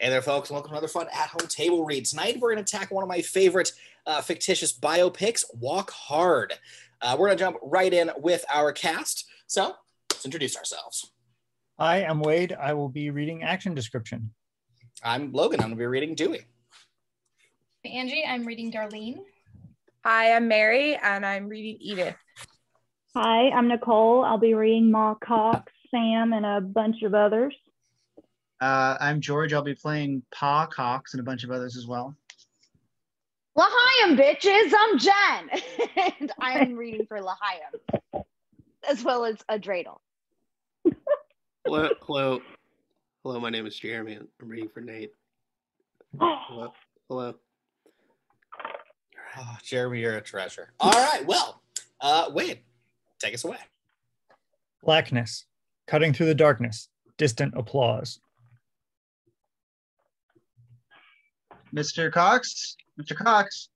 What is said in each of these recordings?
Hey there, folks, welcome to another fun at-home table read. Tonight, we're going to tackle one of my favorite uh, fictitious biopics, Walk Hard. Uh, we're going to jump right in with our cast. So, let's introduce ourselves. I am Wade. I will be reading action description. I'm Logan. I'm going to be reading Dewey. Angie, I'm reading Darlene. Hi, I'm Mary, and I'm reading Edith. Hi, I'm Nicole. I'll be reading Ma Cox, Sam, and a bunch of others. Uh, I'm George. I'll be playing Pa Cox and a bunch of others as well. L'Chaim, bitches. I'm Jen, and I'm reading for L'Chaim, as well as a dreidel. Hello, hello, hello. My name is Jeremy. I'm reading for Nate. Hello, hello. Oh, Jeremy, you're a treasure. All right, well, uh, Wade, take us away. Blackness, cutting through the darkness, distant applause. Mr. Cox, Mr. Cox.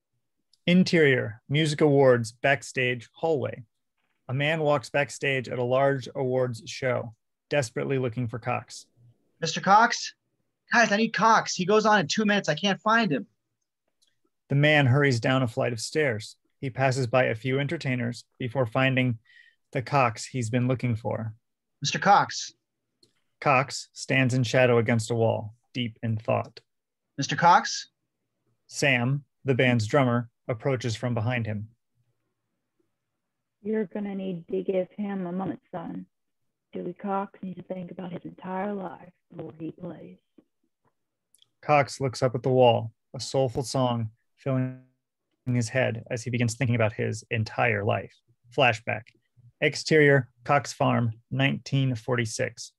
Interior, music awards, backstage, hallway. A man walks backstage at a large awards show, desperately looking for Cox. Mr. Cox? Guys, I need Cox. He goes on in two minutes. I can't find him. The man hurries down a flight of stairs. He passes by a few entertainers before finding the Cox he's been looking for. Mr. Cox. Cox stands in shadow against a wall, deep in thought. Mr. Cox? Sam, the band's drummer, approaches from behind him. You're gonna need to give him a moment, son. Dewey Cox needs to think about his entire life before he plays. Cox looks up at the wall, a soulful song filling his head as he begins thinking about his entire life. Flashback. Exterior, Cox Farm, 1946.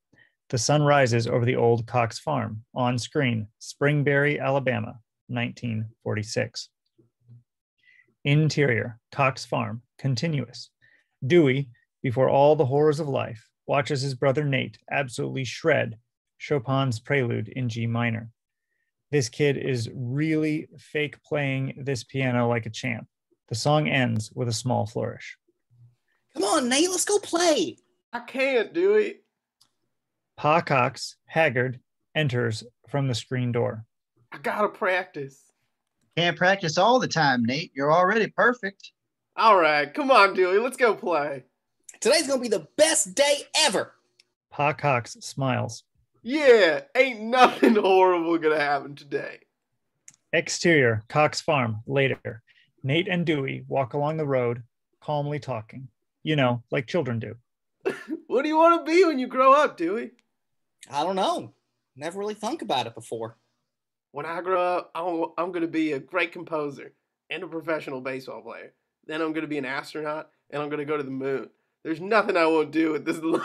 The sun rises over the old Cox Farm. On screen, Springberry, Alabama, 1946. Interior, Cox Farm, continuous. Dewey, before all the horrors of life, watches his brother Nate absolutely shred Chopin's prelude in G minor. This kid is really fake playing this piano like a champ. The song ends with a small flourish. Come on, Nate, let's go play. I can't, Dewey. Pa Cox, haggard, enters from the screen door. I gotta practice. Can't practice all the time, Nate. You're already perfect. All right, come on, Dewey. Let's go play. Today's going to be the best day ever. Pa Cox smiles. Yeah, ain't nothing horrible gonna happen today. Exterior, Cox Farm, later. Nate and Dewey walk along the road, calmly talking. You know, like children do. What do you want to be when you grow up, Dewey? I don't know. Never really thunk about it before. When I grow up, I'm, I'm gonna be a great composer and a professional baseball player. Then I'm gonna be an astronaut and I'm gonna go to the moon. There's nothing I won't do with this long,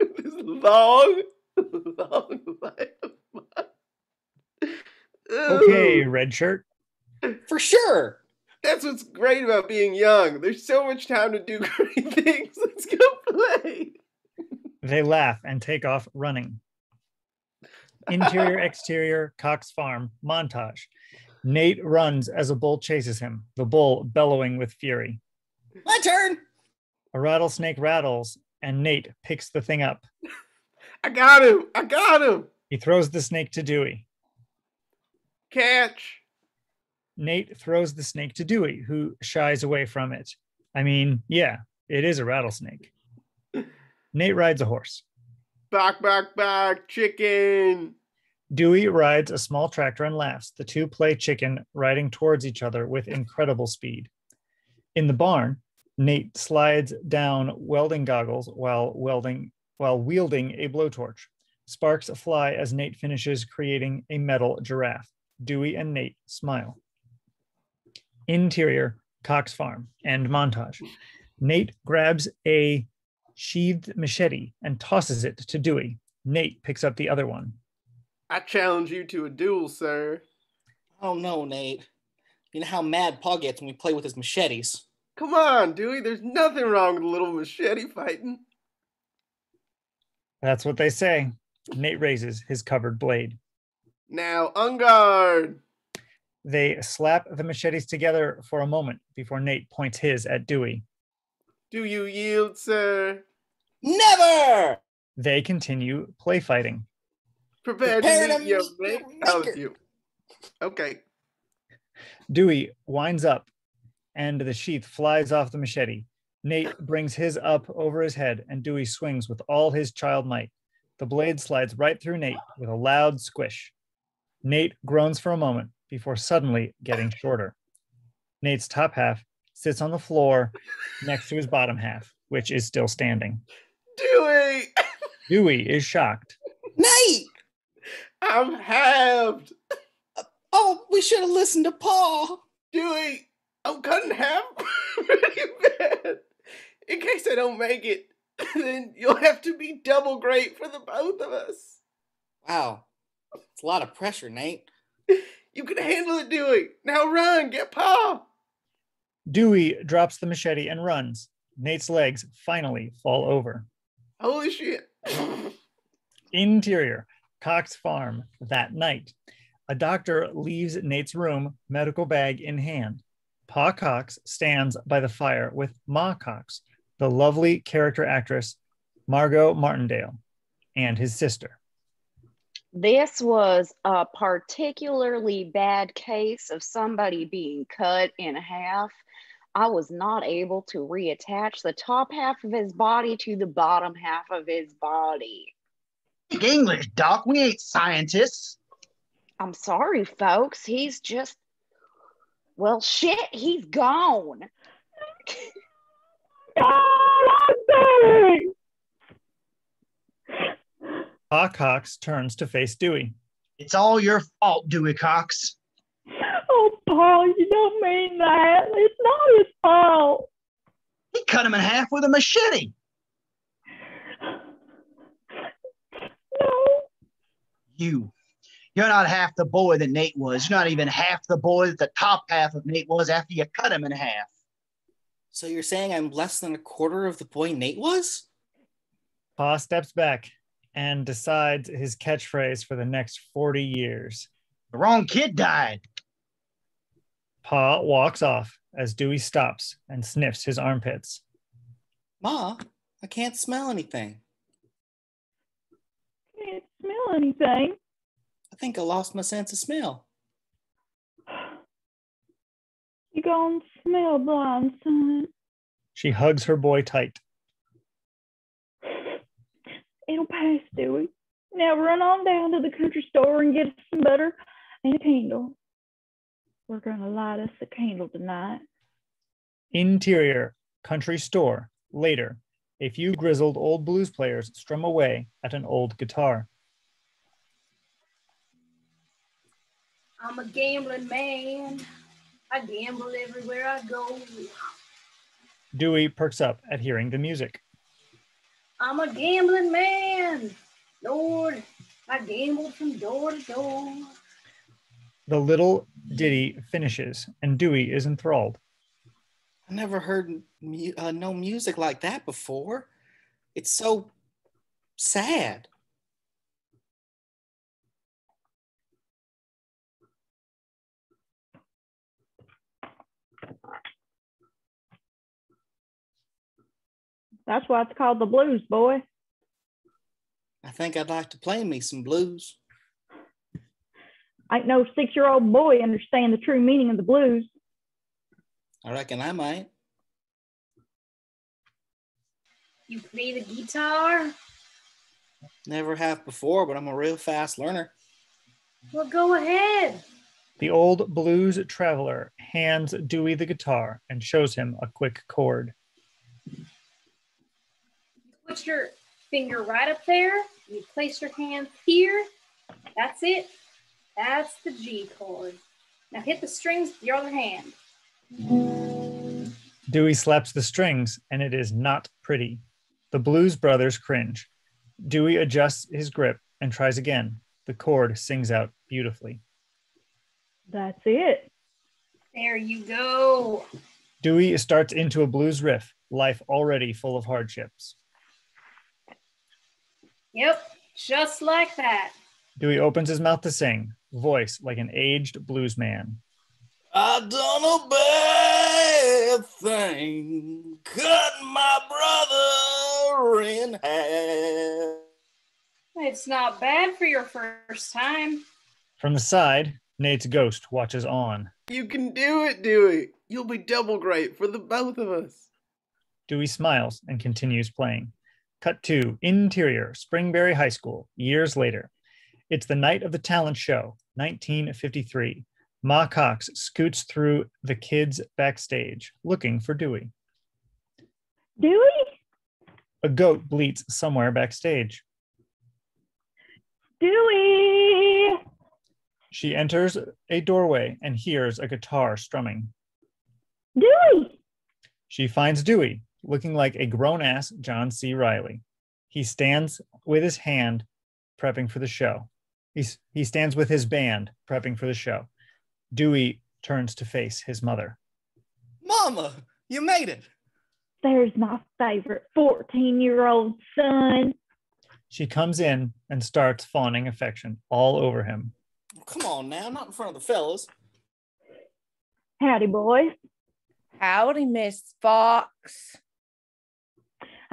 this long, long life. Okay, red shirt. For sure. That's what's great about being young. There's so much time to do great things. Let's go play. They laugh and take off running. Interior, exterior, Cox Farm, montage. Nate runs as a bull chases him, the bull bellowing with fury. My turn. A rattlesnake rattles, and Nate picks the thing up. I got him. I got him. He throws the snake to Dewey. Catch. Nate throws the snake to Dewey, who shies away from it. I mean, yeah, it is a rattlesnake. Nate rides a horse. Back, back, back. Chicken. Dewey rides a small tractor and laughs. The two play chicken, riding towards each other with incredible speed. In the barn, Nate slides down welding goggles while welding while wielding a blowtorch. Sparks fly as Nate finishes creating a metal giraffe. Dewey and Nate smile. Interior, Cox Farm, and montage. Nate grabs a sheathed machete and tosses it to Dewey. Nate picks up the other one. I challenge you to a duel, sir. Oh no, Nate. You know how mad Pa gets when we play with his machetes. Come on, Dewey. There's nothing wrong with a little machete fighting. That's what they say. Nate raises his covered blade. Now, on guard. They slap the machetes together for a moment before Nate points his at Dewey. Do you yield, sir? Never! They continue play fighting. Prepare Prepare to to meet your meet your mate. That was maker. you. Okay. Dewey winds up and the sheath flies off the machete. Nate brings his up over his head and Dewey swings with all his child might. The blade slides right through Nate with a loud squish. Nate groans for a moment before suddenly getting shorter. Nate's top half sits on the floor next to his bottom half, which is still standing. Dewey, Dewey is shocked. Nate! I'm halved. Oh, we should have listened to Pa. Dewey, I'm cut in half really bad. In case I don't make it, then you'll have to be double great for the both of us. Wow. It's a lot of pressure, Nate. You can handle it, Dewey. Now run, get Pa. Dewey drops the machete and runs. Nate's legs finally fall over. Holy shit. Interior, Cox Farm, that night. A doctor leaves Nate's room, medical bag in hand. Pa Cox stands by the fire with Ma Cox, the lovely character actress Margot Martindale, and his sister. This was a particularly bad case of somebody being cut in half. I was not able to reattach the top half of his body to the bottom half of his body. Speak English, Doc. We ain't scientists. I'm sorry, folks. He's just, well, shit, he's gone. Pa Cox turns to face Dewey. It's all your fault, Dewey Cox. Oh, Pa, you don't mean that. It's not his fault. He cut him in half with a machete. No. You. You're not half the boy that Nate was. You're not even half the boy that the top half of Nate was after you cut him in half. So you're saying I'm less than a quarter of the boy Nate was? Pa steps back and decides his catchphrase for the next 40 years. The wrong kid died. Pa walks off as Dewey stops and sniffs his armpits. Ma, I can't smell anything. Can't smell anything. I think I lost my sense of smell. You gone smell blind, son. She hugs her boy tight. It'll pass, Dewey. Now run on down to the country store and get us some butter and a candle. We're gonna light us a candle tonight. Interior, country store. Later, a few grizzled old blues players strum away at an old guitar. I'm a gambling man. I gamble everywhere I go. Dewey perks up at hearing the music. I'm a gambling man. Lord, I gambled from door to door. The little ditty finishes, and Dewey is enthralled. I never heard mu- uh, no music like that before. It's so sad. That's why it's called the blues, boy. I think I'd like to play me some blues. Ain't no six-year-old boy understand the true meaning of the blues. I reckon I might. You play the guitar? Never have before, but I'm a real fast learner. Well, go ahead. The old blues traveler hands Dewey the guitar and shows him a quick chord. Put your finger right up there. You place your hand here. That's it. That's the G chord. Now hit the strings with your other hand. Dewey slaps the strings, and it is not pretty. The Blues Brothers cringe. Dewey adjusts his grip and tries again. The chord sings out beautifully. That's it. There you go. Dewey starts into a blues riff, life already full of hardships. Yep, just like that. Dewey opens his mouth to sing, voice like an aged blues man. I done a bad thing, cut my brother in half. It's not bad for your first time. From the side, Nate's ghost watches on. You can do it, Dewey. You'll be double great for the both of us. Dewey smiles and continues playing. Cut to interior, Springberry High School, years later. It's the night of the talent show, 1953. Ma Cox scoots through the kids backstage, looking for Dewey. Dewey? A goat bleats somewhere backstage. Dewey! She enters a doorway and hears a guitar strumming. Dewey! She finds Dewey, looking like a grown ass John C. Reilly. He stands with his hand prepping for the show. He's, he stands with his band prepping for the show. Dewey turns to face his mother. Mama, you made it. There's my favorite 14 year old son. She comes in and starts fawning affection all over him. Come on now, not in front of the fellas. Howdy, boys. Howdy, Miss Fox.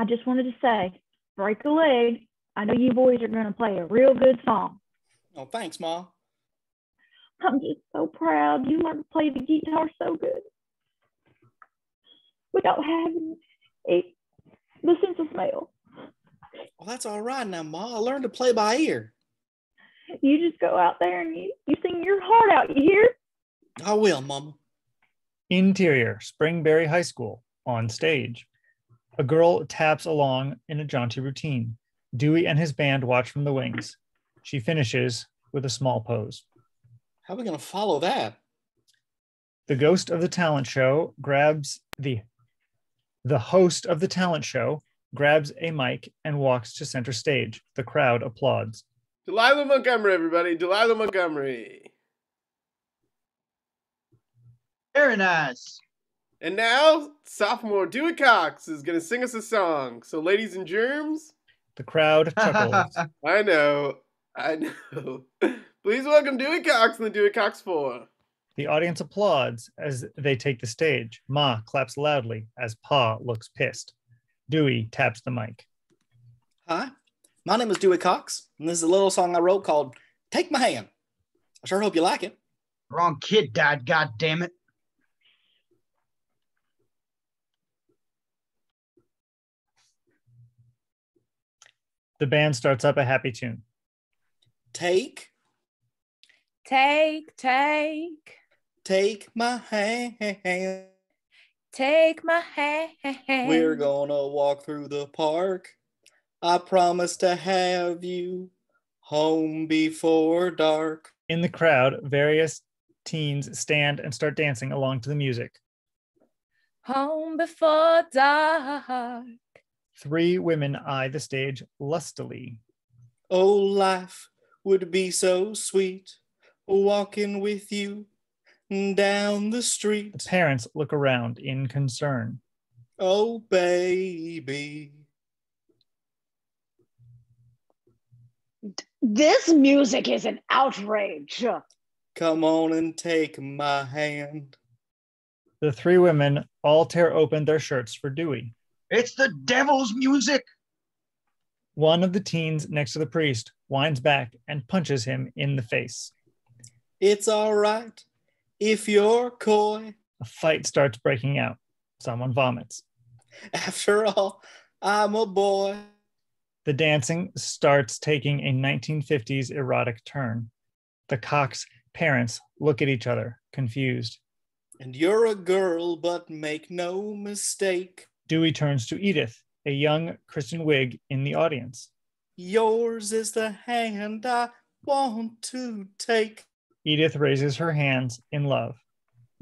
I just wanted to say, break a leg. I know you boys are going to play a real good song. Oh, thanks, Ma. I'm just so proud you learned to play the guitar so good. Without having a, the sense of smell. Well, that's all right now, Ma. I learned to play by ear. You just go out there and you, you sing your heart out, you hear? I will, Mama. Interior, Springberry High School, on stage. A girl taps along in a jaunty routine. Dewey and his band watch from the wings. She finishes with a small pose. How are we going to follow that? The ghost of the talent show grabs the the host of the talent show grabs a mic and walks to center stage. The crowd applauds. Delilah Montgomery, everybody. Delilah Montgomery. Very nice. And now, sophomore Dewey Cox is going to sing us a song. So, ladies and germs, The crowd chuckles. I know, I know. Please welcome Dewey Cox and the Dewey Cox Four. the audience applauds as they take the stage. Ma claps loudly as Pa looks pissed. Dewey taps the mic. Hi, my name is Dewey Cox, and this is a little song I wrote called Take My Hand. I sure hope you like it. Wrong kid died, god damn it. The band starts up a happy tune. Take, Take, take, take my hand. take my hand. We're gonna walk through the park. I promise to have you home before dark. In the crowd, various teens stand and start dancing along to the music. home before dark. Three women eye the stage lustily. Oh, life would be so sweet walking with you down the street. The street. parents look around in concern. Oh, baby. This music is an outrage. Come on and take my hand. The three women all tear open their shirts for Dewey. It's the devil's music. One of the teens next to the priest winds back and punches him in the face. It's all right if you're coy. A fight starts breaking out. Someone vomits. After all, I'm a boy. The dancing starts taking a 1950s erotic turn. The Cox parents look at each other, confused. And you're a girl, but make no mistake. Dewey turns to Edith, a young Kristen Wiig in the audience. Yours is the hand I want to take. Edith raises her hands in love.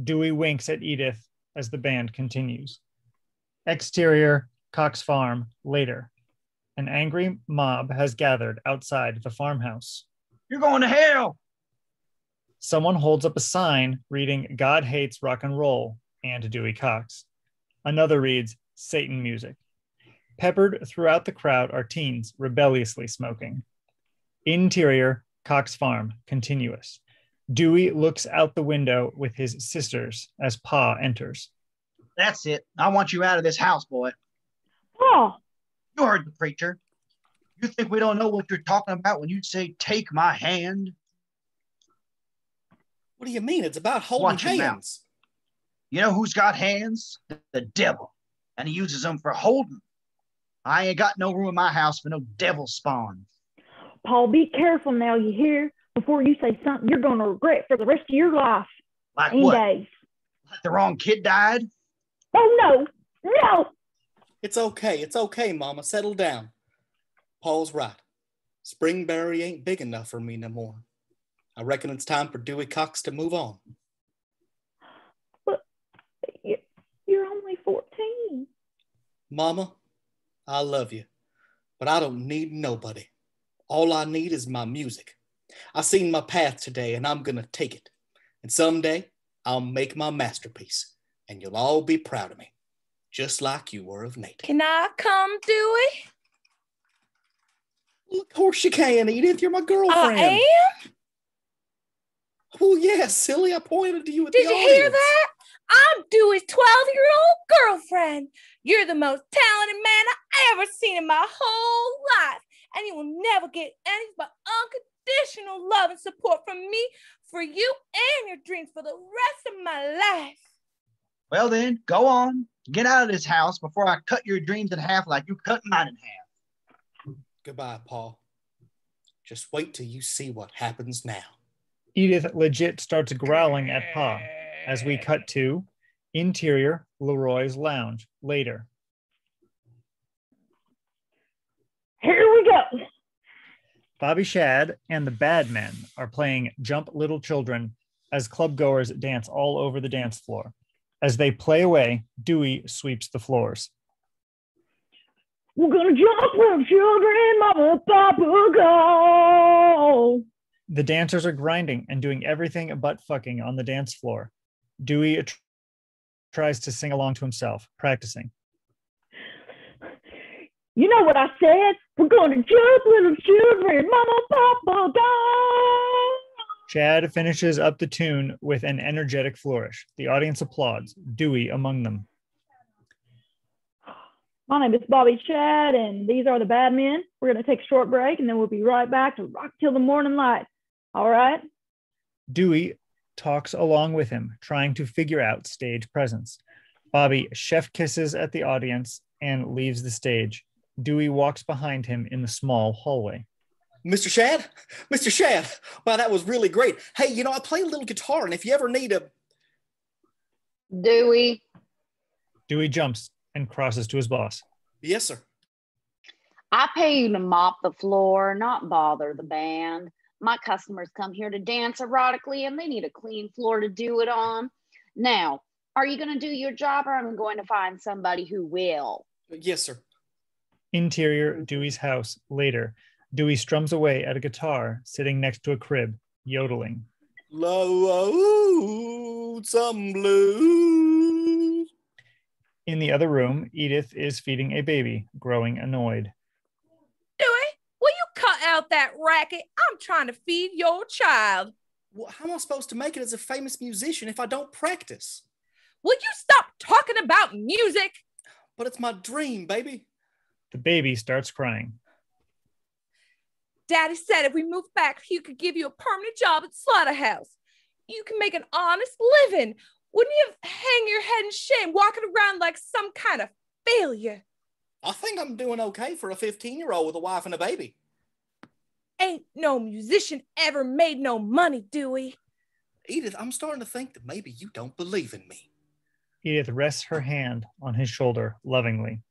Dewey winks at Edith as the band continues. Exterior, Cox Farm, later. An angry mob has gathered outside the farmhouse. You're going to hell. Someone holds up a sign reading God hates rock and roll and Dewey Cox. Another reads Satan music. Peppered throughout the crowd are teens rebelliously smoking. Interior, Cox Farm, continuous. Dewey looks out the window with his sisters as Pa enters. That's it. I want you out of this house, boy. Oh, You heard the preacher. You think we don't know what you're talking about when you say take my hand? What do you mean? It's about holding Watch your mouth. hands. You know who's got hands? The, the devil. And he uses them for holding. I ain't got no room in my house for no devil spawn. Pa, be careful now, you hear? Before you say something you're going to regret for the rest of your life Like what? days. Like the wrong kid died? Oh, no, no. It's okay. It's okay, Mama. Settle down. Pa's right. Springberry ain't big enough for me no more. I reckon it's time for Dewey Cox to move on. You- You're only 14. Mama, I love you, but I don't need nobody. All I need is my music. I seen my path today and I'm gonna take it. And someday I'll make my masterpiece and you'll all be proud of me, just like you were of Nate. Can I come, Dewey? Well, of course you can, Edith. You're my girlfriend. I am? Oh, yeah, silly. I pointed to you at Did the you hear that? I'm Dewey's 12 year old girlfriend. You're the most talented man I ever seen in my whole life. And you will never get any but unconditional love and support from me for you and your dreams for the rest of my life. Well then, go on. Get out of this house before I cut your dreams in half like you cut mine in half. Goodbye, Pa. Just wait till you see what happens now. Edith legit starts growling at Pa as we cut to interior Leroy's lounge later. Here we go. Bobby Shad and the Bad Men are playing Jump Little Children as clubgoers dance all over the dance floor. As they play away, Dewey sweeps the floors. We're going to jump little children, mama, papa, go. The dancers are grinding and doing everything but fucking on the dance floor. Dewey tr- tries to sing along to himself, practicing. You know what I said? We're going to jump little children, mama, papa, go. Shad finishes up the tune with an energetic flourish. The audience applauds, Dewey among them. My name is Bobby Shad, and these are the bad men. We're going to take a short break, and then we'll be right back to rock till the morning light. All right? Dewey talks along with him, trying to figure out stage presence. Bobby chef kisses at the audience and leaves the stage. Dewey walks behind him in the small hallway. Mr. Shad? Mr. Shad, wow, that was really great. Hey, you know, I play a little guitar, and if you ever need a. Dewey, Dewey jumps and crosses to his boss. Yes, sir. I pay you to mop the floor, not bother the band. My customers come here to dance erotically and they need a clean floor to do it on. Now, are you going to do your job or I'm going to find somebody who will? Yes, sir. Interior Dewey's house later. Dewey strums away at a guitar sitting next to a crib, yodeling. Low, some blues. In the other room, Edith is feeding a baby, growing annoyed. Dewey, will you cut out that racket? I'm trying to feed your child. Well, how am I supposed to make it as a famous musician if I don't practice? Will you stop talking about music? But it's my dream, baby. The baby starts crying. Daddy said if we move back, he could give you a permanent job at Slaughterhouse. You can make an honest living. Wouldn't you hang your head in shame walking around like some kind of failure? I think I'm doing okay for a 15 year old with a wife and a baby. Ain't no musician ever made no money, Dewey. Edith, I'm starting to think that maybe you don't believe in me. Edith rests her hand on his shoulder lovingly.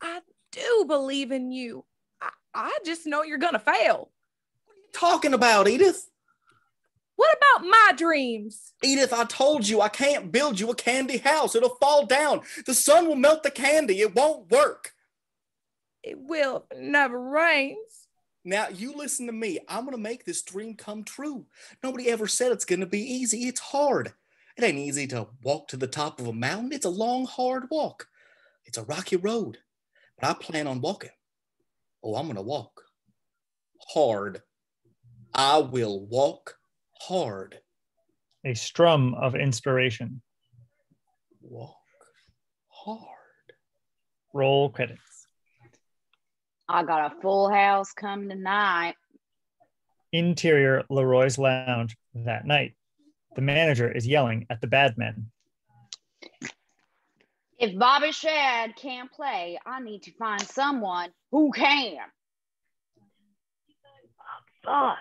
I do believe in you. I, I just know you're gonna fail. What are you talking about, Edith? What about my dreams? Edith, I told you I can't build you a candy house. It'll fall down. The sun will melt the candy. It won't work. It will it never rains. Now, you listen to me. I'm going to make this dream come true. Nobody ever said it's going to be easy. It's hard. It ain't easy to walk to the top of a mountain. It's a long, hard walk. It's a rocky road. But I plan on walking. Oh, I'm going to walk hard. I will walk hard. A strum of inspiration. Walk hard. Roll credits. I got a full house coming tonight. Interior Leroy's lounge that night. The manager is yelling at the bad men. If Bobby Shad can't play, I need to find someone who can. Thought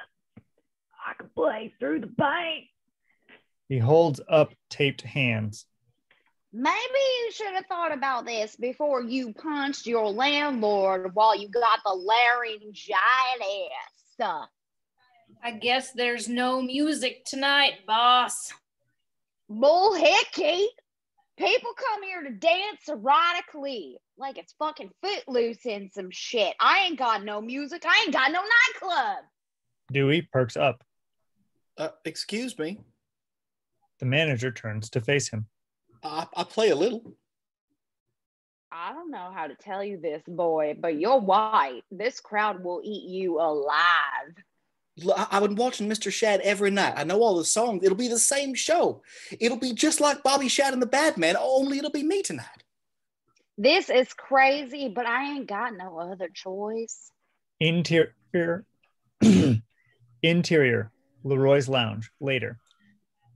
I could play through the paint. He holds up taped hands. Maybe you should have thought about this before you punched your landlord while you got the laryngitis. I guess there's no music tonight, boss. Bull hickey. People come here to dance erotically like it's fucking footloose and some shit. I ain't got no music. I ain't got no nightclub. Dewey perks up. Uh, excuse me. The manager turns to face him. I, I play a little. I don't know how to tell you this, boy, but you're white. This crowd will eat you alive. I've been watching Mr. Shad every night. I know all the songs. It'll be the same show. It'll be just like Bobby Shad and the Bad Man, only it'll be me tonight. This is crazy, but I ain't got no other choice. Interior Interior Leroy's lounge later.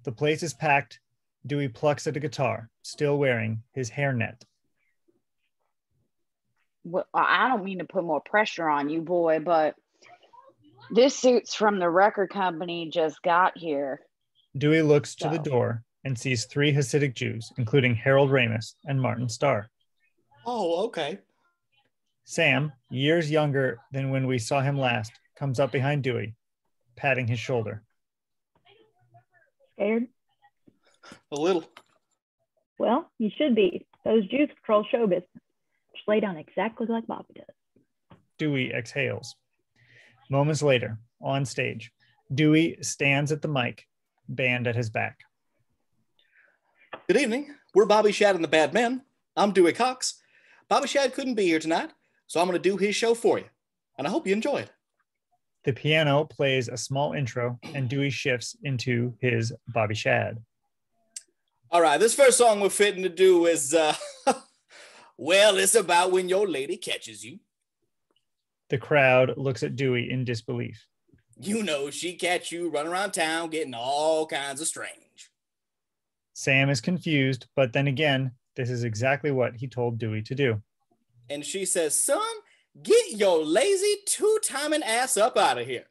The place is packed. Dewey plucks at a guitar, still wearing his hairnet. Well, I don't mean to put more pressure on you, boy, but this suit's from the record company just got here. Dewey looks to the door and sees three Hasidic Jews, including Harold Ramis and Martin Starr. Oh, okay. Sam, years younger than when we saw him last, comes up behind Dewey, patting his shoulder. Scared? A little. Well, you should be. Those Jews control show business. Just lay down exactly like Bobby does. Dewey exhales. Moments later, on stage, Dewey stands at the mic, band at his back. Good evening. We're Bobby Shad and the Bad Men. I'm Dewey Cox. Bobby Shad couldn't be here tonight, so I'm going to do his show for you. And I hope you enjoy it. The piano plays a small intro, and Dewey shifts into his Bobby Shad. All right, this first song we're fitting to do is, uh, well, it's about when your lady catches you. The crowd looks at Dewey in disbelief. You know, she catch you running around town getting all kinds of strange. Sam is confused, but then again, this is exactly what he told Dewey to do. And she says, son, get your lazy two-timing ass up out of here.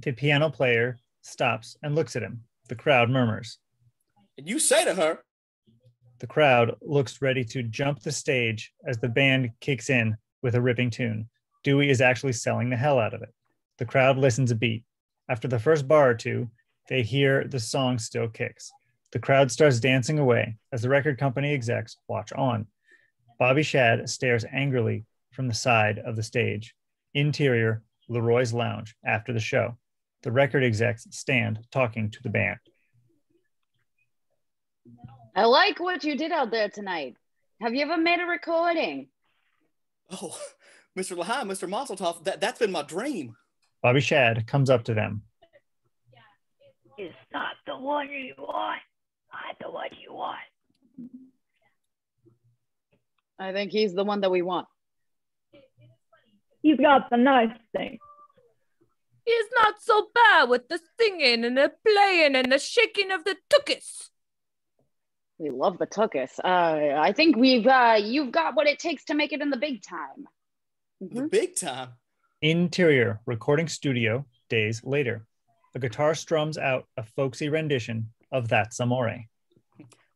The piano player stops and looks at him. The crowd murmurs. And you say to her, The crowd looks ready to jump the stage as the band kicks in with a ripping tune. Dewey is actually selling the hell out of it. The crowd listens a beat. After the first bar or two, they hear the song still kicks. The crowd starts dancing away as the record company execs watch on. Bobby Shad stares angrily from the side of the stage. Interior, Leroy's Lounge, after the show. The record execs stand talking to the band. I like what you did out there tonight. Have you ever made a recording? oh, Mr. L'Chaim, Mr. Mazeltov, that, that's been my dream. Bobby Shad comes up to them. It's not the one you want. Not the one you want. I think he's the one that we want. He's got the nice thing. He's not so bad with the singing and the playing and the shaking of the tuchus. We love the tuchus. Uh, I think we've uh, you've got what it takes to make it in the big time. The Mhm. big time. Interior recording studio days later. A guitar strums out a folksy rendition of That's Amore.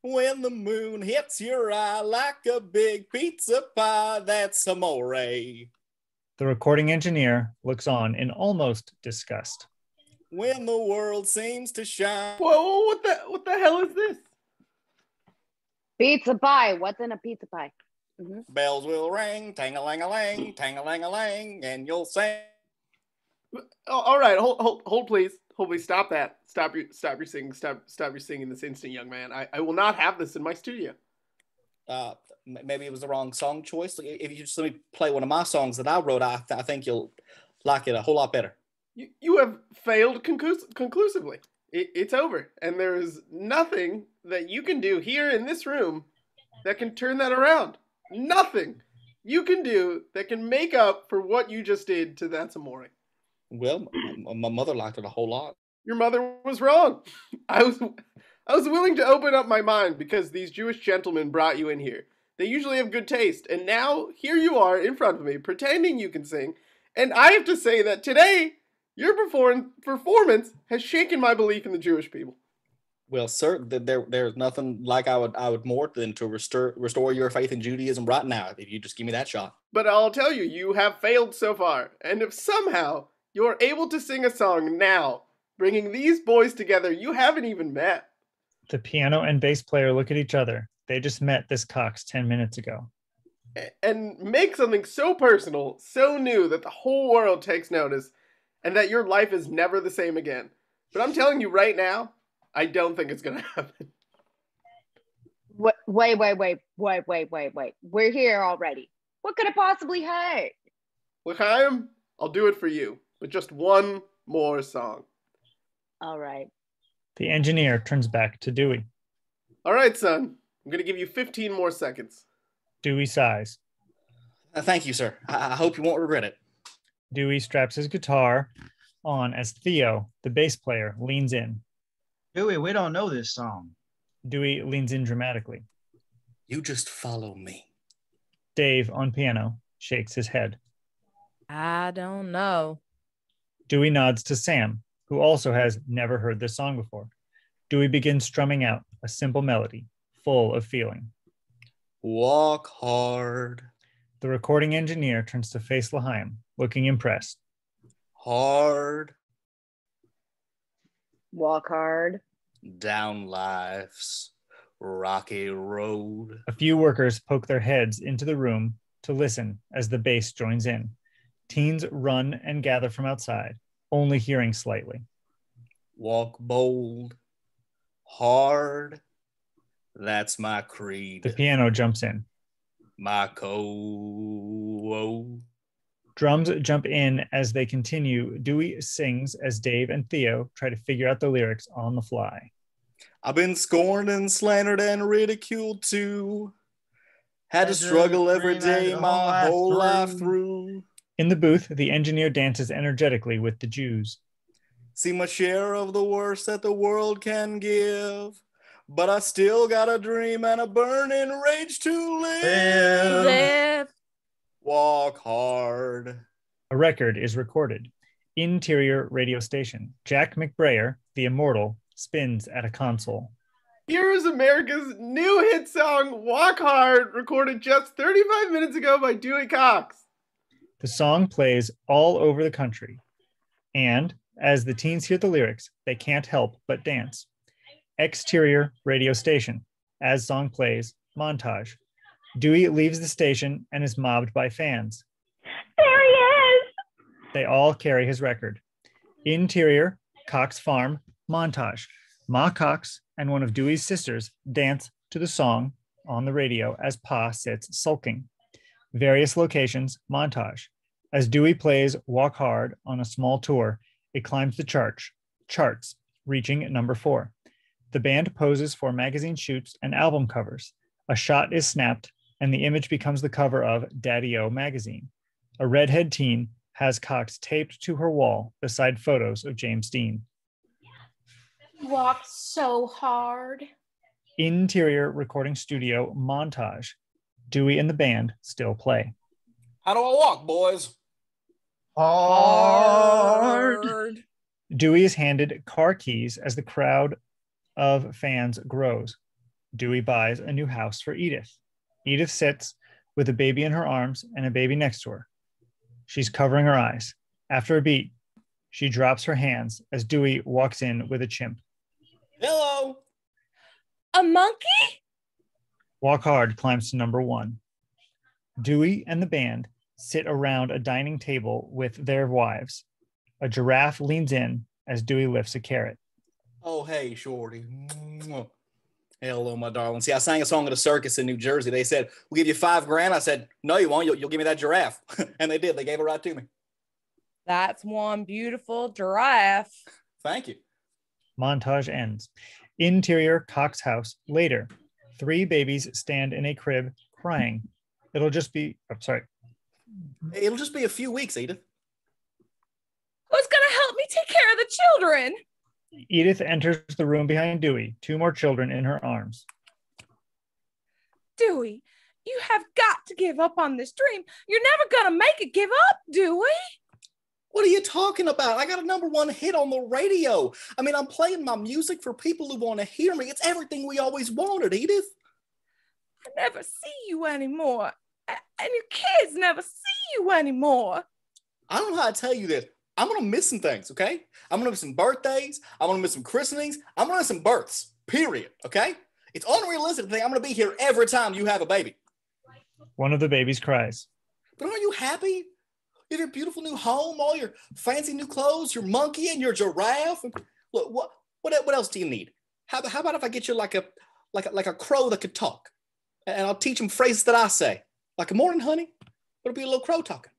When the moon hits your eye like a big pizza pie, that's amore. The recording engineer looks on in almost disgust. When the world seems to shine. Whoa, what the what the hell is this? Pizza pie. What's in a pizza pie? Mhm. Bells will ring, tang-a-lang-a-lang, tang-a-lang-a-lang, and you'll sing. Oh, all right, hold, hold, hold, please, hold, please. Stop that. Stop your, stop your singing. Stop, stop your singing this instant, young man. I, I will not have this in my studio. Uh, maybe it was the wrong song choice. If you just let me play one of my songs that I wrote, I, I think you'll like it a whole lot better. You, you have failed conclus- conclusively. It, it's over, and there is nothing that you can do here in this room that can turn that around. Nothing. you can do that can make up for what you just did to That's Amore? Well, my, my mother liked it a whole lot. Your mother was wrong. I was I was willing to open up my mind because these Jewish gentlemen brought you in here. They usually have good taste, and now here you are in front of me pretending you can sing, and I have to say that today your perform- performance has shaken my belief in the Jewish people. Well, sir, there there's nothing like I would I would more than to restore restore your faith in Judaism right now if you just give me that shot. But I'll tell you, you have failed so far, and if somehow you're able to sing a song now, bringing these boys together you haven't even met. The piano and bass player look at each other. They just met this Cox 10 minutes ago. and make something so personal, so new that the whole world takes notice and that your life is never the same again. But I'm telling you right now, I don't think it's going to happen. Wait, wait, wait, wait, wait, wait, wait, wait. We're here already. What could it possibly hurt? L'chaim, I'll do it for you, but just one more song. All right. The engineer turns back to Dewey. All right, son. I'm going to give you 15 more seconds. Dewey sighs. Uh, thank you, sir. I, I hope you won't regret it. Dewey straps his guitar on as Theo, the bass player, leans in. Dewey, we don't know this song. Dewey leans in dramatically. You just follow me. Dave, on piano, shakes his head. I don't know. Dewey nods to Sam, who also has never heard this song before. Dewey begins strumming out a simple melody, full of feeling. Walk hard, The recording engineer turns to face L'Chaim, looking impressed. hard Walk hard. down life's rocky road. A few workers poke their heads into the room to listen as the bass joins in. Teens run and gather from outside, only hearing slightly. Walk bold, hard. That's my creed. The piano jumps in. my code. Drums jump in as they continue. Dewey sings as Dave and Theo try to figure out the lyrics on the fly. I've been scorned and slandered and ridiculed too. Had to struggle every dream day the my whole life through. through. In the booth, the engineer dances energetically with the Jews. See my share of the worst that the world can give. But I still got a dream and a burning rage to live. Live. Walk hard. A record is recorded. Interior radio station. Jack McBrayer, the immortal, spins at a console. Here is America's new hit song, Walk Hard, recorded just 35 minutes ago by Dewey Cox. The song plays all over the country. And as the teens hear the lyrics, they can't help but dance. Exterior radio station. As song plays, montage. Dewey leaves the station and is mobbed by fans. There he is. They all carry his record. Interior, Cox Farm, montage. Ma Cox and one of Dewey's sisters dance to the song on the radio as Pa sits sulking. Various locations, montage. As Dewey plays Walk Hard on a small tour, it climbs the chart, charts, reaching number four. The band poses for magazine shoots and album covers. A shot is snapped, and the image becomes the cover of Daddy O magazine. A redhead teen has Cox taped to her wall beside photos of James Dean. Walked so hard. Interior recording studio montage. Dewey and the band still play. How do I walk, boys? Hard. Dewey is handed car keys as the crowd of fans grows. Dewey buys a new house for Edith. Edith sits with a baby in her arms and a baby next to her. She's covering her eyes. After a beat, she drops her hands as Dewey walks in with a chimp. Hello. A monkey? Walk Hard climbs to number one. Dewey and the band sit around a dining table with their wives. A giraffe leans in as Dewey lifts a carrot. Oh, hey, Shorty. Mwah. Hello, oh, my darling. See, I sang a song at a circus in New Jersey. They said, We'll give you five grand. I said, No, you won't. You'll, you'll give me that giraffe. and they did. They gave it right to me. That's one beautiful giraffe. Thank you. Montage ends. Interior Cox house. Later, three babies stand in a crib crying. It'll just be, I'm sorry. It'll just be a few weeks, Edith. Who's gonna help me take care of the children? Edith enters the room behind Dewey, two more children in her arms. Dewey, you have got to give up on this dream. You're never gonna make it give up, Dewey. What are you talking about? I got a number one hit on the radio. I mean, I'm playing my music for people who want to hear me. It's everything we always wanted, Edith. I never see you anymore. And your kids never see you anymore. I don't know how to tell you this. I'm gonna miss some things, okay? I'm gonna miss some birthdays. I'm gonna miss some christenings. I'm gonna miss some births. Period. Okay? It's unrealistic to think I'm gonna be here every time you have a baby. One of the babies cries. But aren't you happy? You have your beautiful new home, all your fancy new clothes, your monkey and your giraffe. Look, what what what else do you need? How, about- how about if I get you like a like a, like a crow that could talk, and I'll teach him phrases that I say, like a morning, honey. It'll be a little crow talking.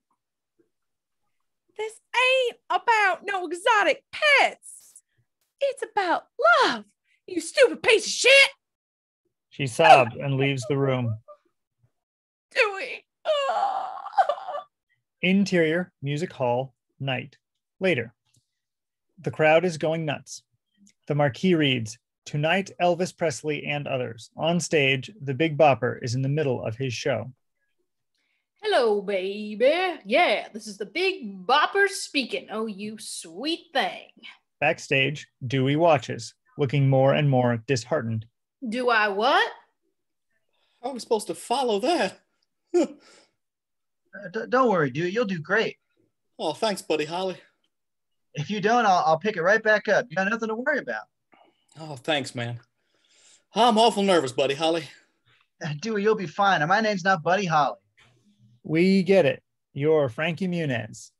This ain't about no exotic pets. It's about love, you stupid piece of shit, She sobs and leaves the room. Dewey. Interior, music hall, night. Later. The crowd is going nuts. The marquee reads Tonight, Elvis Presley and others. On stage, the Big Bopper is in the middle of his show. Hello, baby. Yeah, this is the big bopper speaking. Oh, you sweet thing. Backstage, Dewey watches, looking more and more disheartened. Do I what? How are we supposed to follow that? Uh, d- don't worry, Dewey. You'll do great. oh, thanks, buddy Holly. If you don't, I'll, I'll pick it right back up. You got nothing to worry about. Oh, thanks, man. I'm awful nervous, buddy Holly. Uh, Dewey, you'll be fine. And my name's not Buddy Holly. We get it. You're Frankie Muniz.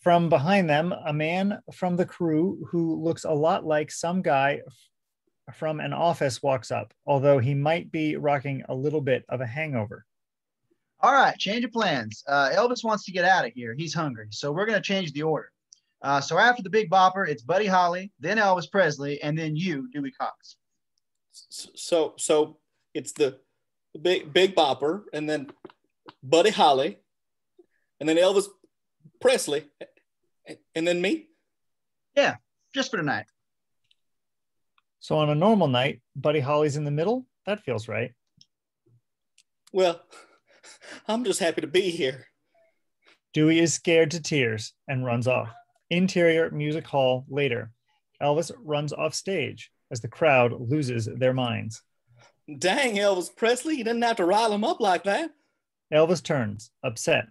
From behind them, a man from the crew who looks a lot like some guy from an office walks up, although he might be rocking a little bit of a hangover. All right, change of plans. Uh, Elvis wants to get out of here. He's hungry. So we're going to change the order. Uh, so after the Big Bopper, it's Buddy Holly, then Elvis Presley, and then you, Dewey Cox. So so it's the the big big bopper, and then Buddy Holly, and then Elvis Presley, and then me. Yeah, just for tonight. So on a normal night, Buddy Holly's in the middle. That feels right. Well, I'm just happy to be here. Dewey is scared to tears and runs off. Interior music hall later. Elvis runs off stage as the crowd loses their minds. Dang, Elvis Presley, you didn't have to rile him up like that. Elvis turns, upset.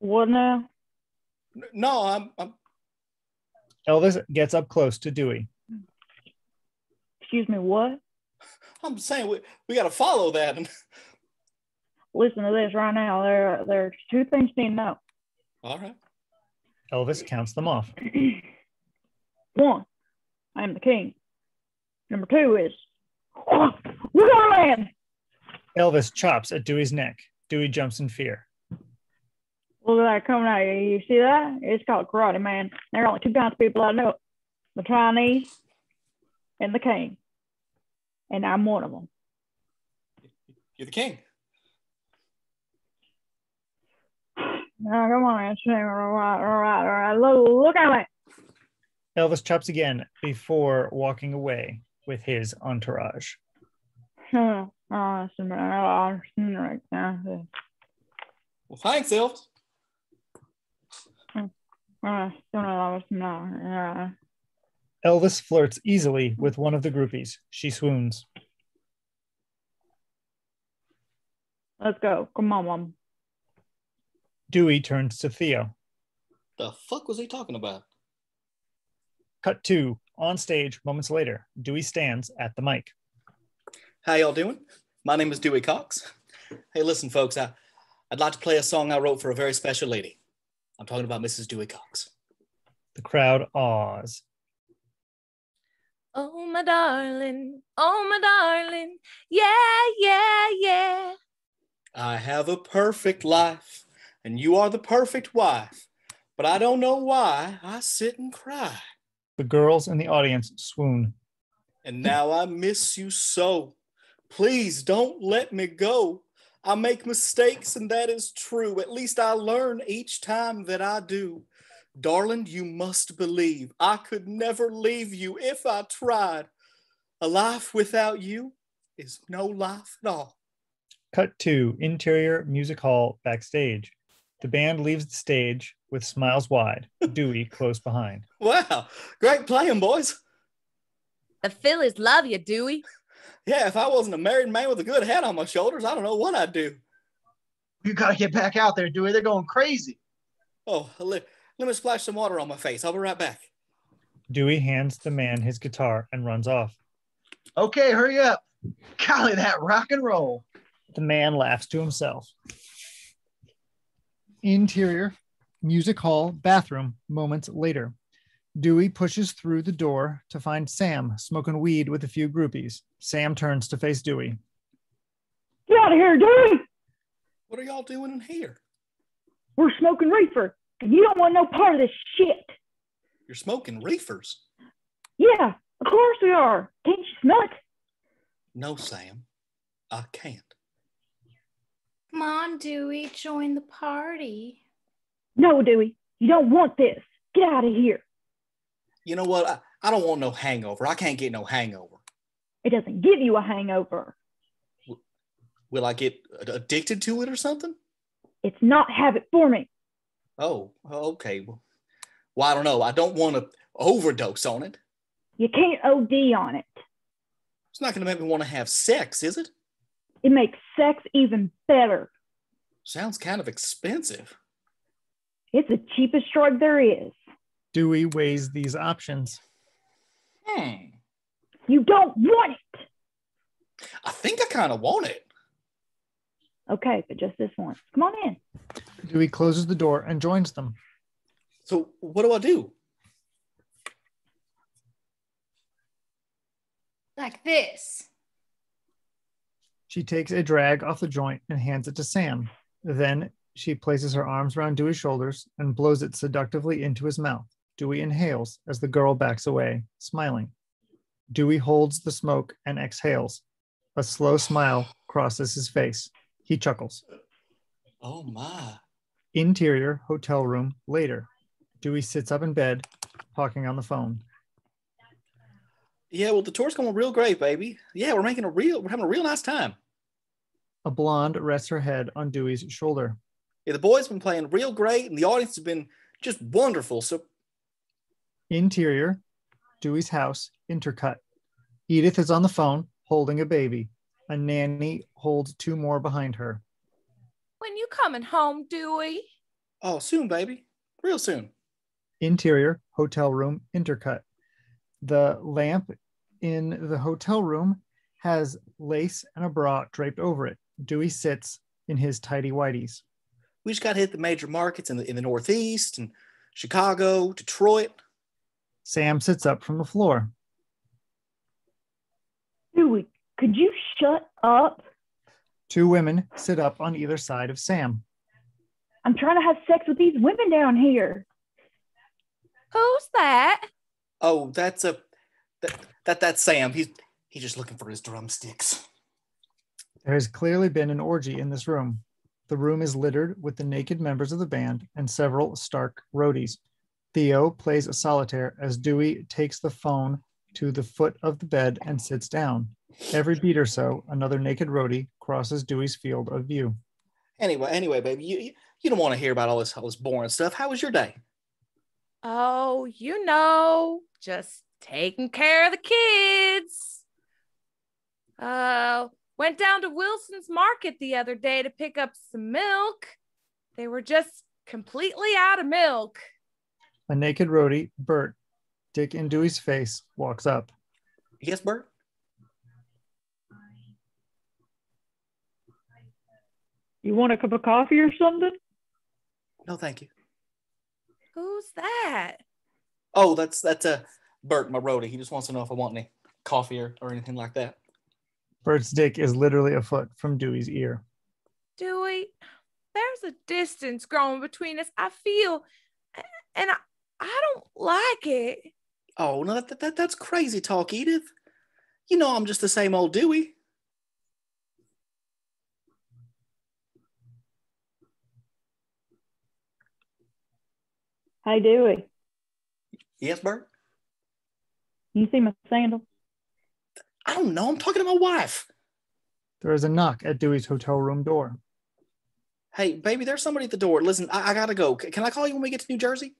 What now? No, I'm, I'm Elvis gets up close to Dewey. Excuse me, what? I'm saying we, we got to follow that. And Listen to this right now. There, there are two things you need to know. all right, Elvis counts them off. One, I am the king. Number two is, we're gonna land. Elvis chops at Dewey's neck. Dewey jumps in fear. Look at that coming at you. You see that? It's called karate, man. There are only two kinds of people I know: the Chinese and the king. And I'm one of them. you're the king. Now, come on, it's all right, all right, all right. Look, look at it. Elvis chops again before walking away with his entourage. Huh. Oh, it's a minute. I understand right now. Well, thanks, Elvis. Don't know what's now. Elvis flirts easily with one of the groupies. She swoons. Let's go. Come on, mom. Dewey turns to Theo. The fuck was he talking about? Cut two. On stage, moments later, Dewey stands at the mic. How y'all doing? My name is Dewey Cox. Hey, listen, folks, I, I'd like to play a song I wrote for a very special lady. I'm talking about Mrs. Dewey Cox. The crowd awes. Oh, my darling. Oh, my darling. Yeah, yeah, yeah. I have a perfect life, and you are the perfect wife, but I don't know why I sit and cry. The girls in the audience swoon. And now I miss you so. Please don't let me go. I make mistakes, and that is true. At least I learn each time that I do. Darling, you must believe I could never leave you if I tried. A life without you is no life at all. Cut to interior music hall backstage. The band leaves the stage with smiles wide, Dewey close behind. Wow, great playing, boys. The Phillies love you, Dewey. Yeah, if I wasn't a married man with a good head on my shoulders, I don't know what I'd do. You got to get back out there, Dewey. They're going crazy. Oh, let, let me splash some water on my face. I'll be right back. Dewey hands the man his guitar and runs off. Okay, hurry up. Golly, that rock and roll. The man laughs to himself. Interior music hall bathroom moments later. Dewey pushes through the door to find Sam smoking weed with a few groupies. Sam turns to face Dewey. Get out of here, Dewey. What are y'all doing in here? We're smoking reefer, and you don't want no part of this shit. You're smoking reefers. Yeah, of course we are. Can't you smell it? No, Sam, I can't. Come on, Dewey, join the party. No, Dewey, you don't want this. Get out of here. You know what? I, I don't want no hangover. I can't get no hangover. It doesn't give you a hangover. Will I get addicted to it or something? It's not habit forming. Oh, okay. Well, well, I don't know. I don't want to overdose on it. You can't OD on it. It's not going to make me want to have sex, is it? It makes sex even better. Sounds kind of expensive. It's the cheapest drug there is. Dewey weighs these options. Hmm. You don't want it. I think I kind of want it. Okay, but just this once. Come on in. Dewey closes the door and joins them. So what do I do? Like this. She takes a drag off the joint and hands it to Sam. Then she places her arms around Dewey's shoulders and blows it seductively into his mouth. Dewey inhales as the girl backs away, smiling. Dewey holds the smoke and exhales. A slow smile crosses his face. He chuckles. Oh my. Interior hotel room later. Dewey sits up in bed, talking on the phone. Yeah, well, the tour's going real great, baby. Yeah, we're making a real, we're having a real nice time. A blonde rests her head on Dewey's shoulder. Yeah, the boys been playing real great, and the audience has been just wonderful. So, Interior, Dewey's house, intercut. Edith is on the phone, holding a baby. A nanny holds two more behind her. When you coming home, Dewey? oh, soon, baby, real soon. Interior, hotel room, intercut. The lamp in the hotel room has lace and a bra draped over it. Dewey sits in his tidy whities. We just got to hit the major markets in the in the Northeast and Chicago, Detroit. Sam sits up from the floor. Dewey, could you shut up? Two women sit up on either side of Sam. I'm trying to have sex with these women down here. Who's that? Oh, that's a that, that that's Sam. He's he's just looking for his drumsticks. There has clearly been an orgy in this room. The room is littered with the naked members of the band and several Stark roadies. Theo plays a solitaire as Dewey takes the phone to the foot of the bed and sits down. Every beat or so, another naked roadie crosses Dewey's field of view. Anyway, anyway, baby, you you, you don't want to hear about all this all this boring stuff. How was your day? Oh, you know, just taking care of the kids. Uh, went down to Wilson's Market the other day to pick up some milk. They were just completely out of milk. A naked roadie, Bert, dick in Dewey's face, walks up. Yes, Bert. You want a cup of coffee or something? No, thank you. Who's that? Oh, that's that's a uh, Bert, my roadie. He just wants to know if I want any coffee or, or anything like that. Bert's dick is literally a foot from Dewey's ear. Dewey, there's a distance growing between us. I feel, and I, I don't like it. Oh, no, that, that, that's crazy talk, Edith. You know I'm just the same old Dewey. Hey, Dewey. Yes, Bert? You see my sandal? I don't know. I'm talking to my wife. There is a knock at Dewey's hotel room door. Hey, baby, there's somebody at the door. Listen, I, I gotta go. C- can I call you when we get to New Jersey?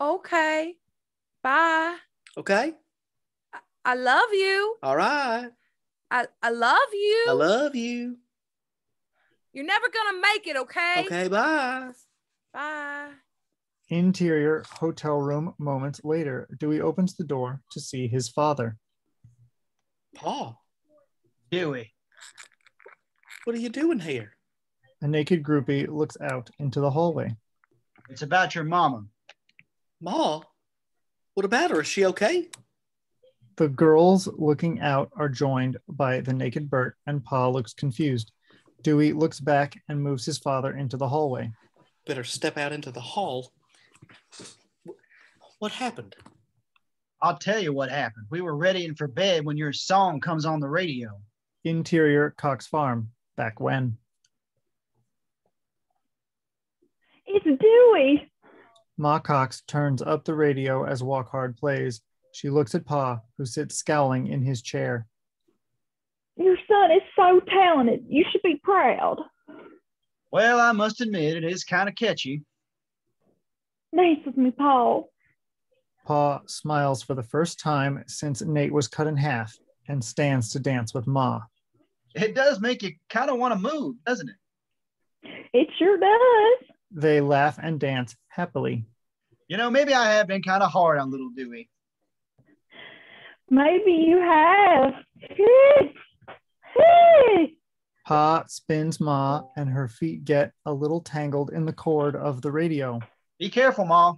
Okay. Bye. Okay. I love you. All right. I, I love you. I love you. You're never gonna make it, okay? Okay, bye. Bye. Interior hotel room moments later, Dewey opens the door to see his father. Pa, Dewey. what are you doing here? A naked groupie looks out into the hallway. It's about your mama. Ma, what about her? Is she okay? The girls looking out are joined by the naked Bert, and Pa looks confused. Dewey looks back and moves his father into the hallway. Better step out into the hall. What happened? I'll tell you what happened. We were readying for bed when your song comes on the radio. Interior Cox Farm. Back when? It's Dewey. Ma Cox turns up the radio as Walk Hard plays. She looks at Pa, who sits scowling in his chair. Your son is so talented. You should be proud. Well, I must admit, it is kind of catchy. Dance with me, Paul. Pa smiles for the first time since Nate was cut in half and stands to dance with Ma. It does make you kind of want to move, doesn't it? It sure does. They laugh and dance happily. You know, maybe I have been kind of hard on little Dewey. Maybe you have. Hey, hey. Pa spins Ma, and her feet get a little tangled in the cord of the radio. Be careful, Ma.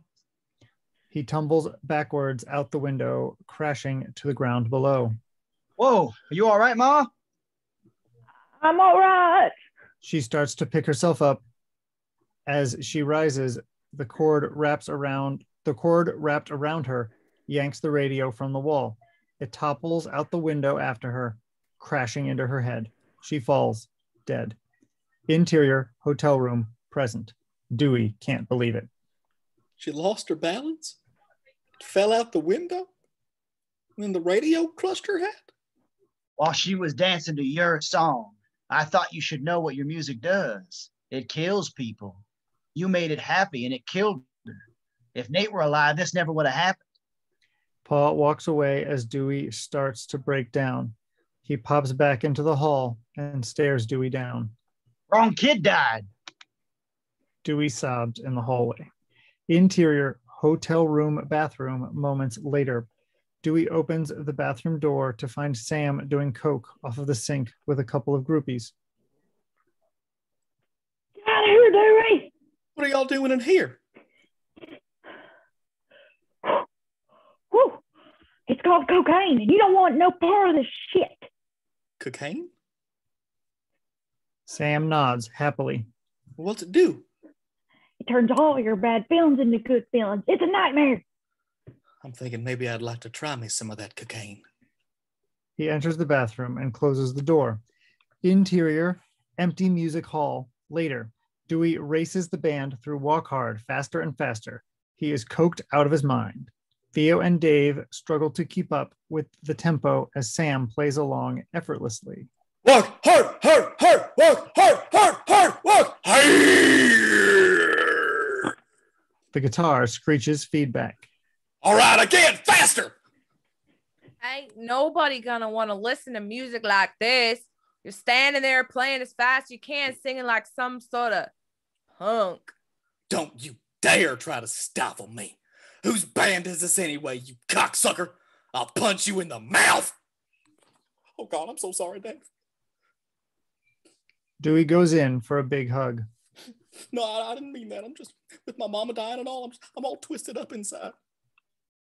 He tumbles backwards out the window, crashing to the ground below. Whoa, are you all right, Ma? I'm all right. She starts to pick herself up. As she rises, the cord wraps around the cord wrapped around her yanks the radio from the wall. It topples out the window after her, crashing into her head. She falls, dead. Interior hotel room present. Dewey can't believe it. She lost her balance, fell out the window, and then the radio crushed her head. While she was dancing to your song, I thought you should know what your music does. It kills people. You made it happy and it killed her. If Nate were alive, this never would have happened. Pa walks away as Dewey starts to break down. He pops back into the hall and stares Dewey down. Wrong kid died. Dewey sobs in the hallway. Interior hotel room bathroom moments later. Dewey opens the bathroom door to find Sam doing coke off of the sink with a couple of groupies. Get out of here, Dewey. What are y'all doing in here? Whew. It's called cocaine, and you don't want no part of this shit. Cocaine? Sam nods happily. What's it do? It turns all your bad feelings into good feelings. It's a nightmare. I'm thinking maybe I'd like to try me some of that cocaine. He enters the bathroom and closes the door. Interior, empty music hall. Later, Dewey races the band through Walk Hard faster and faster. He is coked out of his mind. Theo and Dave struggle to keep up with the tempo as Sam plays along effortlessly. Walk hard, hard, hard, walk hard, hard, hard, walk hard. The guitar screeches feedback. All right, again, faster. Ain't nobody gonna want to listen to music like this. You're standing there playing as fast as you can, singing like some sort of punk. Don't you dare try to stifle me. Whose band is this anyway, you cocksucker? I'll punch you in the mouth. Oh God, I'm so sorry, Dave. Dewey goes in for a big hug. No, I, I didn't mean that. I'm just with my mama dying and all. I'm, I'm all twisted up inside.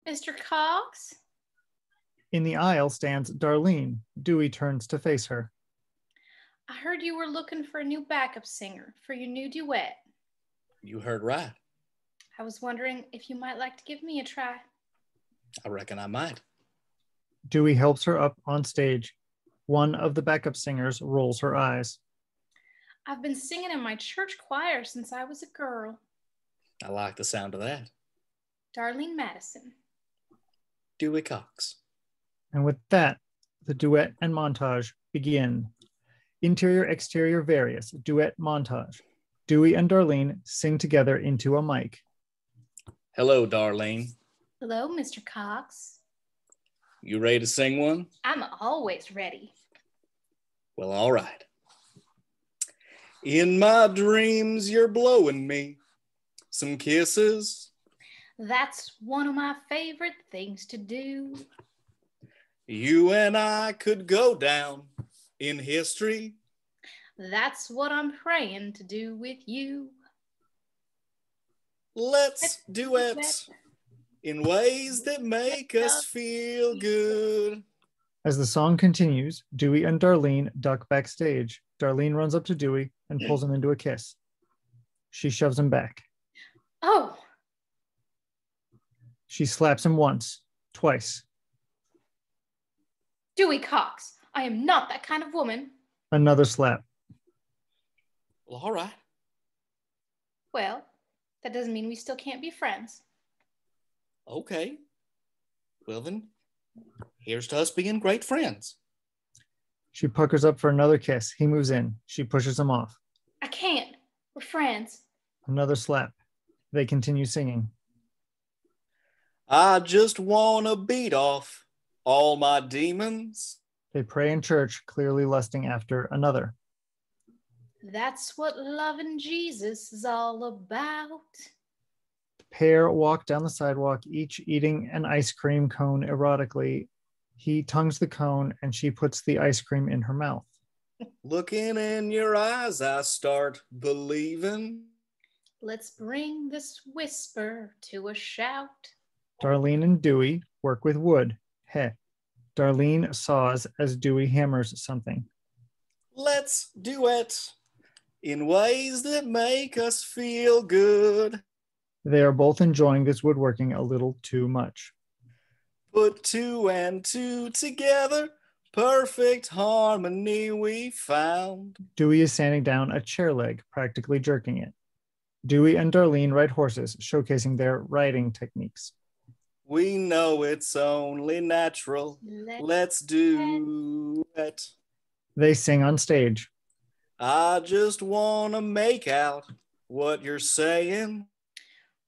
Mr. Cox, In the aisle stands Darlene. Dewey turns to face her. I heard you were looking for a new backup singer for your new duet. You heard right. I was wondering if you might like to give me a try. I reckon I might. Dewey helps her up on stage. One of the backup singers rolls her eyes. I've been singing in my church choir since I was a girl. I like the sound of that. Darlene Madison. Dewey Cox. And with that, the duet and montage begin. Interior, exterior, various, duet montage. Dewey and Darlene sing together into a mic. Hello, Darlene. Hello, Mr. Cox. You ready to sing one? I'm always ready. Well, all right. In my dreams, you're blowing me some kisses. That's one of my favorite things to do. You and I could go down in history. That's what I'm praying to do with you. Let's duet in ways that make us feel good. As the song continues, Dewey and Darlene duck backstage. Darlene runs up to Dewey and pulls him into a kiss. She shoves him back. Oh, She slaps him once, twice, Dewey Cox. I am not that kind of woman. another slap. Laura. Well, that doesn't mean we still can't be friends. Okay. Well, then, here's to us being great friends. She puckers up for another kiss. He moves in. She pushes him off. I can't. We're friends. Another slap. They continue singing. I just want to beat off all my demons. They pray in church, clearly lusting after another. That's what loving Jesus is all about. The pair walk down the sidewalk, each eating an ice cream cone erotically. He tongues the cone and she puts the ice cream in her mouth. Looking in your eyes, I start believing. Let's bring this whisper to a shout. Darlene and Dewey work with wood. Heh. Darlene saws as Dewey hammers something. Let's do it in ways that make us feel good. They are both enjoying this woodworking a little too much. Put two and two together, perfect harmony we found. Dewey is sanding down a chair leg, practically jerking it. Dewey and Darlene ride horses, showcasing their riding techniques. We know it's only natural. Let- Let's do it. They sing on stage. I just want to make out what you're saying.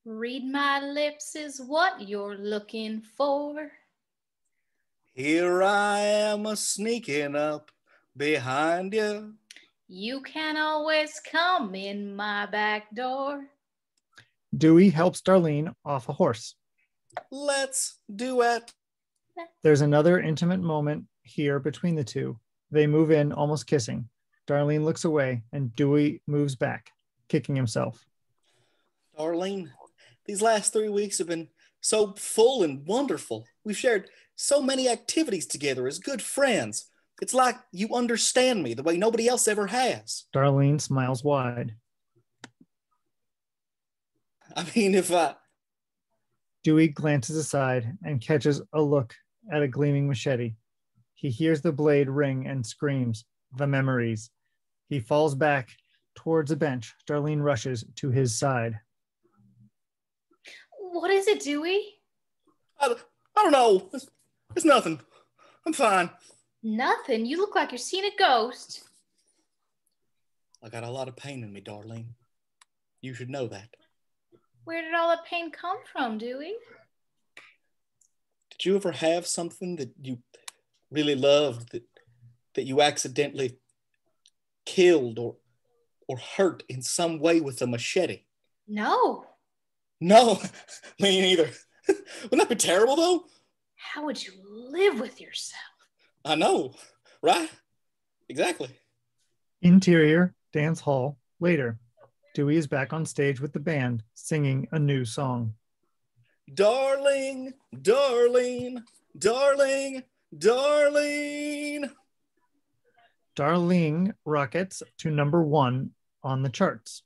Read my lips is what you're looking for. Here I am a sneaking up behind you. You can always come in my back door. Dewey helps Darlene off a horse. Let's duet. There's another intimate moment here between the two. They move in, almost kissing. Darlene looks away, and Dewey moves back, kicking himself. Darlene, these last three weeks have been so full and wonderful. We've shared so many activities together as good friends. It's like you understand me the way nobody else ever has. Darlene smiles wide. I mean, if I. Dewey glances aside and catches a look at a gleaming machete. He hears the blade ring and screams, The memories. He falls back towards a bench. Darlene rushes to his side. What is it, Dewey? I, I don't know. It's, it's nothing. I'm fine. Nothing. You look like you're seeing a ghost. I got a lot of pain in me, Darlene. You should know that. Where did all the pain come from, Dewey? Did you ever have something that you really loved that that you accidentally killed or or hurt in some way with a machete? No. No, me neither. Wouldn't that be terrible though? How would you live with yourself? I know, right? Exactly. Interior, dance hall, later. Dewey is back on stage with the band, singing a new song. Darling, darling, darling, darling. Darling rockets to number one on the charts.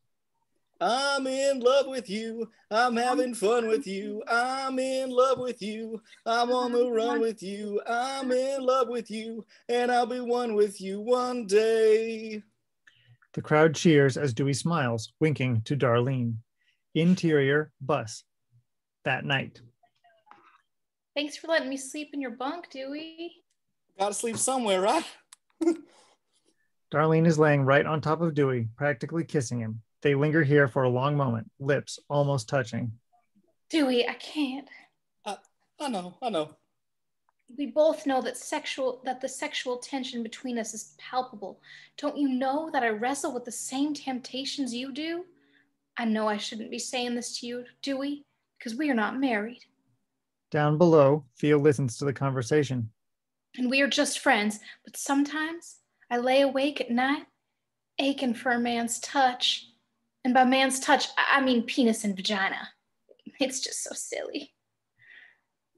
I'm in love with you. I'm having fun with you. I'm in love with you. I'm on the run with you. I'm in love with you. And I'll be one with you one day. The crowd cheers as Dewey smiles, winking to Darlene. Interior bus. That night. Thanks for letting me sleep in your bunk, Dewey. Gotta sleep somewhere, right? Darlene is laying right on top of Dewey, practically kissing him. They linger here for a long moment, lips almost touching. Dewey, I can't. I know, I know. We both know that sexual that the sexual tension between us is palpable. Don't you know that I wrestle with the same temptations you do? I know I shouldn't be saying this to you, Dewey? because we are not married. Down below, Theo listens to the conversation. and we are just friends. But sometimes I lay awake at night, aching for a man's touch. And by man's touch, I I mean penis and vagina. It's just so silly.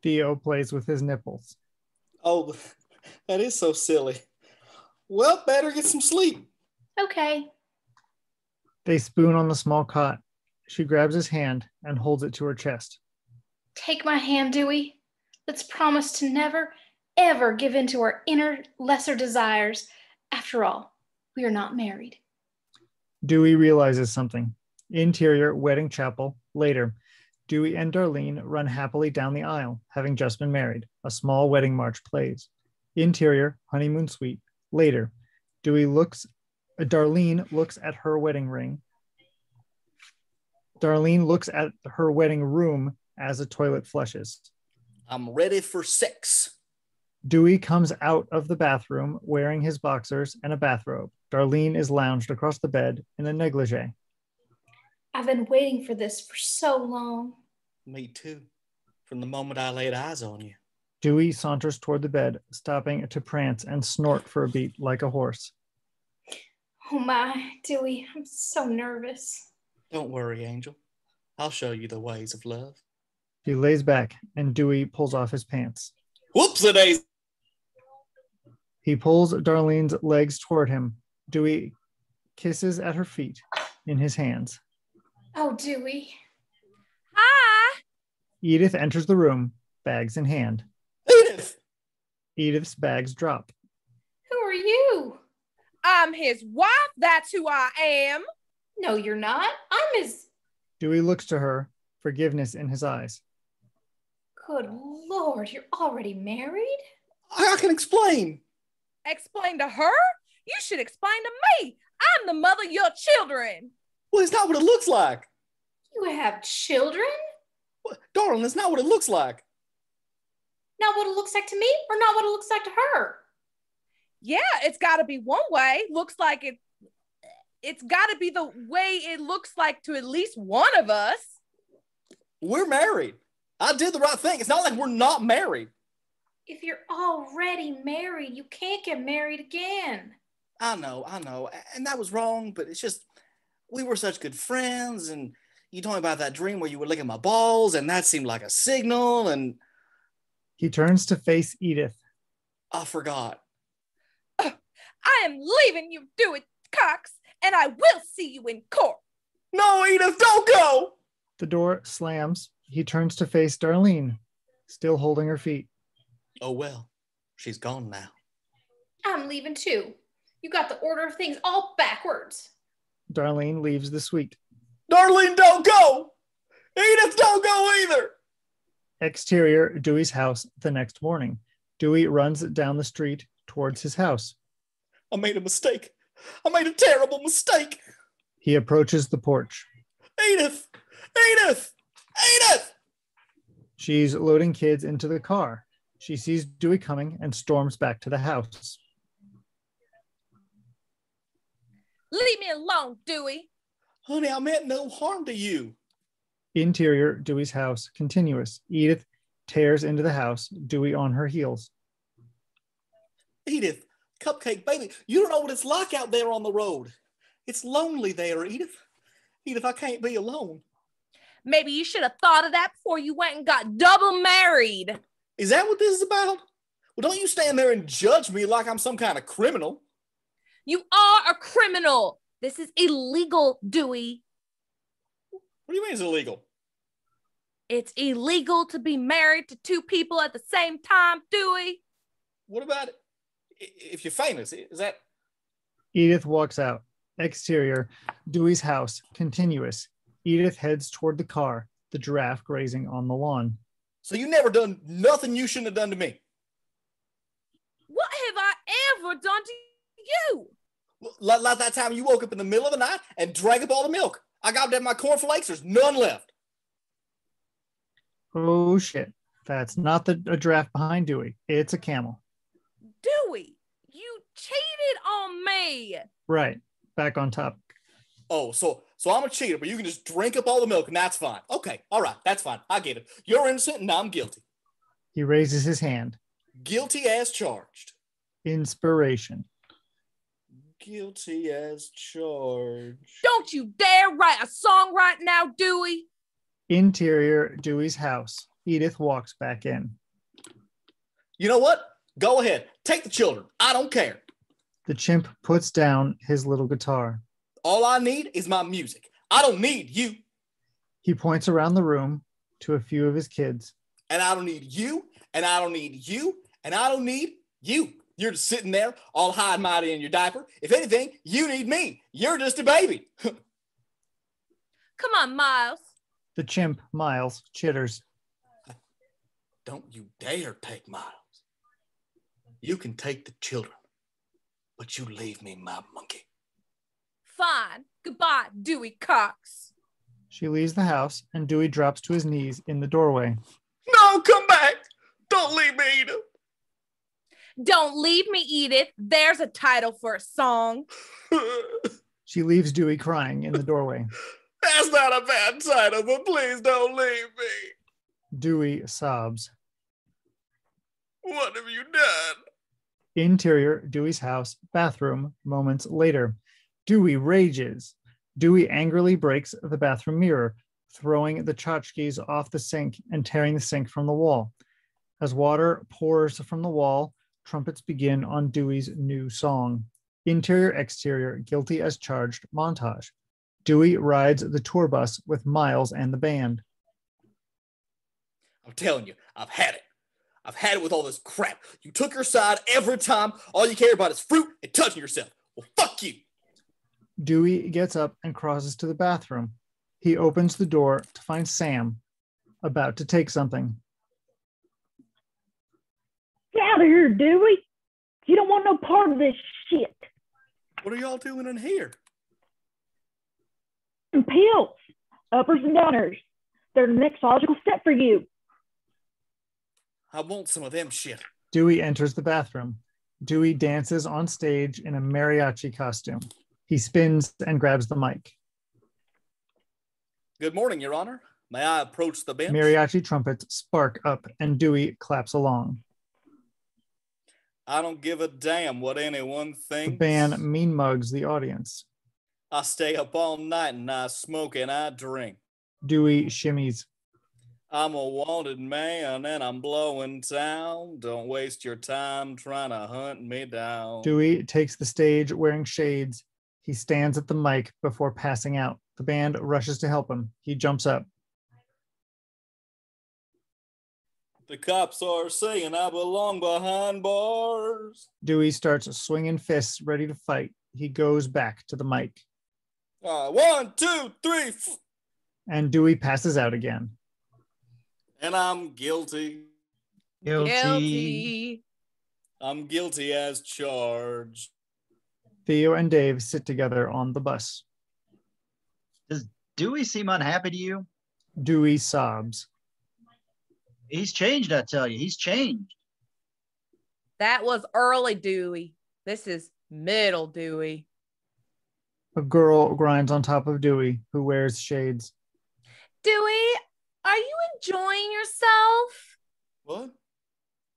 Theo plays with his nipples. Oh, that is so silly. Well, better get some sleep. Okay. They spoon on the small cot. She grabs his hand and holds it to her chest. Take my hand, Dewey. Let's promise to never, ever give in to our inner, lesser desires. After all, we are not married. Dewey realizes something. Interior wedding chapel. Later, Dewey and Darlene run happily down the aisle, having just been married. A small wedding march plays. Interior honeymoon suite. Later, Dewey looks. uh, Darlene looks at her wedding ring. Darlene looks at her wedding room as a toilet flushes. I'm ready for sex. Dewey comes out of the bathroom wearing his boxers and a bathrobe. Darlene is lounged across the bed in a negligee. I've been waiting for this for so long. Me too. From the moment I laid eyes on you. Dewey saunters toward the bed, stopping to prance and snort for a beat like a horse. Oh my, Dewey, I'm so nervous. Don't worry, Angel. I'll show you the ways of love. He lays back, and Dewey pulls off his pants. Whoops a days. He pulls Darlene's legs toward him. Dewey kisses at her feet in his hands. Oh, Dewey. Hi. Edith enters the room, bags in hand. Edith! Edith's bags drop. Who are you? I'm his wife. That's who I am. No, you're not. I'm his. Dewey looks to her, forgiveness in his eyes. Good Lord, you're already married? I can explain. Explain to her? You should explain to me. I'm the mother of your children. Well, it's not what it looks like. You have children? What- Darling, it's not what it looks like. Not what it looks like to me, or not what it looks like to her? Yeah, it's got to be one way. Looks like it. It's got to be the way it looks like to at least one of us. We're married. I did the right thing. It's not like we're not married. If you're already married, you can't get married again. I know, I know. And that was wrong, but it's just we were such good friends. And you told me about that dream where you would look at my balls, and that seemed like a signal. And He turns to face Edith. I forgot. I am leaving you, Dewey, Cox, and I will see you in court. No, Edith, don't go. The door slams. He turns to face Darlene, still holding her feet. Oh, well, she's gone now. I'm leaving too. You got the order of things all backwards. Darlene leaves the suite. Darlene, don't go. Edith, don't go either. Exterior Dewey's house the next morning. Dewey runs down the street towards his house. I made a mistake. I made a terrible mistake. He approaches the porch. Edith, Edith, Edith. She's loading kids into the car. She sees Dewey coming and storms back to the house. Leave me alone, Dewey. Honey, I meant no harm to you. Interior Dewey's house continuous. Edith tears into the house, Dewey on her heels. Edith, cupcake baby, you don't know what it's like out there on the road. It's lonely there, Edith. Edith, I can't be alone. Maybe you should have thought of that before you went and got double married. Is that what this is about? Well, don't you stand there and judge me like I'm some kind of criminal. You are a criminal. This is illegal, Dewey. What do you mean it's illegal? It's illegal to be married to two people at the same time, Dewey. What about If you're famous, is that Edith walks out. Exterior Dewey's house continuous. Edith heads toward the car, the giraffe grazing on the lawn. So you never done nothing you shouldn't have done to me. What have I ever done to you? Like, like that time you woke up in the middle of the night and drank up all the milk. I got down my cornflakes. There's none left. Oh shit. That's not the a giraffe behind Dewey. It's a camel. Dewey, you cheated on me. Right. Back on top. Oh, so so I'm a cheater, but you can just drink up all the milk and that's fine. Okay, all right, that's fine. I get it. You're innocent and I'm guilty. He raises his hand. Guilty as charged. Inspiration. Guilty as charged. Don't you dare write a song right now, Dewey. Interior Dewey's house. Edith walks back in. You know what? Go ahead. Take the children. I don't care. The chimp puts down his little guitar. All I need is my music. I don't need you. He points around the room to a few of his kids. And I don't need you. And I don't need you. And I don't need you. You're just sitting there all high and mighty in your diaper. If anything, you need me. You're just a baby. Come on, Miles. The chimp, Miles, chitters. Don't you dare take Miles. You can take the children, but you leave me my monkey. Fine. Goodbye, Dewey Cox. She leaves the house, and Dewey drops to his knees in the doorway. No, come back. Don't leave me, Edith. Don't leave me, Edith. There's a title for a song. She leaves Dewey crying in the doorway. That's not a bad title, but please don't leave me. Dewey sobs. What have you done? Interior Dewey's house, bathroom, moments later. Dewey rages. Dewey angrily breaks the bathroom mirror, throwing the tchotchkes off the sink and tearing the sink from the wall. As water pours from the wall, trumpets begin on Dewey's new song. Interior exterior, guilty as charged, montage. Dewey rides the tour bus with Miles and the band. I'm telling you, I've had it. I've had it with all this crap. You took your side every time. All you care about is fruit and touching yourself. Well, fuck you. Dewey gets up and crosses to the bathroom. He opens the door to find Sam about to take something. Get out of here, Dewey. You don't want no part of this shit. What are y'all doing in here? And pills, uppers and downers. They're the next logical step for you. I want some of them shit. Dewey enters the bathroom. Dewey dances on stage in a mariachi costume. He spins and grabs the mic. Good morning, Your Honor. May I approach the bench? Mariachi trumpets spark up and Dewey claps along. I don't give a damn what anyone The thinks. band mean mugs the audience. I stay up all night and I smoke and I drink. Dewey shimmies. I'm a wanted man and I'm blowing town. Don't waste your time trying to hunt me down. Dewey takes the stage wearing shades. He stands at the mic before passing out. The band rushes to help him. He jumps up. The cops are saying I belong behind bars. Dewey starts swinging fists, ready to fight. He goes back to the mic, Uh, one, two, three, f- and Dewey passes out again. and I'm guilty. Guilty. Guilty. I'm guilty as charged. Theo and Dave sit together on the bus. Does Dewey seem unhappy to you? Dewey sobs. He's changed, I tell you. He's changed. That was early Dewey. This is middle Dewey. A girl grinds on top of Dewey, who wears shades. Dewey, are you enjoying yourself? What?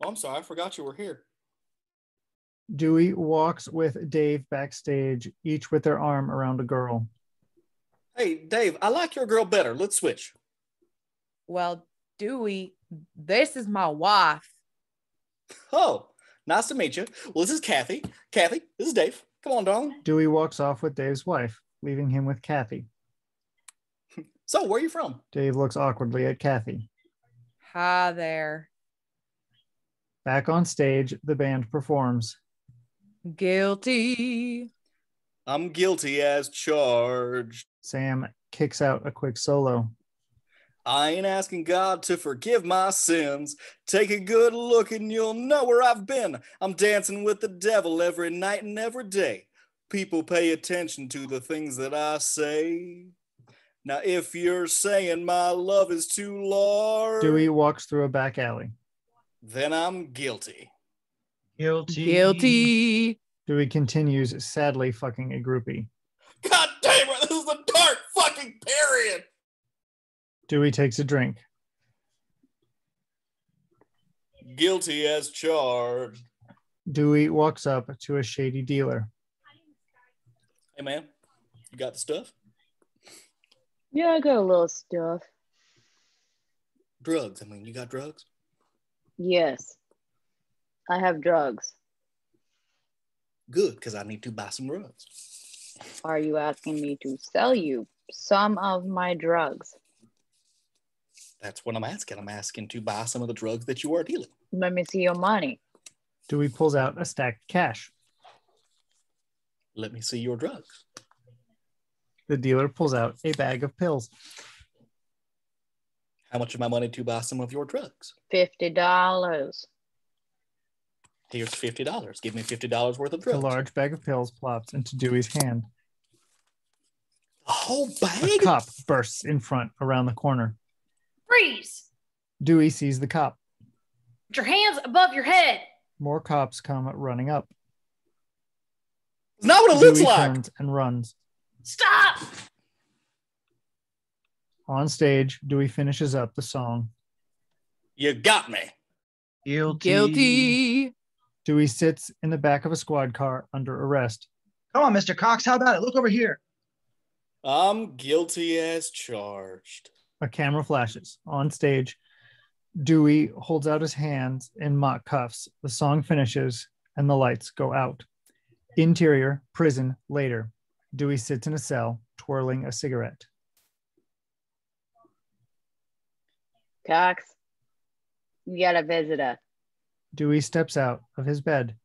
Oh, I'm sorry. I forgot you were here. Dewey walks with Dave backstage, each with their arm around a girl. Hey, Dave, I like your girl better. Let's switch. Well, Dewey, this is my wife. Oh, nice to meet you. Well, this is Kathy. Kathy, this is Dave. Come on, darling. Dewey walks off with Dave's wife, leaving him with Kathy. So, where are you from? Dave looks awkwardly at Kathy. Hi there. Back on stage, the band performs. Guilty. I'm guilty as charged. Sam kicks out a quick solo. I ain't asking God to forgive my sins. Take a good look and you'll know where I've been. I'm dancing with the devil every night and every day. People pay attention to the things that I say. Now, if you're saying my love is too large, Dewey walks through a back alley. then I'm guilty. Guilty. Guilty. Dewey continues sadly fucking a groupie. God damn it, this is the dark fucking period. Dewey takes a drink. Guilty as charged. Dewey walks up to a shady dealer. Hey man, you got the stuff? Yeah, I got a little stuff. Drugs. I mean, you got drugs? Yes. I have drugs. Good, because I need to buy some drugs. Are you asking me to sell you some of my drugs? That's what I'm asking. I'm asking to buy some of the drugs that you are dealing. Let me see your money. Dewey pulls out a stack of cash. Let me see your drugs. The dealer pulls out a bag of pills. How much of my money to buy some of your drugs? Fifty dollars. Here's fifty dollars. Give me fifty dollars worth of drugs. A large bag of pills plops into Dewey's hand. A whole bag. A bag. cop bursts in front around the corner. Freeze! Dewey sees the cop. Put your hands above your head. More cops come running up. It's not what it looks like. and runs. Stop! On stage, Dewey finishes up the song. You got me. Guilty. Guilty. Dewey sits in the back of a squad car under arrest. Come on, Mr. Cox. How about it? Look over here. I'm guilty as charged. A camera flashes. On stage, Dewey holds out his hands in mock cuffs. The song finishes and the lights go out. Interior, prison, later. Dewey sits in a cell, twirling a cigarette. Cox, you got a visitor. Dewey steps out of his bed.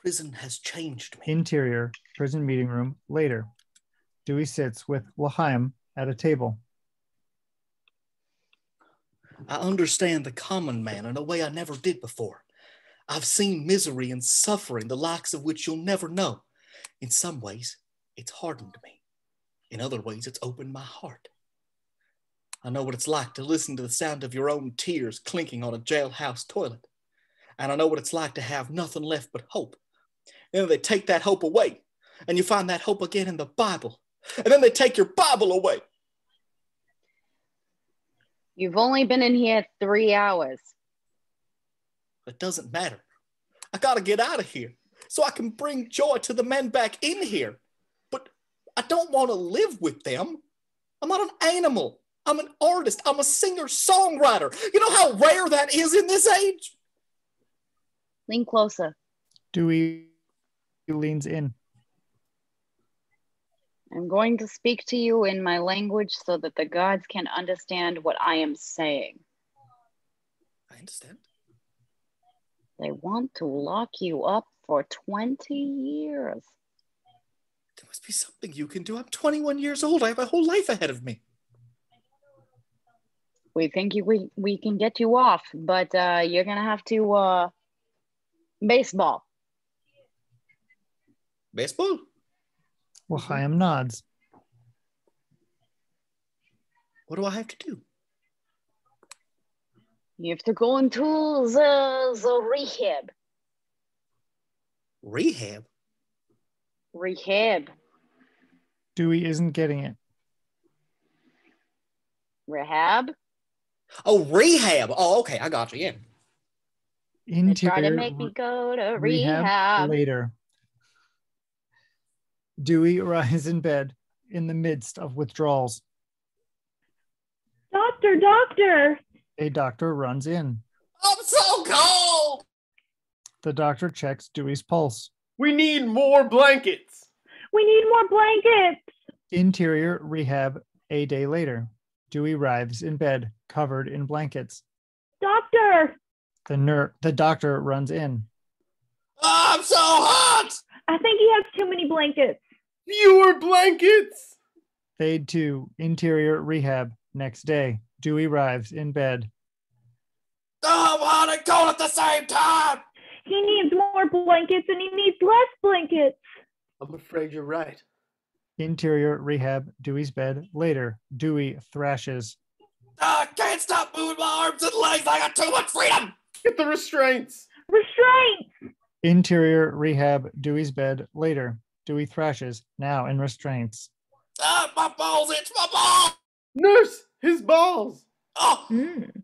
Prison has changed me. Interior, prison meeting room, later. Dewey sits with L'Chaim at a table. I understand the common man in a way I never did before. I've seen misery and suffering, the likes of which you'll never know. In some ways, it's hardened me. In other ways, it's opened my heart. I know what it's like to listen to the sound of your own tears clinking on a jailhouse toilet. And I know what it's like to have nothing left but hope. And then they take that hope away, and you find that hope again in the Bible. And then they take your Bible away. You've only been in here three hours. It doesn't matter. I gotta get out of here so I can bring joy to the men back in here. But I don't want to live with them. I'm not an animal. I'm an artist. I'm a singer songwriter. You know how rare that is in this age? Lean closer. Dewey leans in. I'm going to speak to you in my language so that the gods can understand what I am saying. I understand. They want to lock you up for 20 years. There must be something you can do. I'm 21 years old. I have a whole life ahead of me. We think you, we, we can get you off, but uh, you're going to have to uh, baseball. Baseball? L'Chaim nods. What do I have to do? You have to go into the, uh, the rehab. Rehab? Rehab. Dewey isn't getting it. Rehab. Oh, rehab. Oh, okay. I got you. Yeah. They try to make me go to rehab rehab. later. Dewey rises in bed in the midst of withdrawals. Doctor, doctor. A doctor runs in. I'm so cold. The doctor checks Dewey's pulse. We need more blankets. We need more blankets. Interior rehab a day later. Dewey writhes in bed, covered in blankets. Doctor, The ner- the doctor runs in. I'm so hot. I think he has too many blankets. Fewer blankets. Fade to interior rehab. Next day, Dewey arrives in bed. Oh, hot and cold at the same time. He needs more blankets and he needs less blankets. I'm afraid you're right. Interior rehab. Dewey's bed. Later, Dewey thrashes. I can't stop moving my arms and legs. I got too much freedom. Get the restraints. Restraints. Interior rehab. Dewey's bed. Later, Dewey thrashes. Now in restraints. Ah, my balls itch. My balls. Nurse, his balls. Oh, Mm.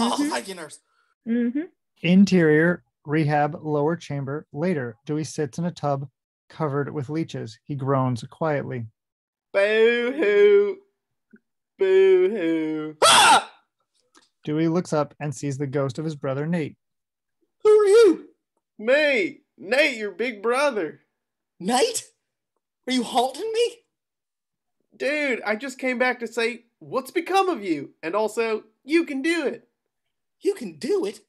oh, hmm thank you, nurse. hmm Interior rehab. Lower chamber. Later, Dewey sits in a tub covered with leeches. He groans quietly. Boo hoo. Boo hoo. Ah! Dewey looks up and sees the ghost of his brother Nate. Who are you? Me, Nate, your big brother. Nate? Are you haunting me? Dude, I just came back to say, what's become of you? And also, you can do it. You can do it.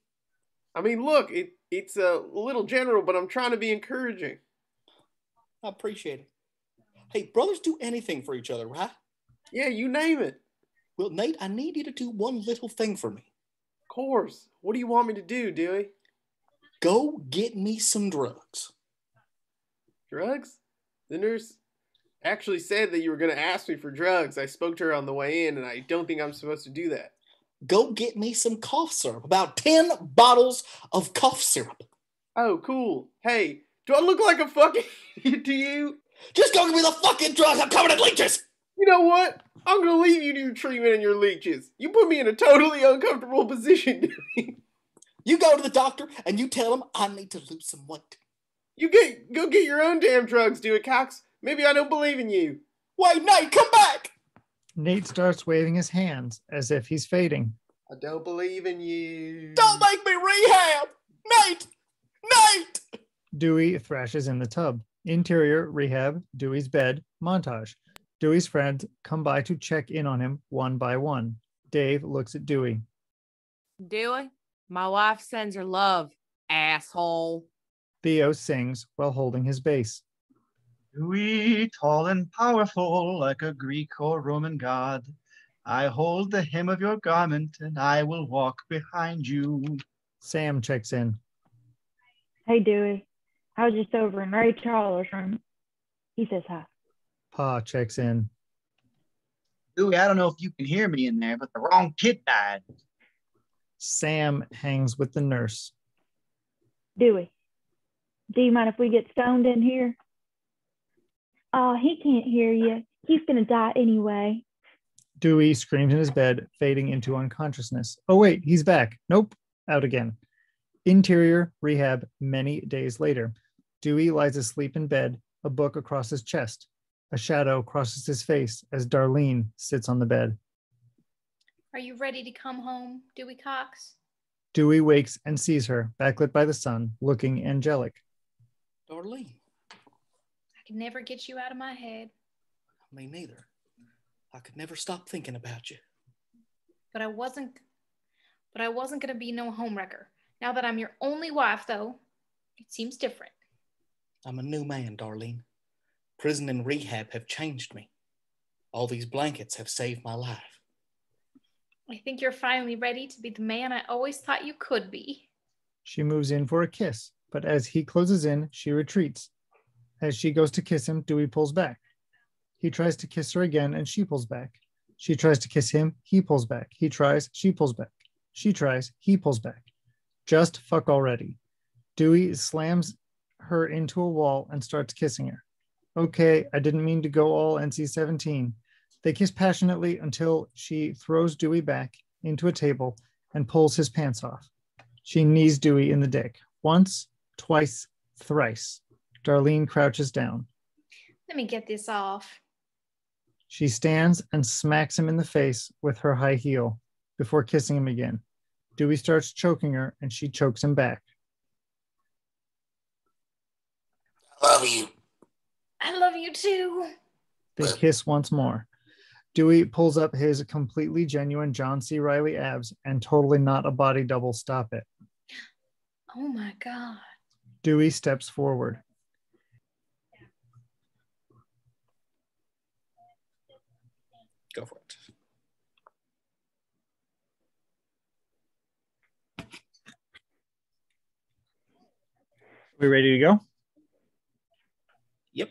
I mean, look, it it's a little general, but I'm trying to be encouraging. I appreciate it. Hey, brothers do anything for each other, right? Yeah, you name it. Well, Nate, I need you to do one little thing for me. Of course. What do you want me to do, Dewey? Go get me some drugs. Drugs? The nurse actually said that you were going to ask me for drugs. I spoke to her on the way in, and I don't think I'm supposed to do that. Go get me some cough syrup. About 10 bottles of cough syrup. Oh, cool. Hey, do I look like a fucking idiot to you? Just go give me the fucking drugs. I'm covered in leeches. You know what? I'm gonna leave you to your treatment and your leeches. You put me in a totally uncomfortable position. You go to the doctor and you tell him I need to lose some weight. You get go get your own damn drugs, Dewey Cox. Maybe I don't believe in you. Wait, Nate, come back. Nate starts waving his hands as if he's fading. I don't believe in you. Don't make me rehab. Nate, Nate. Dewey thrashes in the tub. Interior rehab, Dewey's bed, montage. Dewey's friends come by to check in on him one by one. Dave looks at Dewey. Dewey, my wife sends her love, asshole. Theo sings while holding his bass. Dewey, tall and powerful, like a Greek or Roman god. I hold the hem of your garment, and I will walk behind you. Sam checks in. Hey, Dewey. I was just over in Ray Charles' room. He says hi. Pa checks in. Dewey, I don't know if you can hear me in there, but the wrong kid died. Sam hangs with the nurse. Dewey, do you mind if we get stoned in here? Oh, he can't hear you. He's gonna die anyway. Dewey screams in his bed, fading into unconsciousness. Oh, wait, he's back. Nope, out again. Interior rehab many days later. Dewey lies asleep in bed, a book across his chest. A shadow crosses his face as Darlene sits on the bed. Are you ready to come home, Dewey Cox? Dewey wakes and sees her, backlit by the sun, looking angelic. Darlene, I could never get you out of my head, me neither. I could never stop thinking about you. but I wasn't. But I wasn't gonna be no homewrecker. Now that I'm your only wife, though, it seems different. I'm a new man, Darlene. Prison and rehab have changed me. All these blankets have saved my life. I think you're finally ready to be the man I always thought you could be. She moves in for a kiss, but as he closes in, she retreats. As she goes to kiss him, Dewey pulls back. He tries to kiss her again, and she pulls back. She tries to kiss him, he pulls back. He tries, she pulls back. She tries, he pulls back. Just fuck already. Dewey slams her into a wall and starts kissing her. Okay, I didn't mean to go all NC 17. They kiss passionately until she throws Dewey back into a table and pulls his pants off. She knees Dewey in the dick. Once, twice, thrice. Darlene crouches down. Let me get this off. She stands and smacks him in the face with her high heel before kissing him again. Dewey starts choking her and she chokes him back. I love you. I love you too. They kiss once more. Dewey pulls up his completely genuine John C. Reilly abs and totally not a body double. Stop it. Oh my God. Dewey steps forward. Go for it. We ready to go? Yep.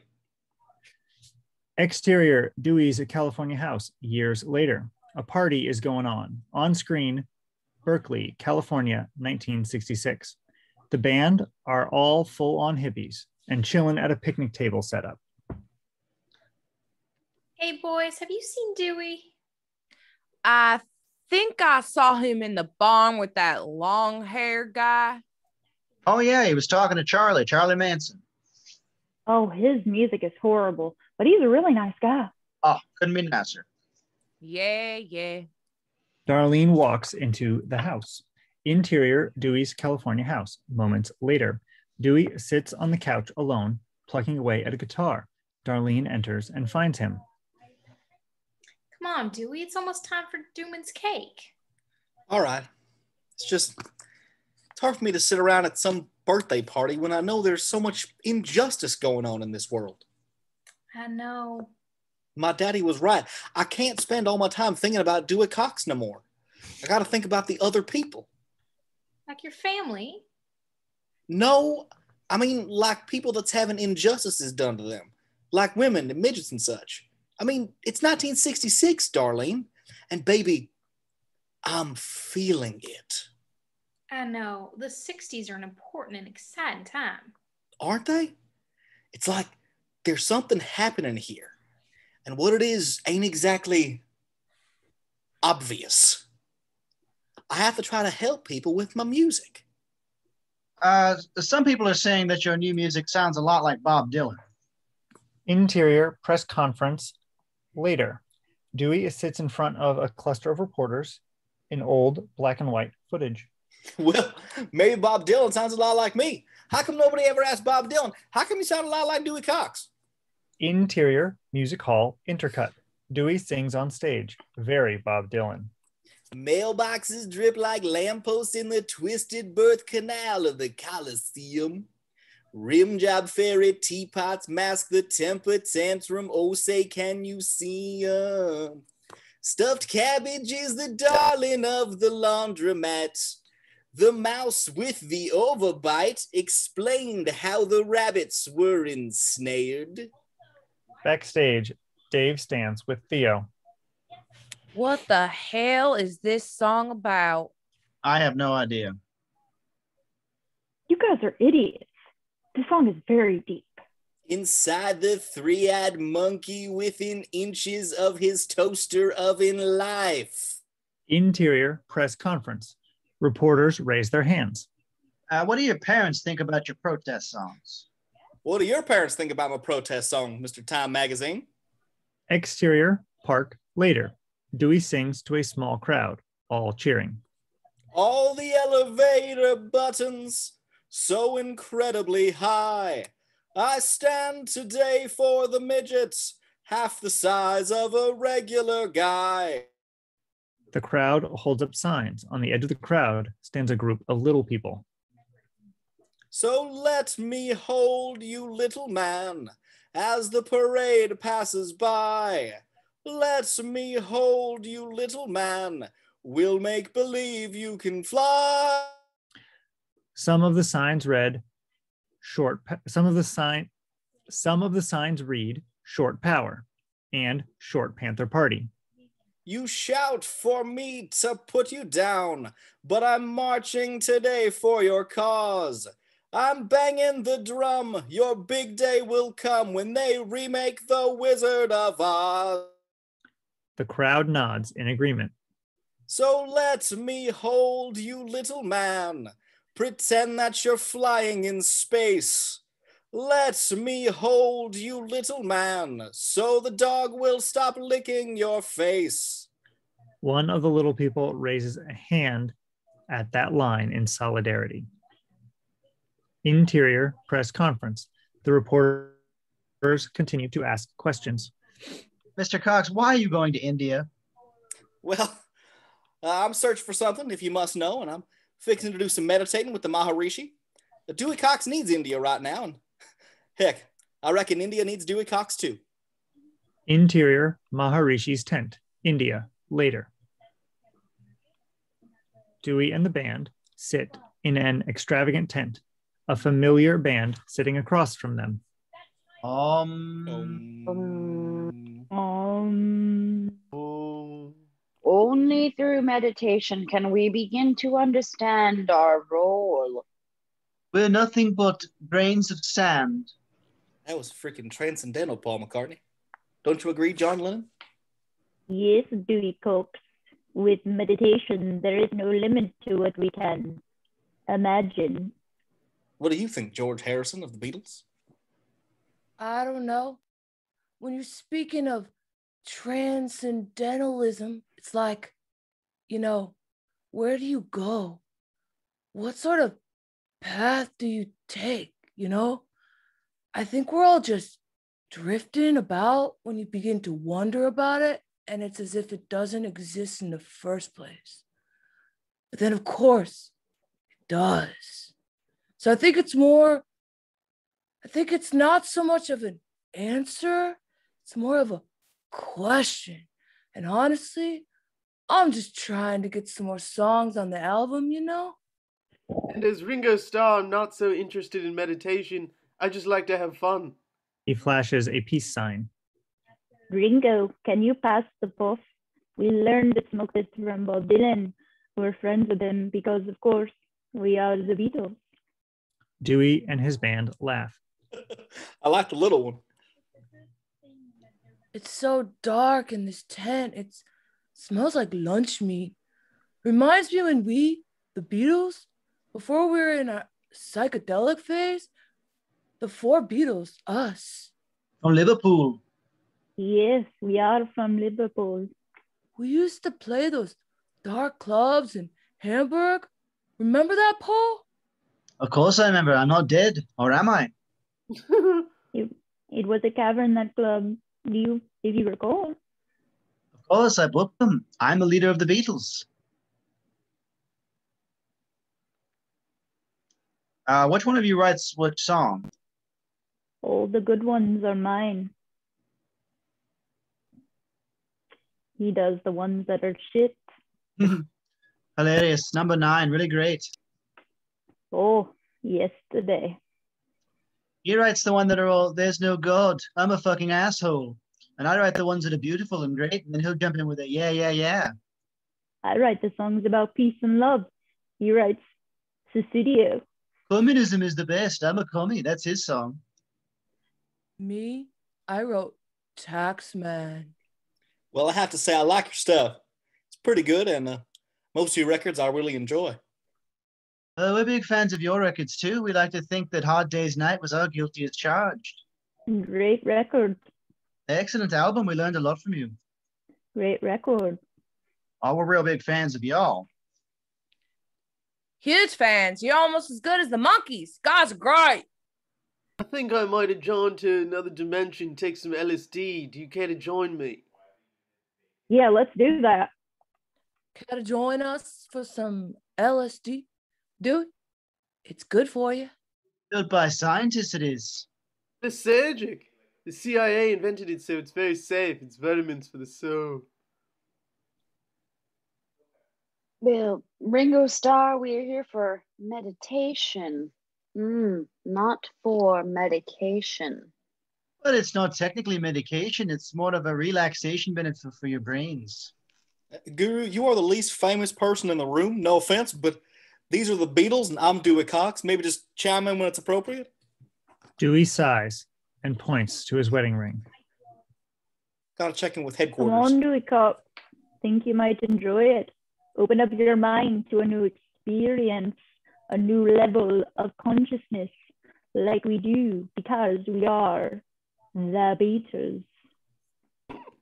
Exterior Dewey's California house years later. A party is going on. On screen, Berkeley, California, 1966. The band are all full on hippies and chilling at a picnic table setup. Hey, boys, have you seen Dewey? I think I saw him in the barn with that long hair guy. Oh yeah, he was talking to Charlie, Charlie Manson. Oh, his music is horrible, but he's a really nice guy. Oh, couldn't be nicer. Yeah, yeah. Darlene walks into the house. Interior Dewey's California house. Moments later, Dewey sits on the couch alone, plucking away at a guitar. Darlene enters and finds him. Come on, Dewey. It's almost time for Dooman's cake. All right. It's just, it's hard for me to sit around at some birthday party when I know there's so much injustice going on in this world. I know. My daddy was right. I can't spend all my time thinking about Dewey Cox no more. I got to think about the other people. Like your family. No, I mean, like people that's having injustices done to them, like women and midgets and such. I mean, it's 1966, Darlene. And baby, I'm feeling it. I know. The 60s are an important and exciting time. Aren't they? It's like there's something happening here. And what it is ain't exactly obvious. I have to try to help people with my music. Uh, some people are saying that your new music sounds a lot like Bob Dylan. Interior press conference later. Dewey sits in front of a cluster of reporters in old black and white footage. Well, maybe Bob Dylan sounds a lot like me. How come nobody ever asked Bob Dylan? How come you sound a lot like Dewey Cox? Interior music hall intercut. Dewey sings on stage. Very Bob Dylan. Mailboxes drip like lampposts in the twisted birth canal of the Coliseum. Rim job fairy teapots mask the temper tantrum. Oh, say, can you see? Stuffed cabbage is the darling of the laundromat. The mouse with the overbite explained how the rabbits were ensnared. Backstage, Dave stands with Theo. What the hell is this song about? I have no idea. You guys are idiots. This song is very deep. Inside the three eyed monkey within inches of his toaster oven life. Interior press conference. Reporters raise their hands. Uh, what do your parents think about your protest songs? What do your parents think about my protest song, Mr. Time Magazine? Exterior park later. Dewey sings to a small crowd, all cheering. All the elevator buttons so incredibly high. I stand today for the midgets, half the size of a regular guy. The crowd holds up signs. On the edge of the crowd stands a group of little people. So let me hold you, little man, as the parade passes by. Let me hold you, little man. We'll make believe you can fly. Some of the signs read short some of the sign some of the signs read short power and short panther party. You shout for me to put you down, but I'm marching today for your cause. I'm banging the drum. Your big day will come when they remake The Wizard of Oz. The crowd nods in agreement. So let me hold you, little man. Pretend that you're flying in space. Let me hold you, little man, so the dog will stop licking your face. One of the little people raises a hand at that line in solidarity. Interior press conference. The reporters continue to ask questions. Mr. Cox, why are you going to India? Well, uh, I'm searching for something, if you must know, and I'm fixing to do some meditating with the Maharishi. The Dewey Cox needs India right now, and heck, I reckon India needs Dewey Cox too. Interior Maharishi's tent. India, later. Dewey and the band sit in an extravagant tent, a familiar band sitting across from them. Um, Um, Um, Oh. Only through meditation can we begin to understand our role. we're nothing but grains of sand. that was freaking transcendental, Paul McCartney. Don't you agree, John Lennon? yes, Dewey Cox. With meditation, there is no limit to what we can imagine. What do you think, George Harrison of the Beatles? I don't know. When you're speaking of transcendentalism, it's like, you know, where do you go? What sort of path do you take? You know, I think we're all just drifting about when you begin to wonder about it, and it's as if it doesn't exist in the first place. But then, of course, it does. So I think it's more I think it's not so much of an answer, it's more of a question. And honestly, I'm just trying to get some more songs on the album, you know? And as Ringo Starr, I'm not so interested in meditation. I just like to have fun. He flashes a peace sign. Ringo, can you pass the puff? We learned to smoke this from Bob Dylan. We're friends with him because, of course, we are the Beatles. Dewey and his band laugh. I like the little one. It's so dark in this tent. It's smells like lunch meat. Reminds me when we, the Beatles, before we were in our psychedelic phase, the four Beatles, us, From Liverpool. Yes, we are from Liverpool. we used to play those dark clubs in Hamburg. Remember that, Paul? Of course I remember. I'm not dead, or am I? It was a cavern that club. Do you, if you recall? Of course, I booked them. I'm the leader of the Beatles. Uh, which one of you writes which song? All the good ones are mine. He does the ones that are shit. Hilarious. Number nine, really great. Oh, yesterday. He writes the one that are all, there's no God, I'm a fucking asshole. And I write the ones that are beautiful and great, and then he'll jump in with a yeah, yeah, yeah. I write the songs about peace and love. He writes Suicidio. Communism is the best. I'm a commie. That's his song. Me, I wrote Taxman. Well, I have to say, I like your stuff. It's pretty good, and uh, most of your records I really enjoy. Uh, we're big fans of your records too. We like to think that Hard Day's Night was our guilty as charged. Great record. Excellent album. We learned a lot from you. Great record. Oh, we're real big fans of y'all. Huge fans. You're almost as good as the Monkees. Guys are great. I think I might have gone to another dimension, take some LSD. Do you care to join me? Yeah, let's do that. Care to join us for some LSD? Do it. It's good for you. Built by scientists, it is. Lysergic. The CIA invented it so it's very safe. It's vitamins for the soul. Well, Ringo Starr, we are here for meditation. Mm, not for medication. But it's not technically medication. It's more of a relaxation benefit for your brains. Guru, you are the least famous person in the room. No offense, but these are the Beatles, and I'm Dewey Cox. Maybe just chime in when it's appropriate. Dewey sighs and points to his wedding ring. Gotta check in with Come headquarters. on, Dewey Cox. Think you might enjoy it. Open up your mind to a new experience, a new level of consciousness, like we do because we are the Beatles.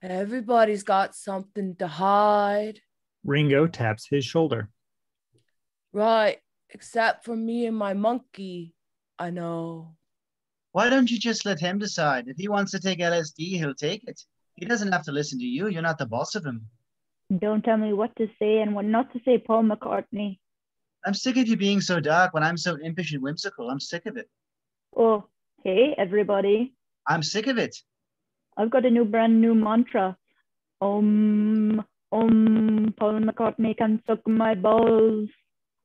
Everybody's got something to hide. Ringo taps his shoulder. Right. Except for me and my monkey. I know. Why don't you just let him decide? If he wants to take LSD, he'll take it. He doesn't have to listen to you. You're not the boss of him. Don't tell me what to say and what not to say, Paul McCartney. I'm sick of you being so dark when I'm so impish and whimsical. I'm sick of it. Oh, hey, everybody. I'm sick of it. I've got a new brand new mantra. Um, um, Paul McCartney can suck my balls.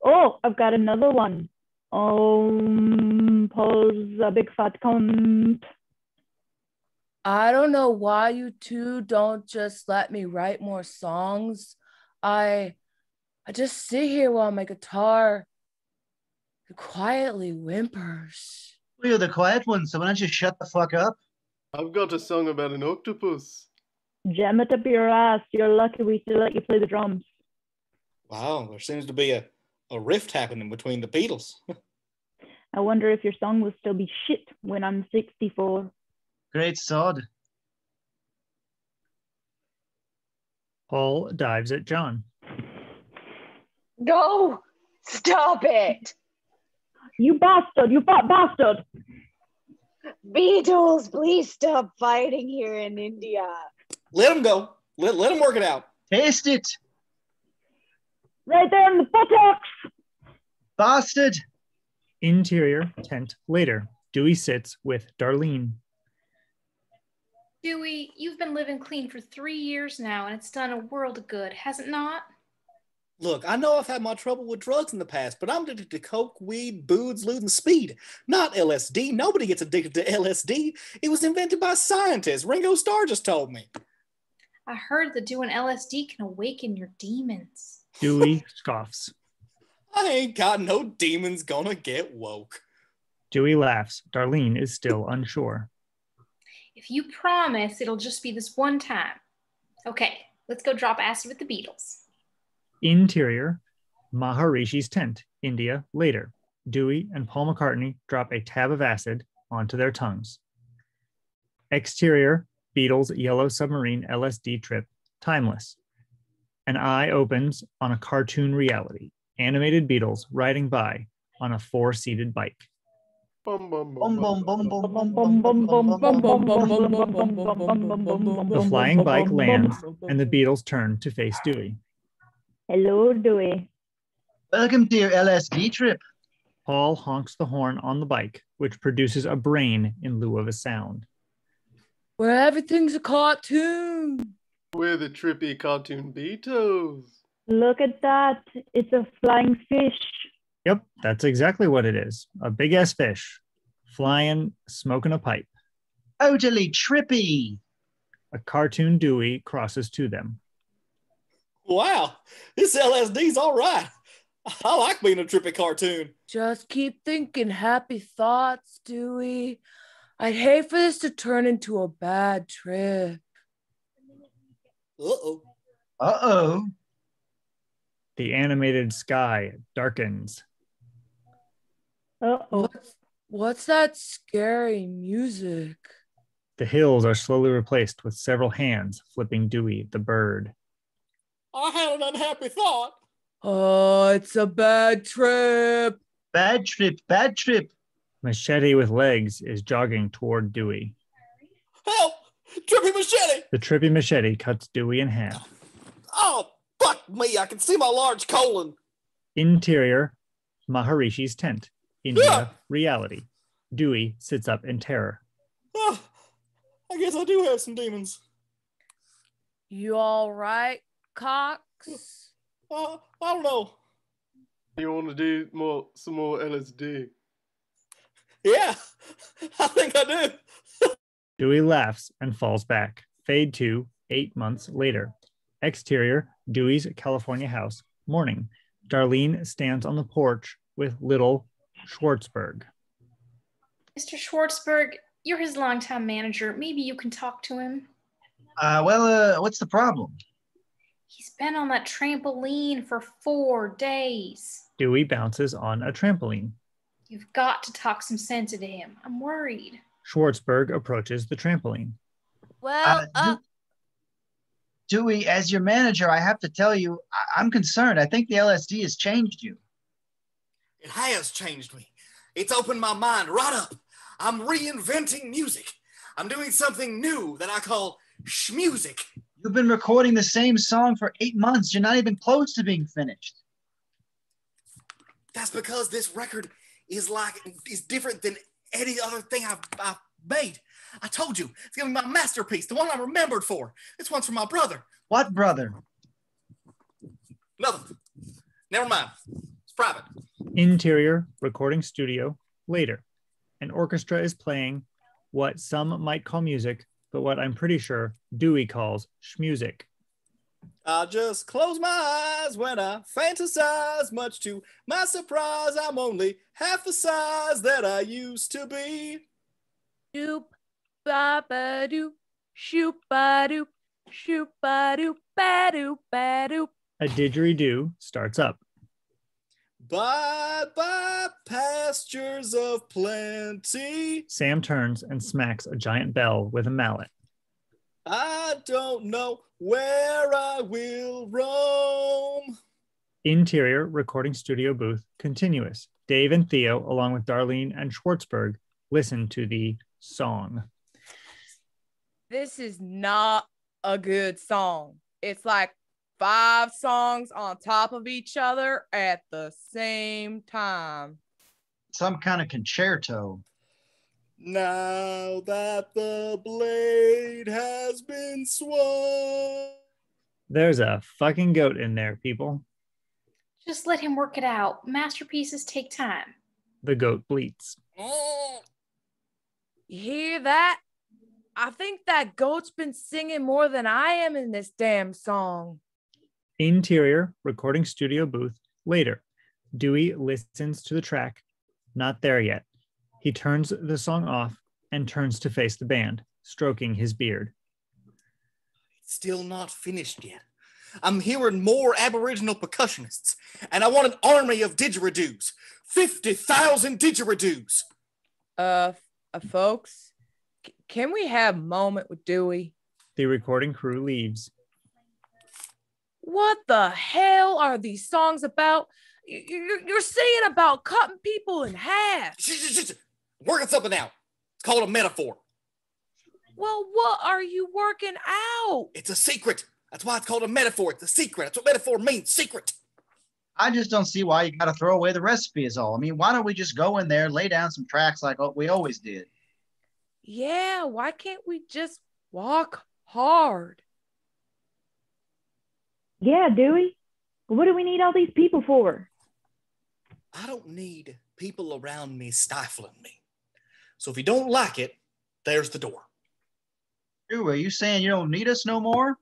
Oh, I've got another one. Um, Paul's a big fat cunt. I don't know why you two don't just let me write more songs. I I just sit here while my guitar quietly whimpers. Well, you're the quiet one, so why don't you shut the fuck up? I've got a song about an octopus. Jam it up your ass. You're lucky we still let you play the drums. Wow, there seems to be a, a rift happening between the Beatles. I wonder if your song will still be shit when I'm 64. Great sod. Paul dives at John. No, stop it. You bastard! You fat bastard! Beatles, please stop fighting here in India. let him go. Let, let him work it out. Taste it, Right there in the buttocks! bastard. Interior tent later. Dewey sits with Darlene. Dewey, you've been living clean for three years now, and it's done a world of good, has it not? Look, I know I've had my trouble with drugs in the past, but I'm addicted to coke, weed, booze, loot, and speed. Not LSD. Nobody gets addicted to LSD. It was invented by scientists. Ringo Starr just told me. I heard that doing LSD can awaken your demons. Dewey scoffs. I ain't got no demons gonna get woke. Dewey laughs. Darlene is still unsure. If you promise it'll just be this one time. Okay, let's go drop acid with the Beatles. Interior, Maharishi's tent, India, later. Dewey and Paul McCartney drop a tab of acid onto their tongues. Exterior, Beatles' Yellow Submarine LSD trip, timeless. An eye opens on a cartoon reality. Animated Beatles riding by on a four seated bike. The flying bike lands, and the Beatles turn to face Dewey. Hello, Dewey. Welcome to your LSD trip. Paul honks the horn on the bike, which produces a brain in lieu of a sound. Where everything's a cartoon. We're the trippy cartoon Beatles. Look at that. It's a flying fish. Yep, that's exactly what it is. A big ass fish flying, smoking a pipe. Totally trippy. A cartoon Dewey crosses to them. Wow, this LSD's all right. I like being a trippy cartoon. Just keep thinking happy thoughts, Dewey. I'd hate for this to turn into a bad trip. Uh oh. Uh oh. The animated sky darkens. Uh oh. What's, what's that scary music? The hills are slowly replaced with several hands flipping Dewey the bird. I had an unhappy thought. Oh, it's a bad trip. Bad trip, bad trip. Machete with legs is jogging toward Dewey. Help! Trippy machete! The trippy machete cuts Dewey in half. Oh, fuck me. I can see my large colon. Interior, Maharishi's tent. India, Yeah. reality. Dewey sits up in terror. Oh, I guess I do have some demons. You all right, Cox? Uh, I don't know. You want to do more, some more LSD? Yeah, I think I do. Dewey laughs and falls back. Fade to eight months later. Exterior, Dewey's California house. Morning. Darlene stands on the porch with little Schwartzberg. Mr. Schwartzberg, you're his longtime manager. Maybe you can talk to him. Uh, well, uh, what's the problem? He's been on that trampoline for four days. Dewey bounces on a trampoline. You've got to talk some sense into him. I'm worried. Schwartzberg approaches the trampoline. Well, Uh, uh, Dewey, as your manager, I have to tell you, I- I'm concerned. I think the LSD has changed you. It has changed me. It's opened my mind right up. I'm reinventing music. I'm doing something new that I call schmusic. You've been recording the same song for eight months. You're not even close to being finished. That's because this record is like is different than any other thing I've, I've made. I told you, it's gonna be my masterpiece, the one I'm remembered for. This one's for my brother. What brother? Nothing. Never mind. It's private. Interior recording studio later. An orchestra is playing what some might call music, but what I'm pretty sure Dewey calls schmusic. I just close my eyes when I fantasize, much to my surprise, I'm only half the size that I used to be. Doop ba ba doop, shoop ba doop, shoop ba doop, ba doop ba doop. A didgeridoo starts up. Bye bye, pastures of plenty. Sam turns and smacks a giant bell with a mallet. I don't know where I will roam. Interior recording studio booth continuous. Dave and Theo, along with Darlene and Schwartzberg, listen to the song. This is not a good song. It's like five songs on top of each other at the same time. Some kind of concerto. Now that the blade has been swung. There's a fucking goat in there, people. Just let him work it out. Masterpieces take time. The goat bleats. Mm. Hear that? I think that goat's been singing more than I am in this damn song. Interior recording studio booth later. Dewey listens to the track. Not there yet. He turns the song off and turns to face the band, stroking his beard. It's still not finished yet. I'm hearing more Aboriginal percussionists, and I want an army of didgeridoos. 50,000 didgeridoos. Uh, uh folks, c- can we have a moment with Dewey? The recording crew leaves. What the hell are these songs about? You're, you're singing about cutting people in half. Working something out. It's called a metaphor. Well, what are you working out? It's a secret. That's why it's called a metaphor. It's a secret. That's what metaphor means. Secret. I just don't see why you got to throw away the recipe, is all. I mean, why don't we just go in there, lay down some tracks like what we always did? Yeah, why can't we just walk hard? Yeah, Dewey. What do we need all these people for? I don't need people around me stifling me. So if you don't like it, there's the door. Dude, are you saying you don't need us no more?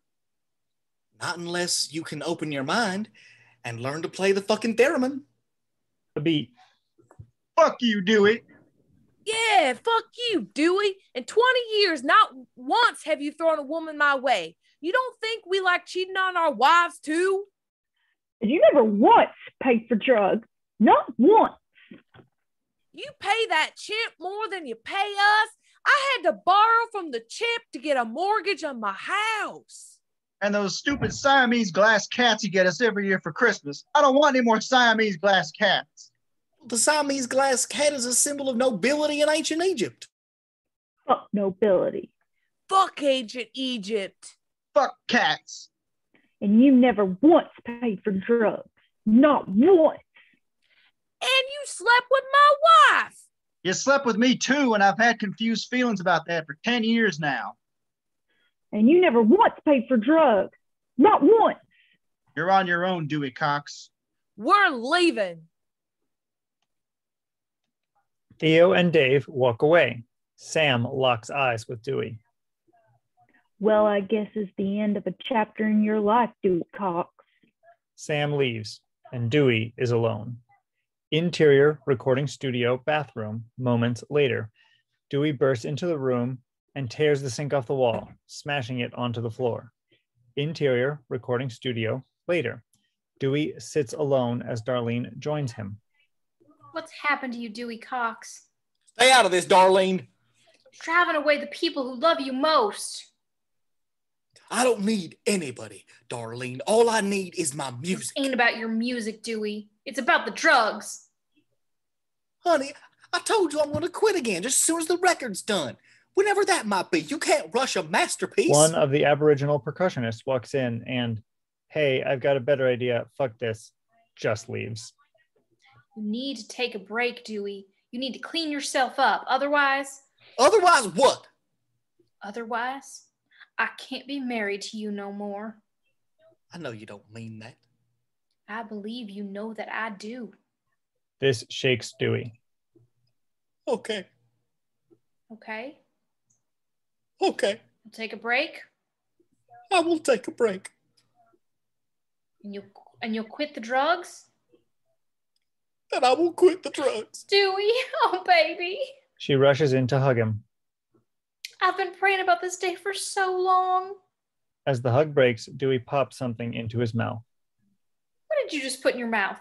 Not unless you can open your mind and learn to play the fucking theremin. A beat. Fuck you, Dewey. Yeah, fuck you, Dewey. In 20 years, not once have you thrown a woman my way. You don't think we like cheating on our wives too? You never once paid for drugs. Not once. You pay that chimp more than you pay us. I had to borrow from the chimp to get a mortgage on my house. And those stupid Siamese glass cats you get us every year for Christmas. I don't want any more Siamese glass cats. The Siamese glass cat is a symbol of nobility in ancient Egypt. Fuck nobility. Fuck ancient Egypt. Fuck cats. And you never once paid for drugs. Not once. And you slept with my wife. You slept with me too, and I've had confused feelings about that for 10 years now. And you never once paid for drugs. Not once. You're on your own, Dewey Cox. We're leaving. Theo and Dave walk away. Sam locks eyes with Dewey. Well, I guess it's the end of a chapter in your life, Dewey Cox. Sam leaves, and Dewey is alone. Interior recording studio bathroom. Moments later, Dewey bursts into the room and tears the sink off the wall, smashing it onto the floor. Interior recording studio later. Dewey sits alone as Darlene joins him. What's happened to you, Dewey Cox? Stay out of this, Darlene. Driving away the people who love you most. I don't need anybody, Darlene. All I need is my music. Ain't about your music, Dewey. It's about the drugs. Honey, I told you I'm going to quit again just as soon as the record's done. Whenever that might be. You can't rush a masterpiece. One of the Aboriginal percussionists walks in and, hey, I've got a better idea. Fuck this. Just leaves. You need to take a break, Dewey. You need to clean yourself up. Otherwise, Otherwise, what? Otherwise, I can't be married to you no more. I know you don't mean that. I believe you know that I do. This shakes Dewey. Okay. Okay? Okay. We'll take a break I will take a break. and you'll and you'll quit the drugs? And I will quit the drugs. Dewey, oh baby. She rushes in to hug him. I've been praying about this day for so long. As the hug breaks, Dewey pops something into his mouth. What did you just put in your mouth?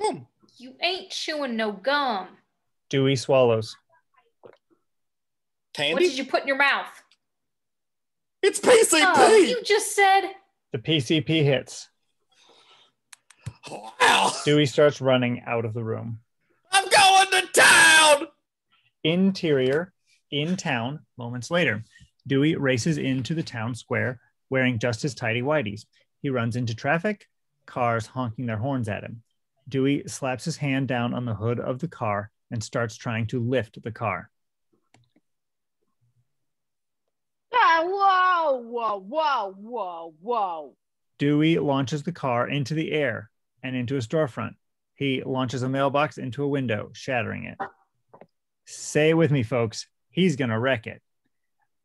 Come. You ain't chewing no gum. Dewey swallows. Candy? What did you put in your mouth? It's PCP! Oh, you just said The PCP hits. Wow! Dewey starts running out of the room. I'm going to town! Interior, in town, moments later. Dewey races into the town square wearing just his tidy whities. He runs into traffic, cars honking their horns at him. Dewey slaps his hand down on the hood of the car and starts trying to lift the car. Ah, whoa, whoa, whoa, whoa, whoa. Dewey launches the car into the air and into a storefront. He launches a mailbox into a window, shattering it. Say it with me, folks. He's going to wreck it.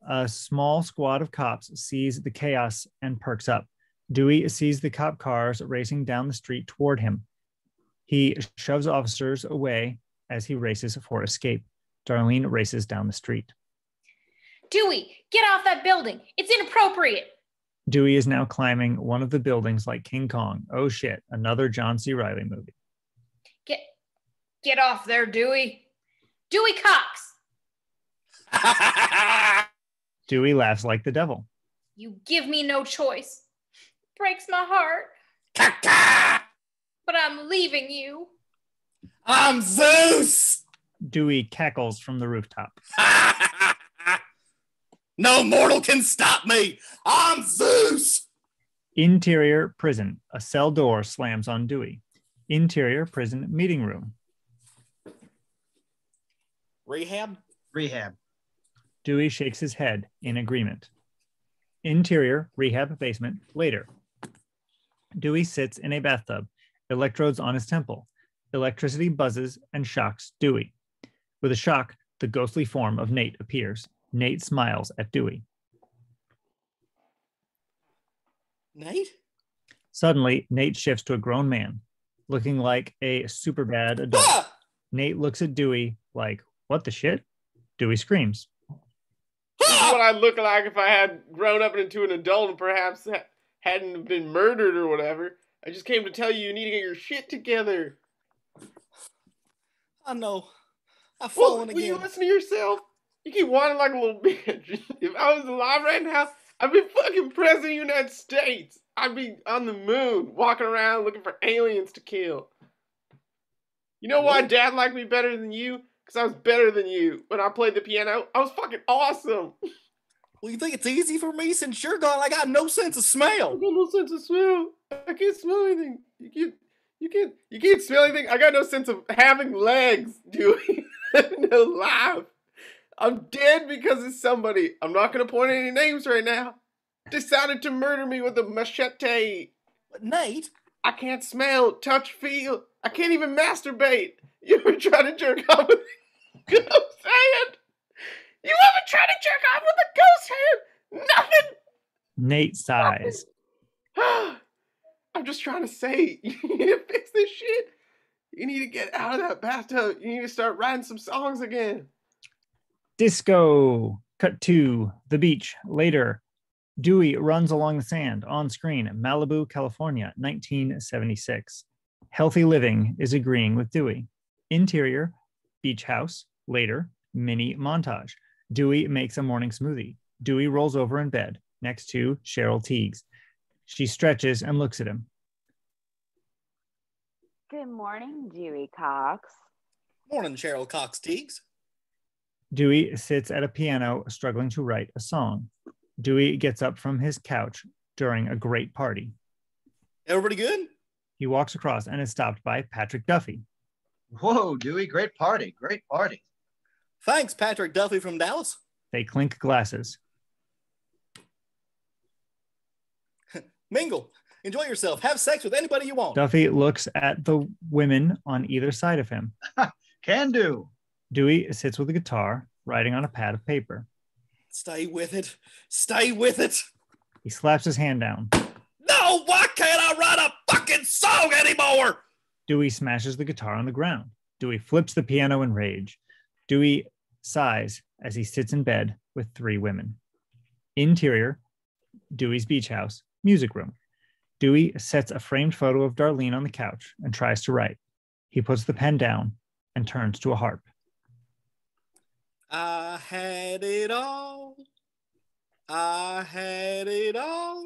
A small squad of cops sees the chaos and perks up. Dewey sees the cop cars racing down the street toward him. He shoves officers away as he races for escape. Darlene races down the street. Dewey, get off that building. It's inappropriate. Dewey is now climbing one of the buildings like King Kong. Oh shit, another John C. Reilly movie. Get get off there, Dewey. Dewey Cox, Dewey laughs like the devil. you give me no choice. Breaks my heart, but I'm leaving you. I'm Zeus! Dewey cackles from the rooftop. no mortal can stop me! I'm Zeus! Interior prison. A cell door slams on Dewey. Interior prison meeting room. Rehab? Rehab. Dewey shakes his head in agreement. Interior rehab basement later. Dewey sits in a bathtub, electrodes on his temple. Electricity buzzes and shocks Dewey. With a shock, the ghostly form of Nate appears. Nate smiles at Dewey. Nate? Suddenly, Nate shifts to a grown man, looking like a super bad adult. Ah! Nate looks at Dewey like, What the shit? Dewey screams. This is what I'd look like if I had grown up into an adult and perhaps ha- hadn't been murdered or whatever. I just came to tell you you need to get your shit together. I know. I've Well, fallen will you listen to yourself? You keep whining like a little bitch. if I was alive right now, I'd be fucking president of the United States. I'd be on the moon, walking around looking for aliens to kill. You know why dad liked me better than you? Because I was better than you. When I played the piano, I was fucking awesome. Well, you think it's easy for me since you're gone? I got no sense of I smell. got no sense of smell. I can't smell anything. You can't. You can't. You can't smell anything. I got no sense of having legs, Dewey. no life. I'm dead because of somebody. I'm not gonna point any names right now. Decided to murder me with a machete. But Nate, I can't smell, touch, feel. I can't even masturbate. You ever try to jerk off with a ghost hand? You ever try to jerk off with a ghost hand? Nothing. Nate sighs. I'm just trying to say, you need to fix this shit. You need to get out of that bathtub. You need to start writing some songs again. Disco. Cut to the beach. Later, Dewey runs along the sand on screen. Malibu, California, 1976. Healthy Living is agreeing with Dewey. Interior, beach house. Later, mini montage. Dewey makes a morning smoothie. Dewey rolls over in bed next to Cheryl Tiegs. She stretches and looks at him. Good morning, Dewey Cox. morning, Cheryl Cox Tiegs. Dewey sits at a piano, struggling to write a song. Dewey gets up from his couch during a great party. Everybody good? He walks across and is stopped by Patrick Duffy. Whoa, Dewey, great party, great party. Thanks, Patrick Duffy from Dallas. They clink glasses. Mingle. Enjoy yourself. Have sex with anybody you want. Duffy looks at the women on either side of him. Can do. Dewey sits with a guitar, writing on a pad of paper. Stay with it. Stay with it. He slaps his hand down. No, why can't I write a fucking song anymore? Dewey smashes the guitar on the ground. Dewey flips the piano in rage. Dewey sighs as he sits in bed with three women. Interior, Dewey's beach house, music room. Dewey sets a framed photo of Darlene on the couch and tries to write. He puts the pen down and turns to a harp. I had it all. I had it all.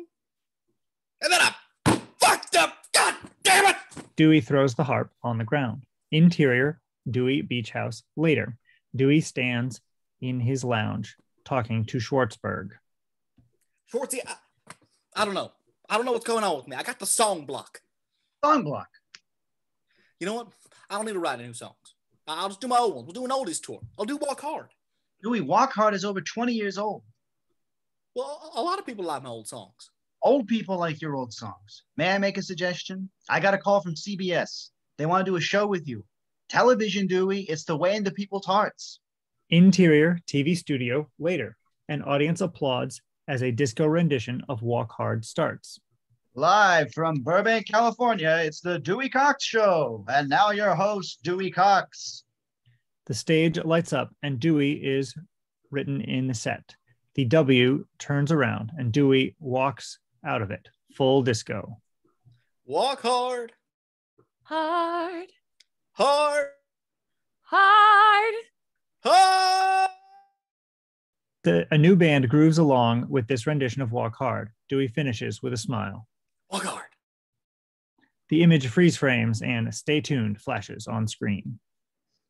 And then I fucked up. God damn it. Dewey throws the harp on the ground. Interior, Dewey beach house. Later, Dewey stands in his lounge talking to Schwartzberg. Schwartzy, I, I don't know. I don't know what's going on with me. I got the song block. Song block. You know what? I don't need to write any new songs. I- I'll just do my old ones. We'll do an oldies tour. I'll do Walk Hard. Dewey Walk Hard is over 20 years old. Well, a a lot of people like my old songs. Old people like your old songs. May I make a suggestion? I got a call from CBS. They want to do a show with you. Television, Dewey, it's the way into people's hearts. Interior, TV studio. Later, an audience applauds as a disco rendition of Walk Hard starts. Live from Burbank, California, it's the Dewey Cox Show. And now your host, Dewey Cox. The stage lights up and Dewey is written in the set. The W turns around and Dewey walks out of it, full disco. Walk hard, Hard, hard, hard. hard. The, a new band grooves along with this rendition of Walk Hard. Dewey finishes with a smile. Walk hard. The image freeze frames and stay tuned flashes on screen.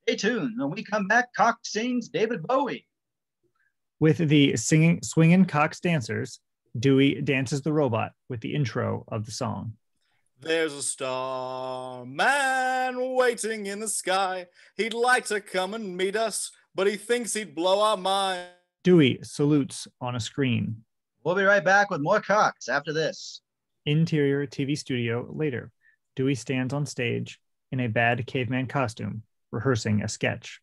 Stay tuned. When we come back, Cox sings David Bowie. With the singing swinging Cox dancers, Dewey dances the robot with the intro of the song. There's a star man waiting in the sky. He'd like to come and meet us, but he thinks he'd blow our mind. Dewey salutes on a screen. We'll be right back with more Cox after this. Interior TV studio later. Dewey stands on stage in a bad caveman costume, rehearsing a sketch.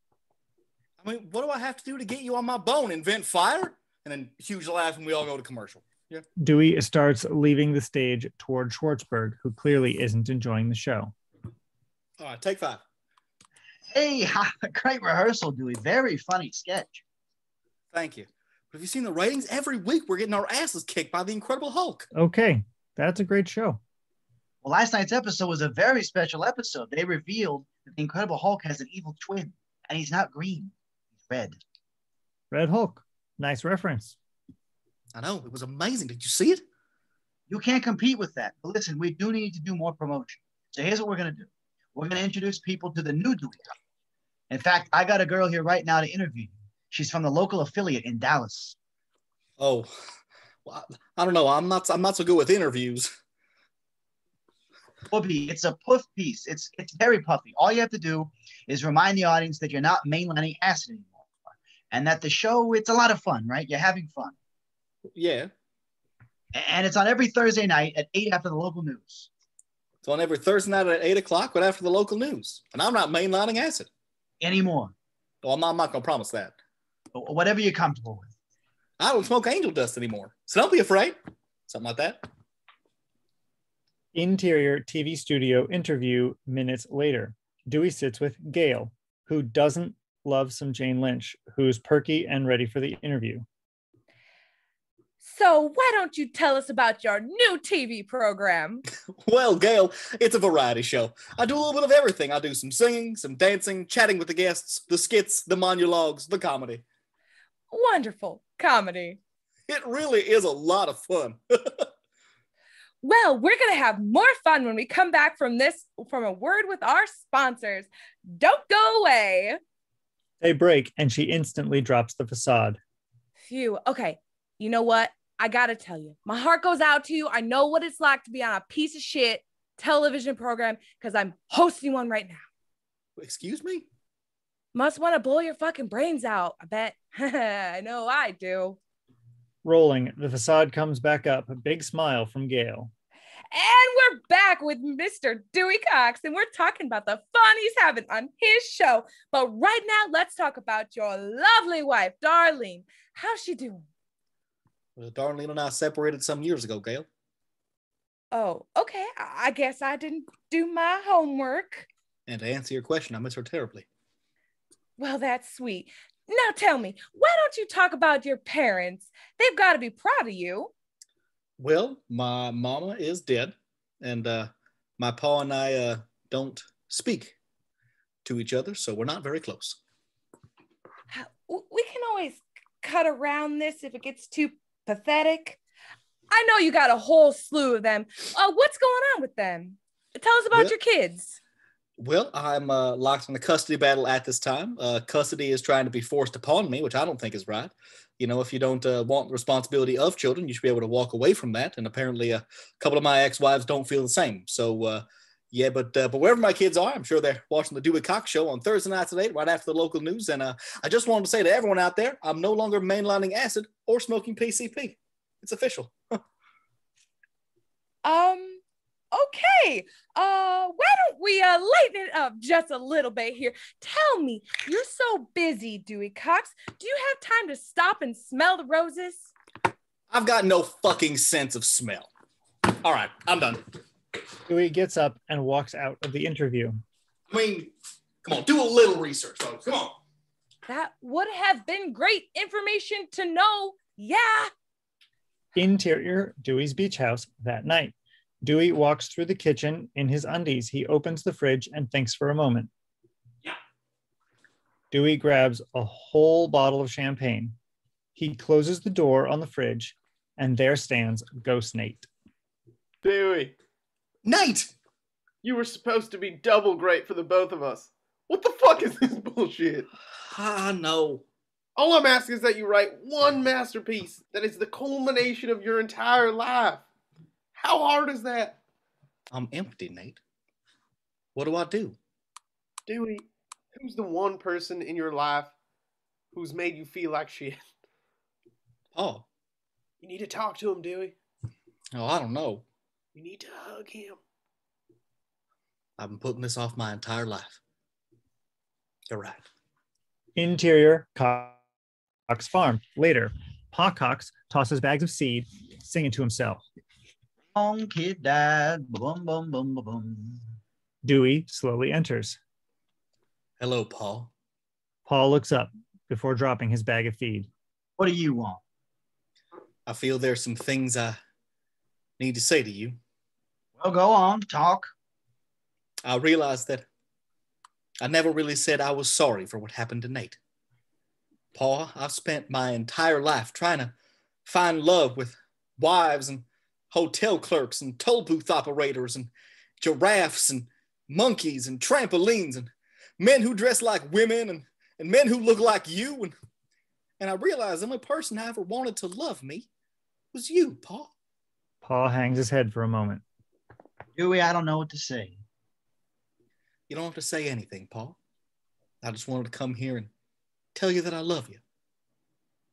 I mean, what do I have to do to get you on my bone? Invent fire? And then huge laugh, and we all go to commercial. Yeah. Dewey starts leaving the stage toward Schwartzberg, who clearly isn't enjoying the show. All right, take five. Hey, great rehearsal, Dewey. Very funny sketch. Thank you. But have you seen the ratings? Every week we're getting our asses kicked by the Incredible Hulk. Okay, that's a great show. Well, last night's episode was a very special episode. They revealed that the Incredible Hulk has an evil twin, and he's not green, he's red. Red Hulk. Nice reference. I know it was amazing. Did you see it? You can't compete with that. But listen, we do need to do more promotion. So here's what we're going to do we're going to introduce people to the new Dewey Cox. In fact, I got a girl here right now to interview you. She's from the local affiliate in Dallas. Oh, well, I I don't know. I'm not. I'm not so good with interviews. Puffy, it's a puff piece. It's it's very puffy. All you have to do is remind the audience that you're not mainlining acid anymore, and that the show it's a lot of fun, right? You're having fun, Yeah, and it's on every Thursday night at eight after the local news. it's on every Thursday night at eight o'clock, but after the local news. And I'm not mainlining acid. Anymore, Well, I'm not, I'm not gonna promise that. Whatever you're comfortable with. I don't smoke angel dust anymore, so don't be afraid. Something like that. Interior TV studio interview minutes later. Dewey sits with Gail, who doesn't love some Jane Lynch, who's perky and ready for the interview. So why don't you tell us about your new TV program? Well, Gail, it's a variety show. I do a little bit of everything. I do some singing, some dancing, chatting with the guests, the skits, the monologues, the comedy. Wonderful comedy. It really is a lot of fun. Well, we're going to have more fun when we come back from this from a word with our sponsors. Don't go away. They break and she instantly drops the facade. Phew. Okay. You know what? I got to tell you, my heart goes out to you. I know what it's like to be on a piece of shit television program because I'm hosting one right now. Excuse me? Must want to blow your fucking brains out. I bet. I know I do. Rolling, the facade comes back up. A big smile from Gail. And we're back with Mr. Dewey Cox, and we're talking about the fun he's having on his show. But right now, let's talk about your lovely wife, Darlene. How's she doing? Well, Darlene and I separated some years ago, Gail. Oh, okay. I guess I didn't do my homework. And to answer your question, I miss her terribly. Well, that's sweet. Now tell me, why don't you talk about your parents? They've got to be proud of you. Well, my mama is dead, and uh, my pa and I uh, don't speak to each other, so we're not very close. We can always cut around this if it gets too pathetic. I know you got a whole slew of them. Uh, what's going on with them? Tell us about Well- your kids. Well, I'm uh, locked in a custody battle at this time. Uh, custody is trying to be forced upon me, which I don't think is right. You know, if you don't uh, want the responsibility of children, you should be able to walk away from that. And apparently, a couple of my ex-wives don't feel the same. So, uh, yeah, but uh, but wherever my kids are, I'm sure they're watching the Dewey Cox Show on Thursday nights at eight, right after the local news. And uh, I just wanted to say to everyone out there, I'm no longer mainlining acid or smoking PCP. It's official. Um, okay. Uh, why don't we uh lighten it up just a little bit here? Tell me, you're so busy, Dewey Cox. Do you have time to stop and smell the roses? I've got no fucking sense of smell. All right, I'm done. Dewey gets up and walks out of the interview. I mean, come on, do a little research, folks. Come on. That would have been great information to know. Yeah. Interior Dewey's beach house that night. Dewey walks through the kitchen in his undies. He opens the fridge and thinks for a moment. Yeah. Dewey grabs a whole bottle of champagne. He closes the door on the fridge, and there stands Ghost Nate. Dewey, Nate! you were supposed to be double great for the both of us. What the fuck is this bullshit? Ah, no. All I'm asking is that you write one masterpiece that is the culmination of your entire life. How hard is that? I'm empty, Nate. What do I do? Dewey, who's the one person in your life who's made you feel like shit? Oh, You need to talk to him, Dewey. oh, I don't know. You need to hug him. I've been putting this off my entire life. You're right. Interior Cox Farm. Later, Pa Cox tosses bags of seed, singing to himself. Wrong kid died. Boom, boom, boom, boom, boom. Dewey slowly enters. Hello, Pa. Pa looks up before dropping his bag of feed. What do you want? I feel there's some things I need to say to you. Well, go on, talk. I realized that I never really said I was sorry for what happened to Nate. Pa, I've spent my entire life trying to find love with wives and hotel clerks and toll booth operators and giraffes and monkeys and trampolines and men who dress like women and, and men who look like you. And, and I realized the only person I ever wanted to love me was you, Pa. Pa hangs his head for a moment. Dewey, I don't know what to say. You don't have to say anything, Pa. I just wanted to come here and tell you that I love you.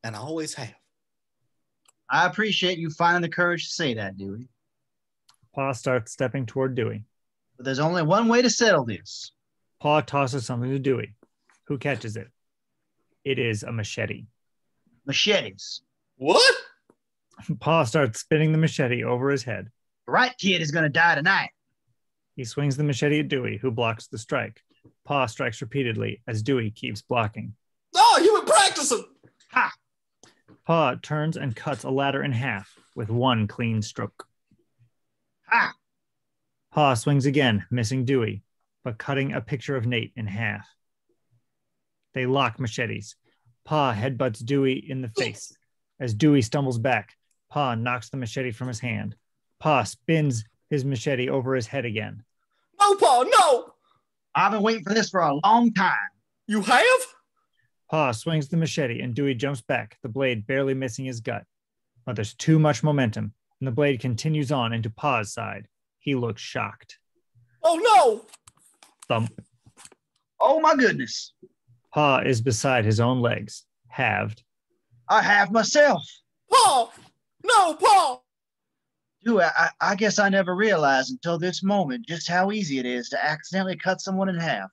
And I always have. I appreciate you finding the courage to say that, Dewey. Pa starts stepping toward Dewey. But there's only one way to settle this. Pa tosses something to Dewey, who catches it. It is a machete. Machetes. What? Pa starts spinning the machete over his head. The right kid is going to die tonight. He swings the machete at Dewey, who blocks the strike. Pa strikes repeatedly as Dewey keeps blocking. Oh, you were practicing. Pa turns and cuts a ladder in half with one clean stroke. Ha! Pa swings again, missing Dewey, but cutting a picture of Nate in half. They lock machetes. Pa headbutts Dewey in the face. As Dewey stumbles back, Pa knocks the machete from his hand. Pa spins his machete over his head again. No, Pa, no. I've been waiting for this for a long time. You have? Pa swings the machete and Dewey jumps back, the blade barely missing his gut. But there's too much momentum, and the blade continues on into Pa's side. He looks shocked. Oh, no. Thump. Oh my goodness. Pa is beside his own legs, halved. I have myself. Pa! No, Pa! Dude, I, I guess I never realized until this moment just how easy it is to accidentally cut someone in half.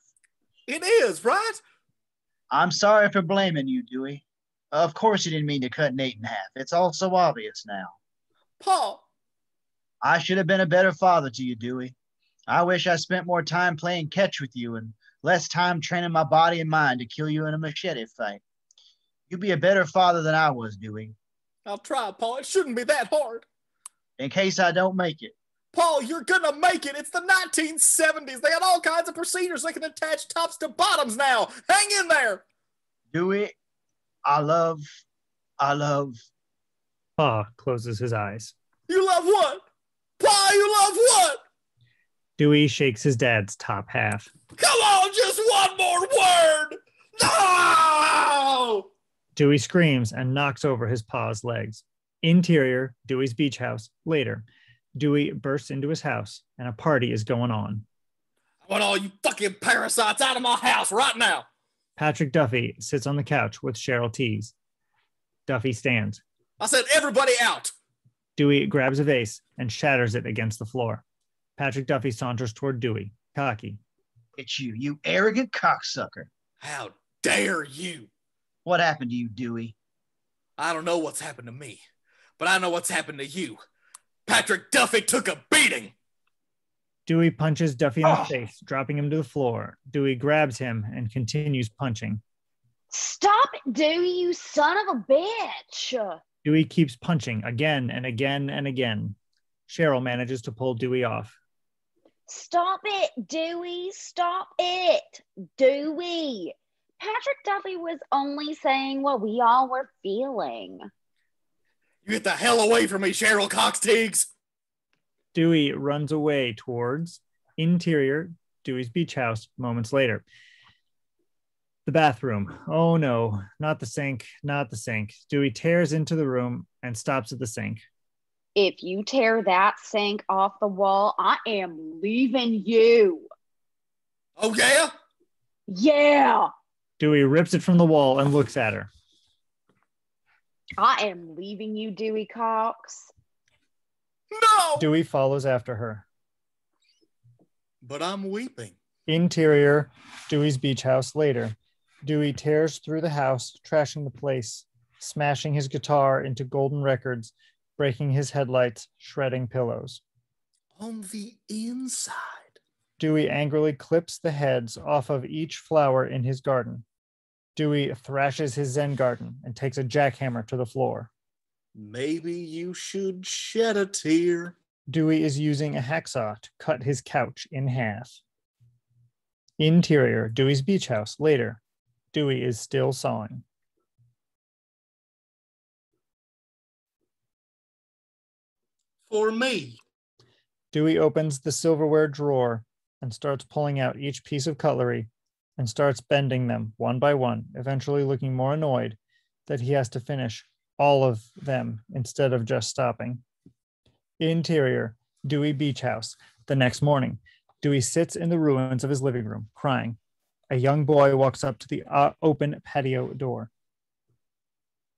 It is, right? I'm sorry for blaming you, Dewey. Of course you didn't mean to cut Nate in half. It's all so obvious now. Pa! I should have been a better father to you, Dewey. I wish I spent more time playing catch with you and less time training my body and mind to kill you in a machete fight. You'd be a better father than I was, Dewey. I'll try, Pa. It shouldn't be that hard. In case I don't make it. Pa, you're gonna make it. It's the 1970s. They had all kinds of procedures. They can attach tops to bottoms now. Hang in there. Dewey, I love, I love. Pa closes his eyes. You love what? Pa, you love what? Dewey shakes his dad's top half. Come on, just one more word. No! Dewey screams and knocks over his pa's legs. Interior, Dewey's beach house. Later, Dewey bursts into his house and a party is going on. I want all you fucking parasites out of my house right now. Patrick Duffy sits on the couch with Cheryl Tiegs. Duffy stands. I said everybody out. Dewey grabs a vase and shatters it against the floor. Patrick Duffy saunters toward Dewey, cocky. It's you, you arrogant cocksucker. How dare you? What happened to you, Dewey? I don't know what's happened to me, but I know what's happened to you. Patrick Duffy took a beating. Dewey punches Duffy in the Oh. face, dropping him to the floor. Dewey grabs him and continues punching. Stop it, Dewey, you son of a bitch. Dewey keeps punching again and again and again. Cheryl manages to pull Dewey off. Stop it, Dewey. Stop it, Dewey. Patrick Duffy was only saying what we all were feeling. You get the hell away from me, Cheryl Cox Tiegs. Dewey runs away towards interior Dewey's beach house moments later. The bathroom. Oh no, not the sink, not the sink. Dewey tears into the room and stops at the sink. If you tear that sink off the wall, I am leaving you. Oh, yeah? Yeah, Dewey rips it from the wall and looks at her. I am leaving you, Dewey Cox. No! Dewey follows after her. But I'm weeping. Interior Dewey's beach house later. Dewey tears through the house, trashing the place, smashing his guitar into golden records, breaking his headlights, shredding pillows. On the inside. Dewey angrily clips the heads off of each flower in his garden. Dewey thrashes his Zen garden and takes a jackhammer to the floor. Maybe you should shed a tear. Dewey is using a hacksaw to cut his couch in half. Interior Dewey's beach house later. Dewey is still sawing. For me. Dewey opens the silverware drawer and starts pulling out each piece of cutlery and starts bending them one by one, eventually looking more annoyed that he has to finish all of them instead of just stopping. Interior, Dewey Beach House. The next morning, Dewey sits in the ruins of his living room, crying. A young boy walks up to the uh, open patio door.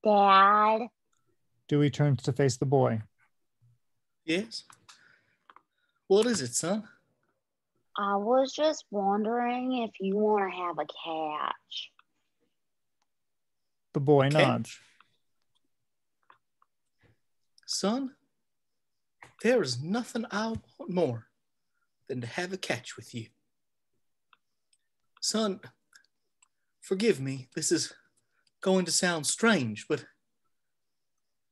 Dad, Dewey turns to face the boy. Yes? What is it, son? I was just wondering if you want to have a catch. The boy Okay. nods. Son, there is nothing I want more than to have a catch with you. Son, forgive me, this is going to sound strange, but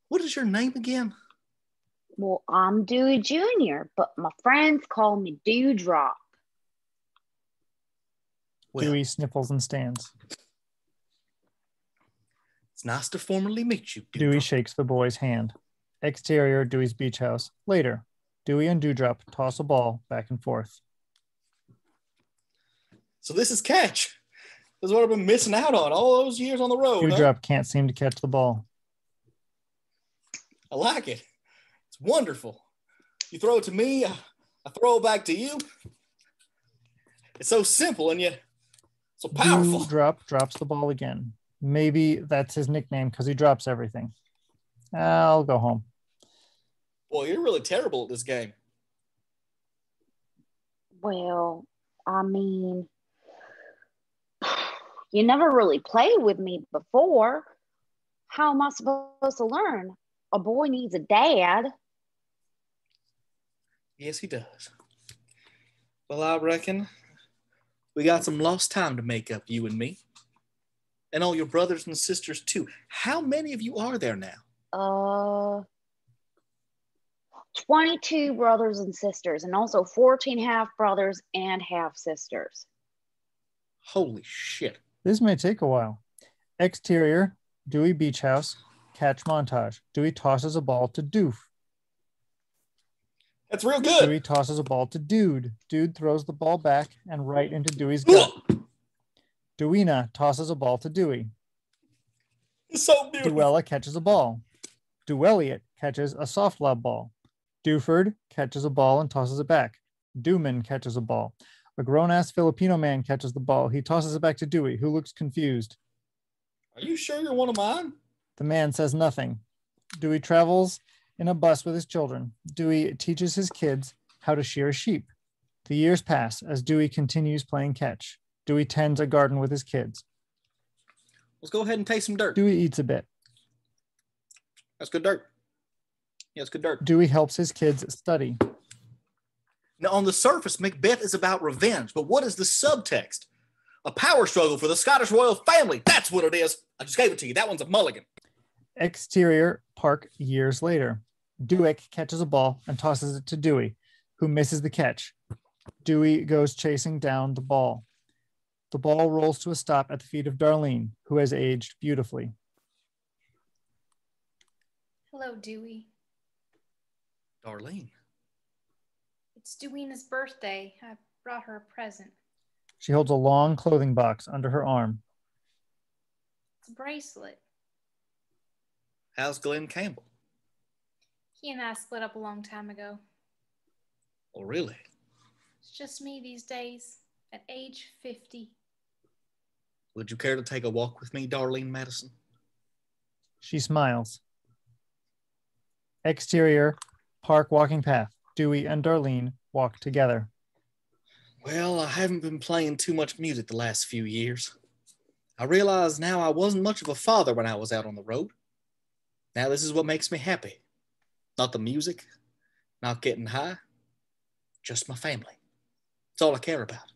what is your name again? Well, I'm Dewey Jr., but my friends call me Dewdrop. Well, Dewey sniffles and stands. it's nice to formally meet you. Dewey Dewdrop. shakes the boy's hand. Exterior Dewey's beach house. Later, Dewey and Dewdrop toss a ball back and forth. So this is catch. This is what I've been missing out on all those years on the road. huh? Dewdrop can't seem to catch the ball. I like it. It's wonderful. You throw it to me, I, I throw it back to you. It's so simple and yet So powerful. Drop drops the ball again. Maybe that's his nickname because he drops everything. I'll go home. Boy, you're really terrible at this game. Well, I mean, you never really played with me before. How am I supposed to learn? A boy needs a dad. Yes, he does. Well, I reckon we got some lost time to make up, you and me. And all your brothers and sisters, too. How many of you are there now? Uh, 22 brothers and sisters, and also 14 half brothers and half sisters. Holy shit. This may take a while. Exterior, Dewey Beach House, catch montage. Dewey tosses a ball to Doof. That's real good. Dewey tosses a ball to Dude. Dude throws the ball back and right into Dewey's gut. Deweyna tosses a ball to Dewey. It's so beautiful. Duella catches a ball. Duelliot catches a soft lob ball. Duford catches a ball and tosses it back. Dewman catches a ball. A grown ass Filipino man catches the ball. He tosses it back to Dewey, who looks confused. Are you sure you're one of mine? The man says nothing. Dewey travels in a bus with his children. Dewey teaches his kids how to shear a sheep. The years pass as Dewey continues playing catch. Dewey tends a garden with his kids. Let's go ahead and taste some dirt. Dewey eats a bit. That's good dirt. Yeah, it's good dirt. Dewey helps his kids study. Now, on the surface, Macbeth is about revenge, but what is the subtext? A power struggle for the Scottish royal family. That's what it is. I just gave it to you. That one's a mulligan. Exterior park years later. Dewick catches a ball and tosses it to Dewey, who misses the catch. Dewey goes chasing down the ball. The ball rolls to a stop at the feet of Darlene, who has aged beautifully. Hello, Dewey. Darlene. It's Deweyna's birthday. I brought her a present. She holds a long clothing box under her arm. It's a bracelet. How's Glen Campbell? He and I split up a long time ago. Oh, really? It's just me these days, at age 50. Would you care to take a walk with me, Darlene Madison? She smiles. Exterior park walking path. Dewey and Darlene walk together. Well, I haven't been playing too much music the last few years. I realize now I wasn't much of a father when I was out on the road. Now, this is what makes me happy. Not the music, not getting high, just my family. It's all I care about.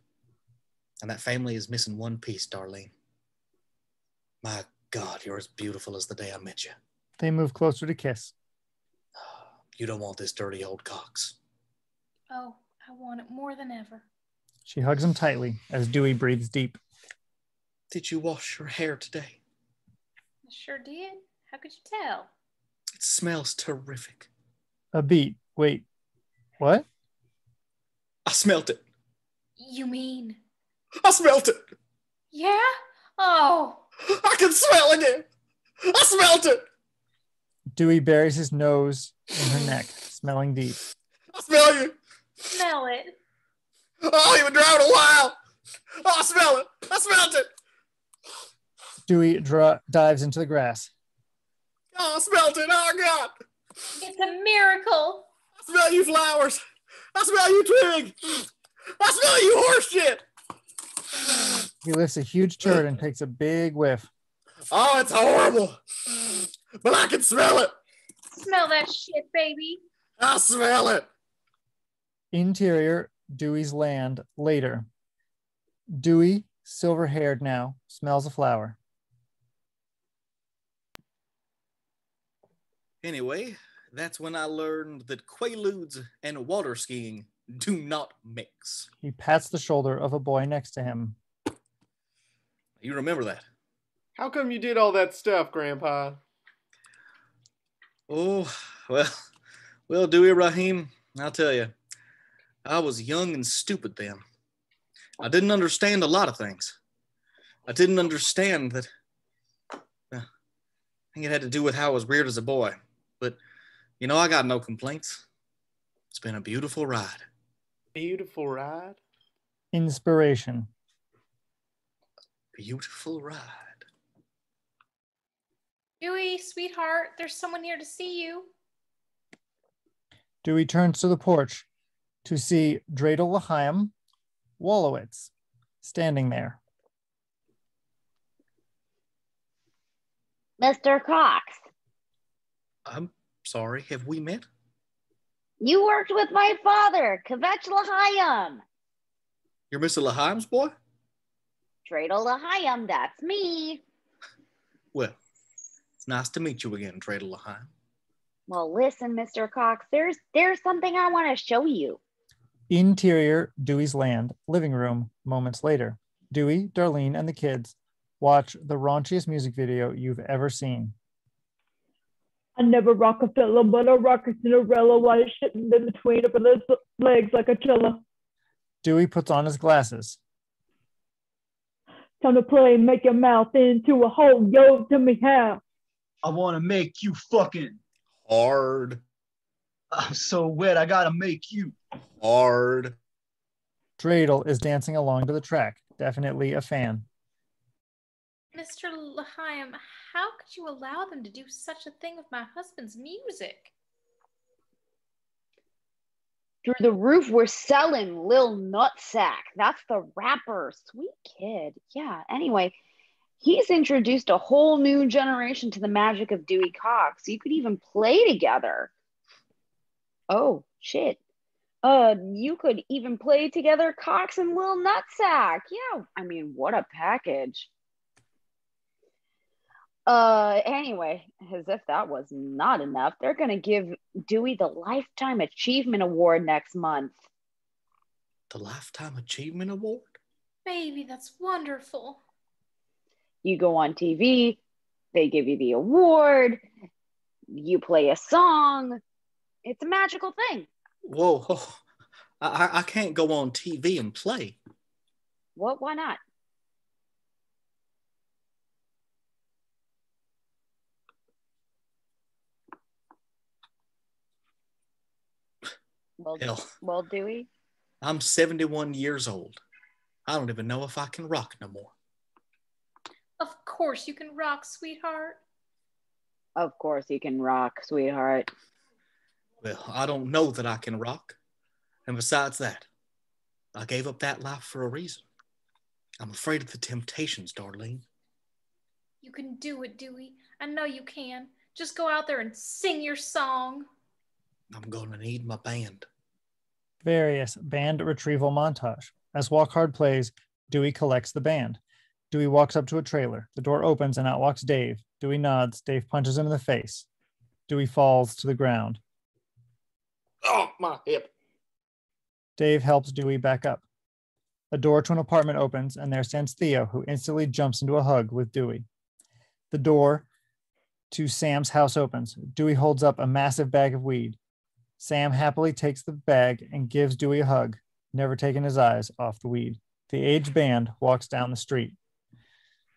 And that family is missing one piece, Darlene. My God, you're as beautiful as the day I met you. They move closer to kiss. You don't want this dirty old cox. Oh, I want it more than ever. She hugs him tightly as Dewey breathes deep. Did you wash your hair today? I sure did. How could you tell? It smells terrific. A beat. Wait. What? I smelt it. You mean? I smelt it. Yeah? Oh, I can smell it again. I smelt it. Dewey buries his nose in her neck, smelling deep. I smell you. smell it. Oh, you've been driving a while. Oh, I smell it. I smelt it. Dewey dra- dives into the grass. Oh, I smelt it. Oh, God. It's a miracle. I smell you flowers. I smell you twig. I smell you horse shit. He lifts a huge turd and takes a big whiff. Oh, it's horrible. But I can smell it. Smell that shit, baby. I smell it. Interior, Dewey's land later. Dewey, silver haired now, smells a flower. Anyway, that's when I learned that quaaludes and water skiing do not mix. He pats the shoulder of a boy next to him. You remember that? How come you did all that stuff, Grandpa? Oh, well, well, Dewey Rahim, I'll tell you, I was young and stupid then. I didn't understand a lot of things. I didn't understand that. uh, I think it had to do with how I was reared as a boy. But, you know, I got no complaints. It's been a beautiful ride. Beautiful ride. Inspiration. beautiful ride. Dewey, sweetheart, there's someone here to see you. Dewey turns to the porch to see Dreidel L'chaim Wolowitz standing there. Mr. Cox, I'm sorry, have we met? you worked with my father, Kvetch L'chaim. You're Mr. L'Chaim's boy? Dreidel L'chaim, that's me. Well, it's nice to meet you again, Dreidel Laheim. Well, listen, Mr. Cox, there's there's something I want to show you. Interior Dewey's land, living room, moments later. Dewey, Darlene, and the kids watch the raunchiest music video you've ever seen. I never rock a fella, but I rock a Cinderella while it's sitting in between of her le- legs like a cello. Dewey puts on his glasses. Time to play, make your mouth into a hole, yo, to me how. I want to make you fucking. Hard, I'm so wet, I gotta make you. hard. Dreidel is dancing along to the track, definitely a fan. Mr. L'chaim, how could you allow them to do such a thing with my husband's music? Through the roof, we're selling Lil Nutzzak. That's the rapper. Sweet kid. Yeah. Anyway, he's introduced a whole new generation to the magic of Dewey Cox. You could even play together. Oh, shit. Uh, you could even play together Cox and Lil Nutzzak. Yeah. I mean, what a package. Uh, anyway, as if that was not enough, they're gonna give Dewey the Lifetime Achievement Award next month. The Lifetime Achievement Award? Baby, that's wonderful. You go on TV, they give you the award, you play a song. It's a magical thing. Whoa, oh, I, I- I can't go on TV and play. What? Why not? Well, Hell, well, Dewey, I'm 71 years old. I don't even know if I can rock no more. Of course you can rock, sweetheart. of course you can rock, sweetheart. Well, I don't know that I can rock. And besides that, I gave up that life for a reason. I'm afraid of the temptations, Darlene. You can do it, Dewey. I know you can. Just go out there and sing your song. I'm going to need my band. Various band retrieval montage. As Walk Hard plays, Dewey collects the band. Dewey walks up to a trailer. The door opens and out walks Dave. Dewey nods. Dave punches him in the face. Dewey falls to the ground. Oh, my hip. Dave helps Dewey back up. A door to an apartment opens, and there stands Theo, who instantly jumps into a hug with Dewey. The door to Sam's house opens. Dewey holds up a massive bag of weed. Sam happily takes the bag and gives Dewey a hug, never taking his eyes off the weed. The aged band walks down the street.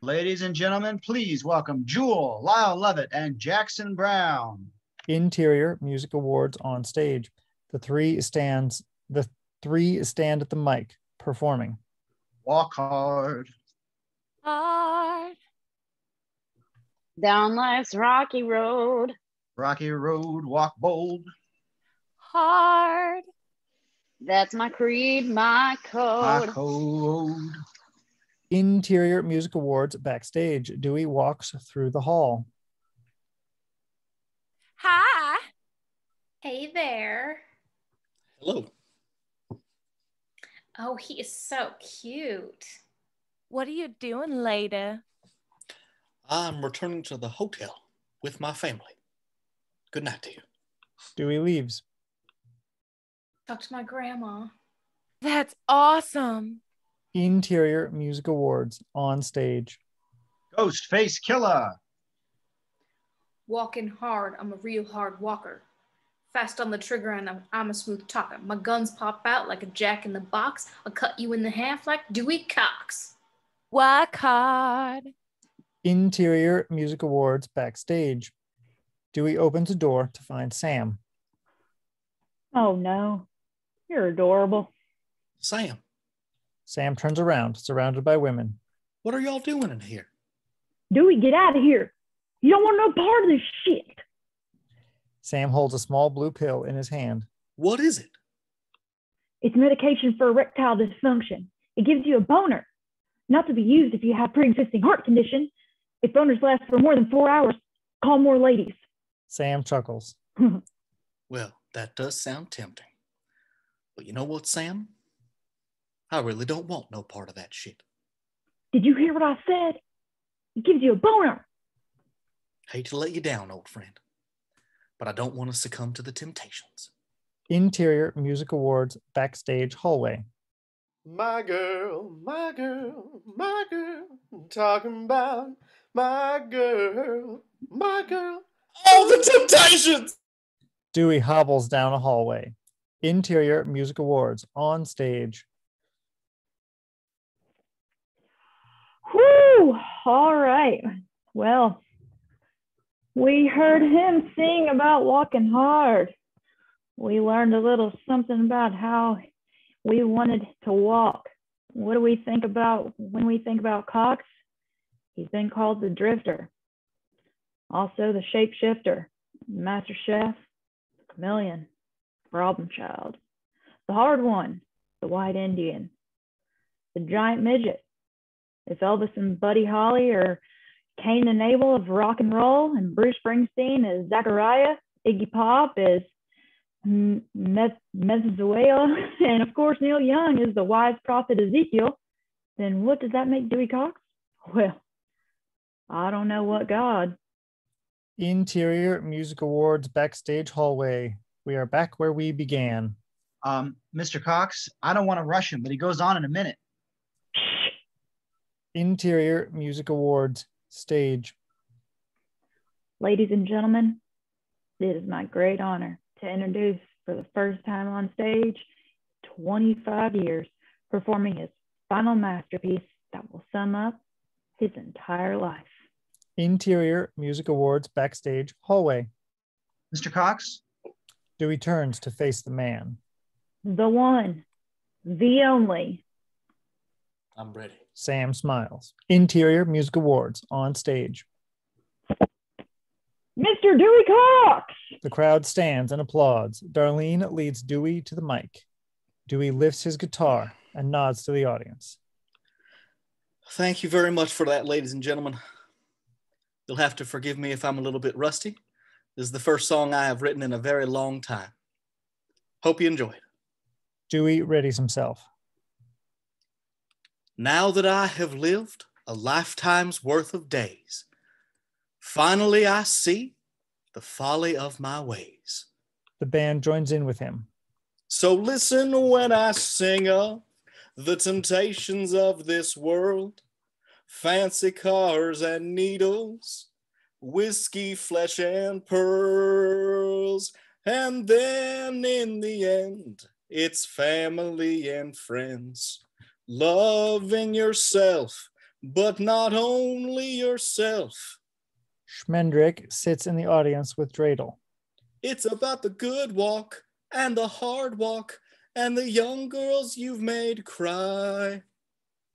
Ladies and gentlemen, please welcome Jewel, Lyle Lovett, and Jackson Brown. Interior Music Awards on stage. The three stands the three stand at the mic performing. Walk hard. Hard. Down life's rocky road. Rocky road, walk bold. Hard. That's my creed, my My code. code. Interior Music Awards backstage. Dewey walks through the hall. Hi. Hey there. Hello. Oh, he is so cute. What are you doing later? I'm returning to the hotel with my family. Good night to you. Dewey leaves. Talk to my grandma. That's awesome. Interior Music Awards on stage. Ghostface Killah. Walking hard, I'm a real hard walker. Fast on the trigger and I'm, I'm a smooth talker. My guns pop out like a jack in the box. I'll cut you in the half like Dewey Cox. Work hard. Interior Music Awards backstage. Dewey opens a door to find Sam. Oh no, you're adorable. Sam, Sam turns around, surrounded by women. What are y'all doing in here? Dewey, get out of here. You don't want no part of this shit. Sam holds a small blue pill in his hand. What is it? It's medication for erectile dysfunction. It gives you a boner, not to be used if you have pre-existing heart condition. If boners last for more than four hours, call more ladies. Sam chuckles. Well, that does sound tempting. But you know what, Sam? I really don't want no part of that shit. Did you hear what I said? It gives you a boner. Hate to let you down, old friend, but I don't want to succumb to the temptations. Interior Music Awards backstage hallway. My girl, my girl, my girl, I'm talking about my girl, my girl. All the temptations! Dewey hobbles down a hallway. Interior Music Awards on stage. Whew, all right. Well, we heard him sing about walking hard. We learned a little something about how we wanted to walk. What do we think about when we think about Cox? He's been called the drifter, also the shapeshifter, master chef, chameleon, problem child, the hard one, the white Indian, the giant midget, if Elvis and Buddy Holly are Cain and Abel of rock and roll, and Bruce Springsteen is Zachariah, Iggy Pop is Methuselah, and of course Neil Young is the wise prophet Ezekiel, then what does that make Dewey Cox? Well, I don't know what God. Interior Music Awards backstage hallway. We are back where we began. Um, Mr. Cox, I don't want to rush him, but he goes on in a minute. Interior Music Awards stage. Ladies and gentlemen, it is my great honor to introduce for the first time on stage 25 years performing his final masterpiece that will sum up his entire life. Interior Music Awards backstage hallway. Mr. Cox, Dewey turns to face the man. The one, the only, I'm ready. Sam smiles. Interior Music Awards on stage. Mr. Dewey Cox. The crowd stands and applauds. Darlene leads Dewey to the mic. Dewey lifts his guitar and nods to the audience. Thank you very much for that, ladies and gentlemen. You'll have to forgive me if I'm a little bit rusty. Is the first song I have written in a very long time. Hope you enjoy it. Dewey readies himself. Now that I have lived a lifetime's worth of days, finally I see the folly of my ways. The band joins in with him. So listen when I sing of the temptations of this world, fancy cars and needles, whiskey, flesh, and pearls. And then in the end, it's family and friends. Loving yourself, but not only yourself. Schmendrick sits in the audience with Dreidel. It's about the good walk and the hard walk and the young girls you've made cry.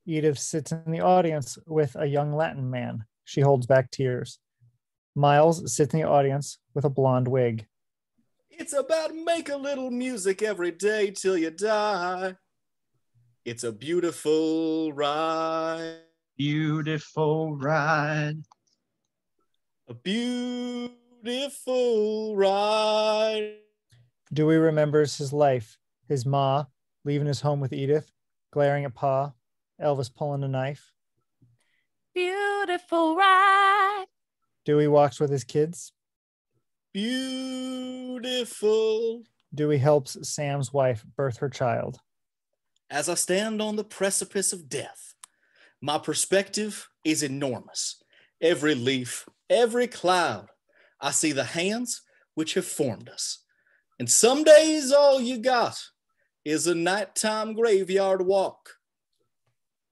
Edith sits in the audience with a young Latin man. She holds back tears. Miles sits in the audience with a blonde wig. It's about make a little music every day till you die. It's a beautiful ride. beautiful ride. A beautiful ride. Dewey remembers his life, his ma leaving his home with Edith, glaring at Pa, Elvis pulling a knife. Beautiful ride. Dewey walks with his kids. Beautiful. Dewey helps Sam's wife birth her child. As I stand on the precipice of death, my perspective is enormous. Every leaf, every cloud, I see the hands which have formed us. And some days all you got is a nighttime graveyard walk.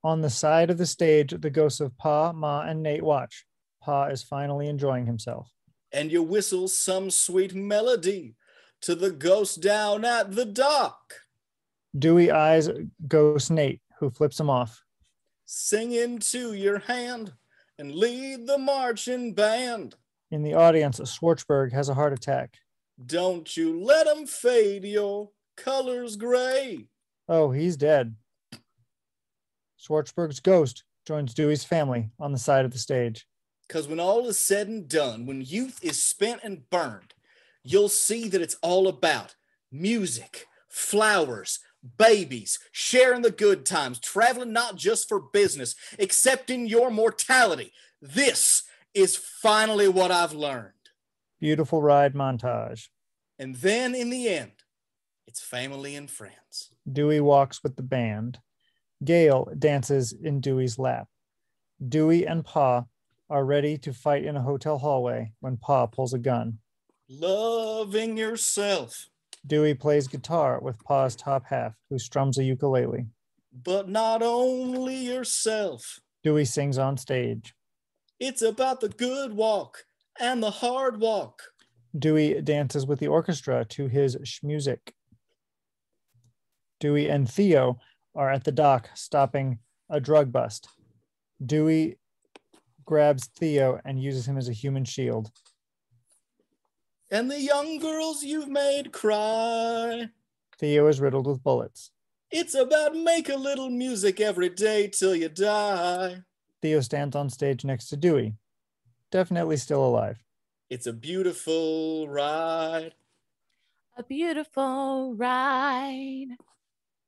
On the side of the stage, the ghosts of Pa, Ma, and Nate watch. Pa is finally enjoying himself. and you whistle some sweet melody to the ghost down at the dock. Dewey eyes Ghost Nate, who flips him off. sing into your hand and lead the marching band. In the audience, Schwartzberg has a heart attack. Don't you let 'em fade your colors gray. Oh, he's dead. Schwartzberg's ghost joins Dewey's family on the side of the stage. Because when all is said and done, when youth is spent and burned, you'll see that it's all about music, flowers, babies, sharing the good times, traveling not just for business, accepting your mortality. This is finally what I've learned. Beautiful ride montage. And then in the end, it's family and friends. Dewey walks with the band. Gail dances in Dewey's lap. Dewey and Pa are ready to fight in a hotel hallway when Pa pulls a gun. Loving yourself, Dewey plays guitar with Pa's top half, who strums a ukulele. but not only yourself. Dewey sings on stage. It's about the good walk and the hard walk. Dewey dances with the orchestra to his schmusic. Dewey and Theo are at the dock stopping a drug bust. Dewey grabs Theo and uses him as a human shield. And the young girls you've made cry. Theo is riddled with bullets. It's about make a little music every day till you die. Theo stands on stage next to Dewey, definitely still alive. It's a beautiful ride. A beautiful ride.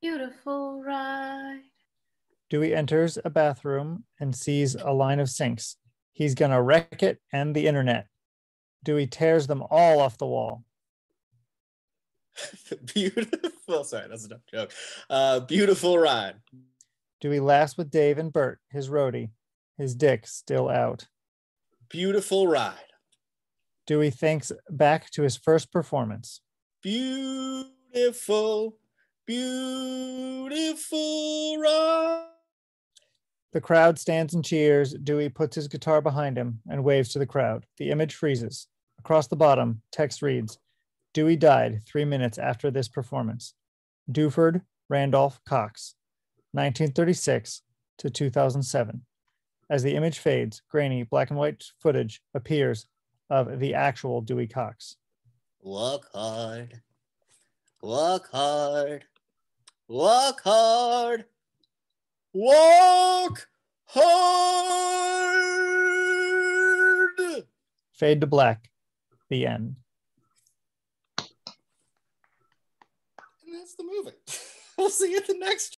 Beautiful ride. Dewey enters a bathroom and sees a line of sinks. He's gonna wreck it and the internet. Dewey tears them all off the wall. beautiful. Sorry, that's a dumb joke. Uh, beautiful ride. Dewey laughs with Dave and Bert, his roadie, his dick still out. Beautiful ride. Dewey thinks back to his first performance. Beautiful, beautiful ride. The crowd stands and cheers. Dewey puts his guitar behind him and waves to the crowd. The image freezes. Across the bottom, text reads Dewey died three minutes after this performance. Dewford Randolph Cox, 1936 to 2007. As the image fades, grainy black and white footage appears of the actual Dewey Cox. Work hard. Work hard. Work hard. Work hard. Fade to black. The end. And that's the movie. We'll see you at the next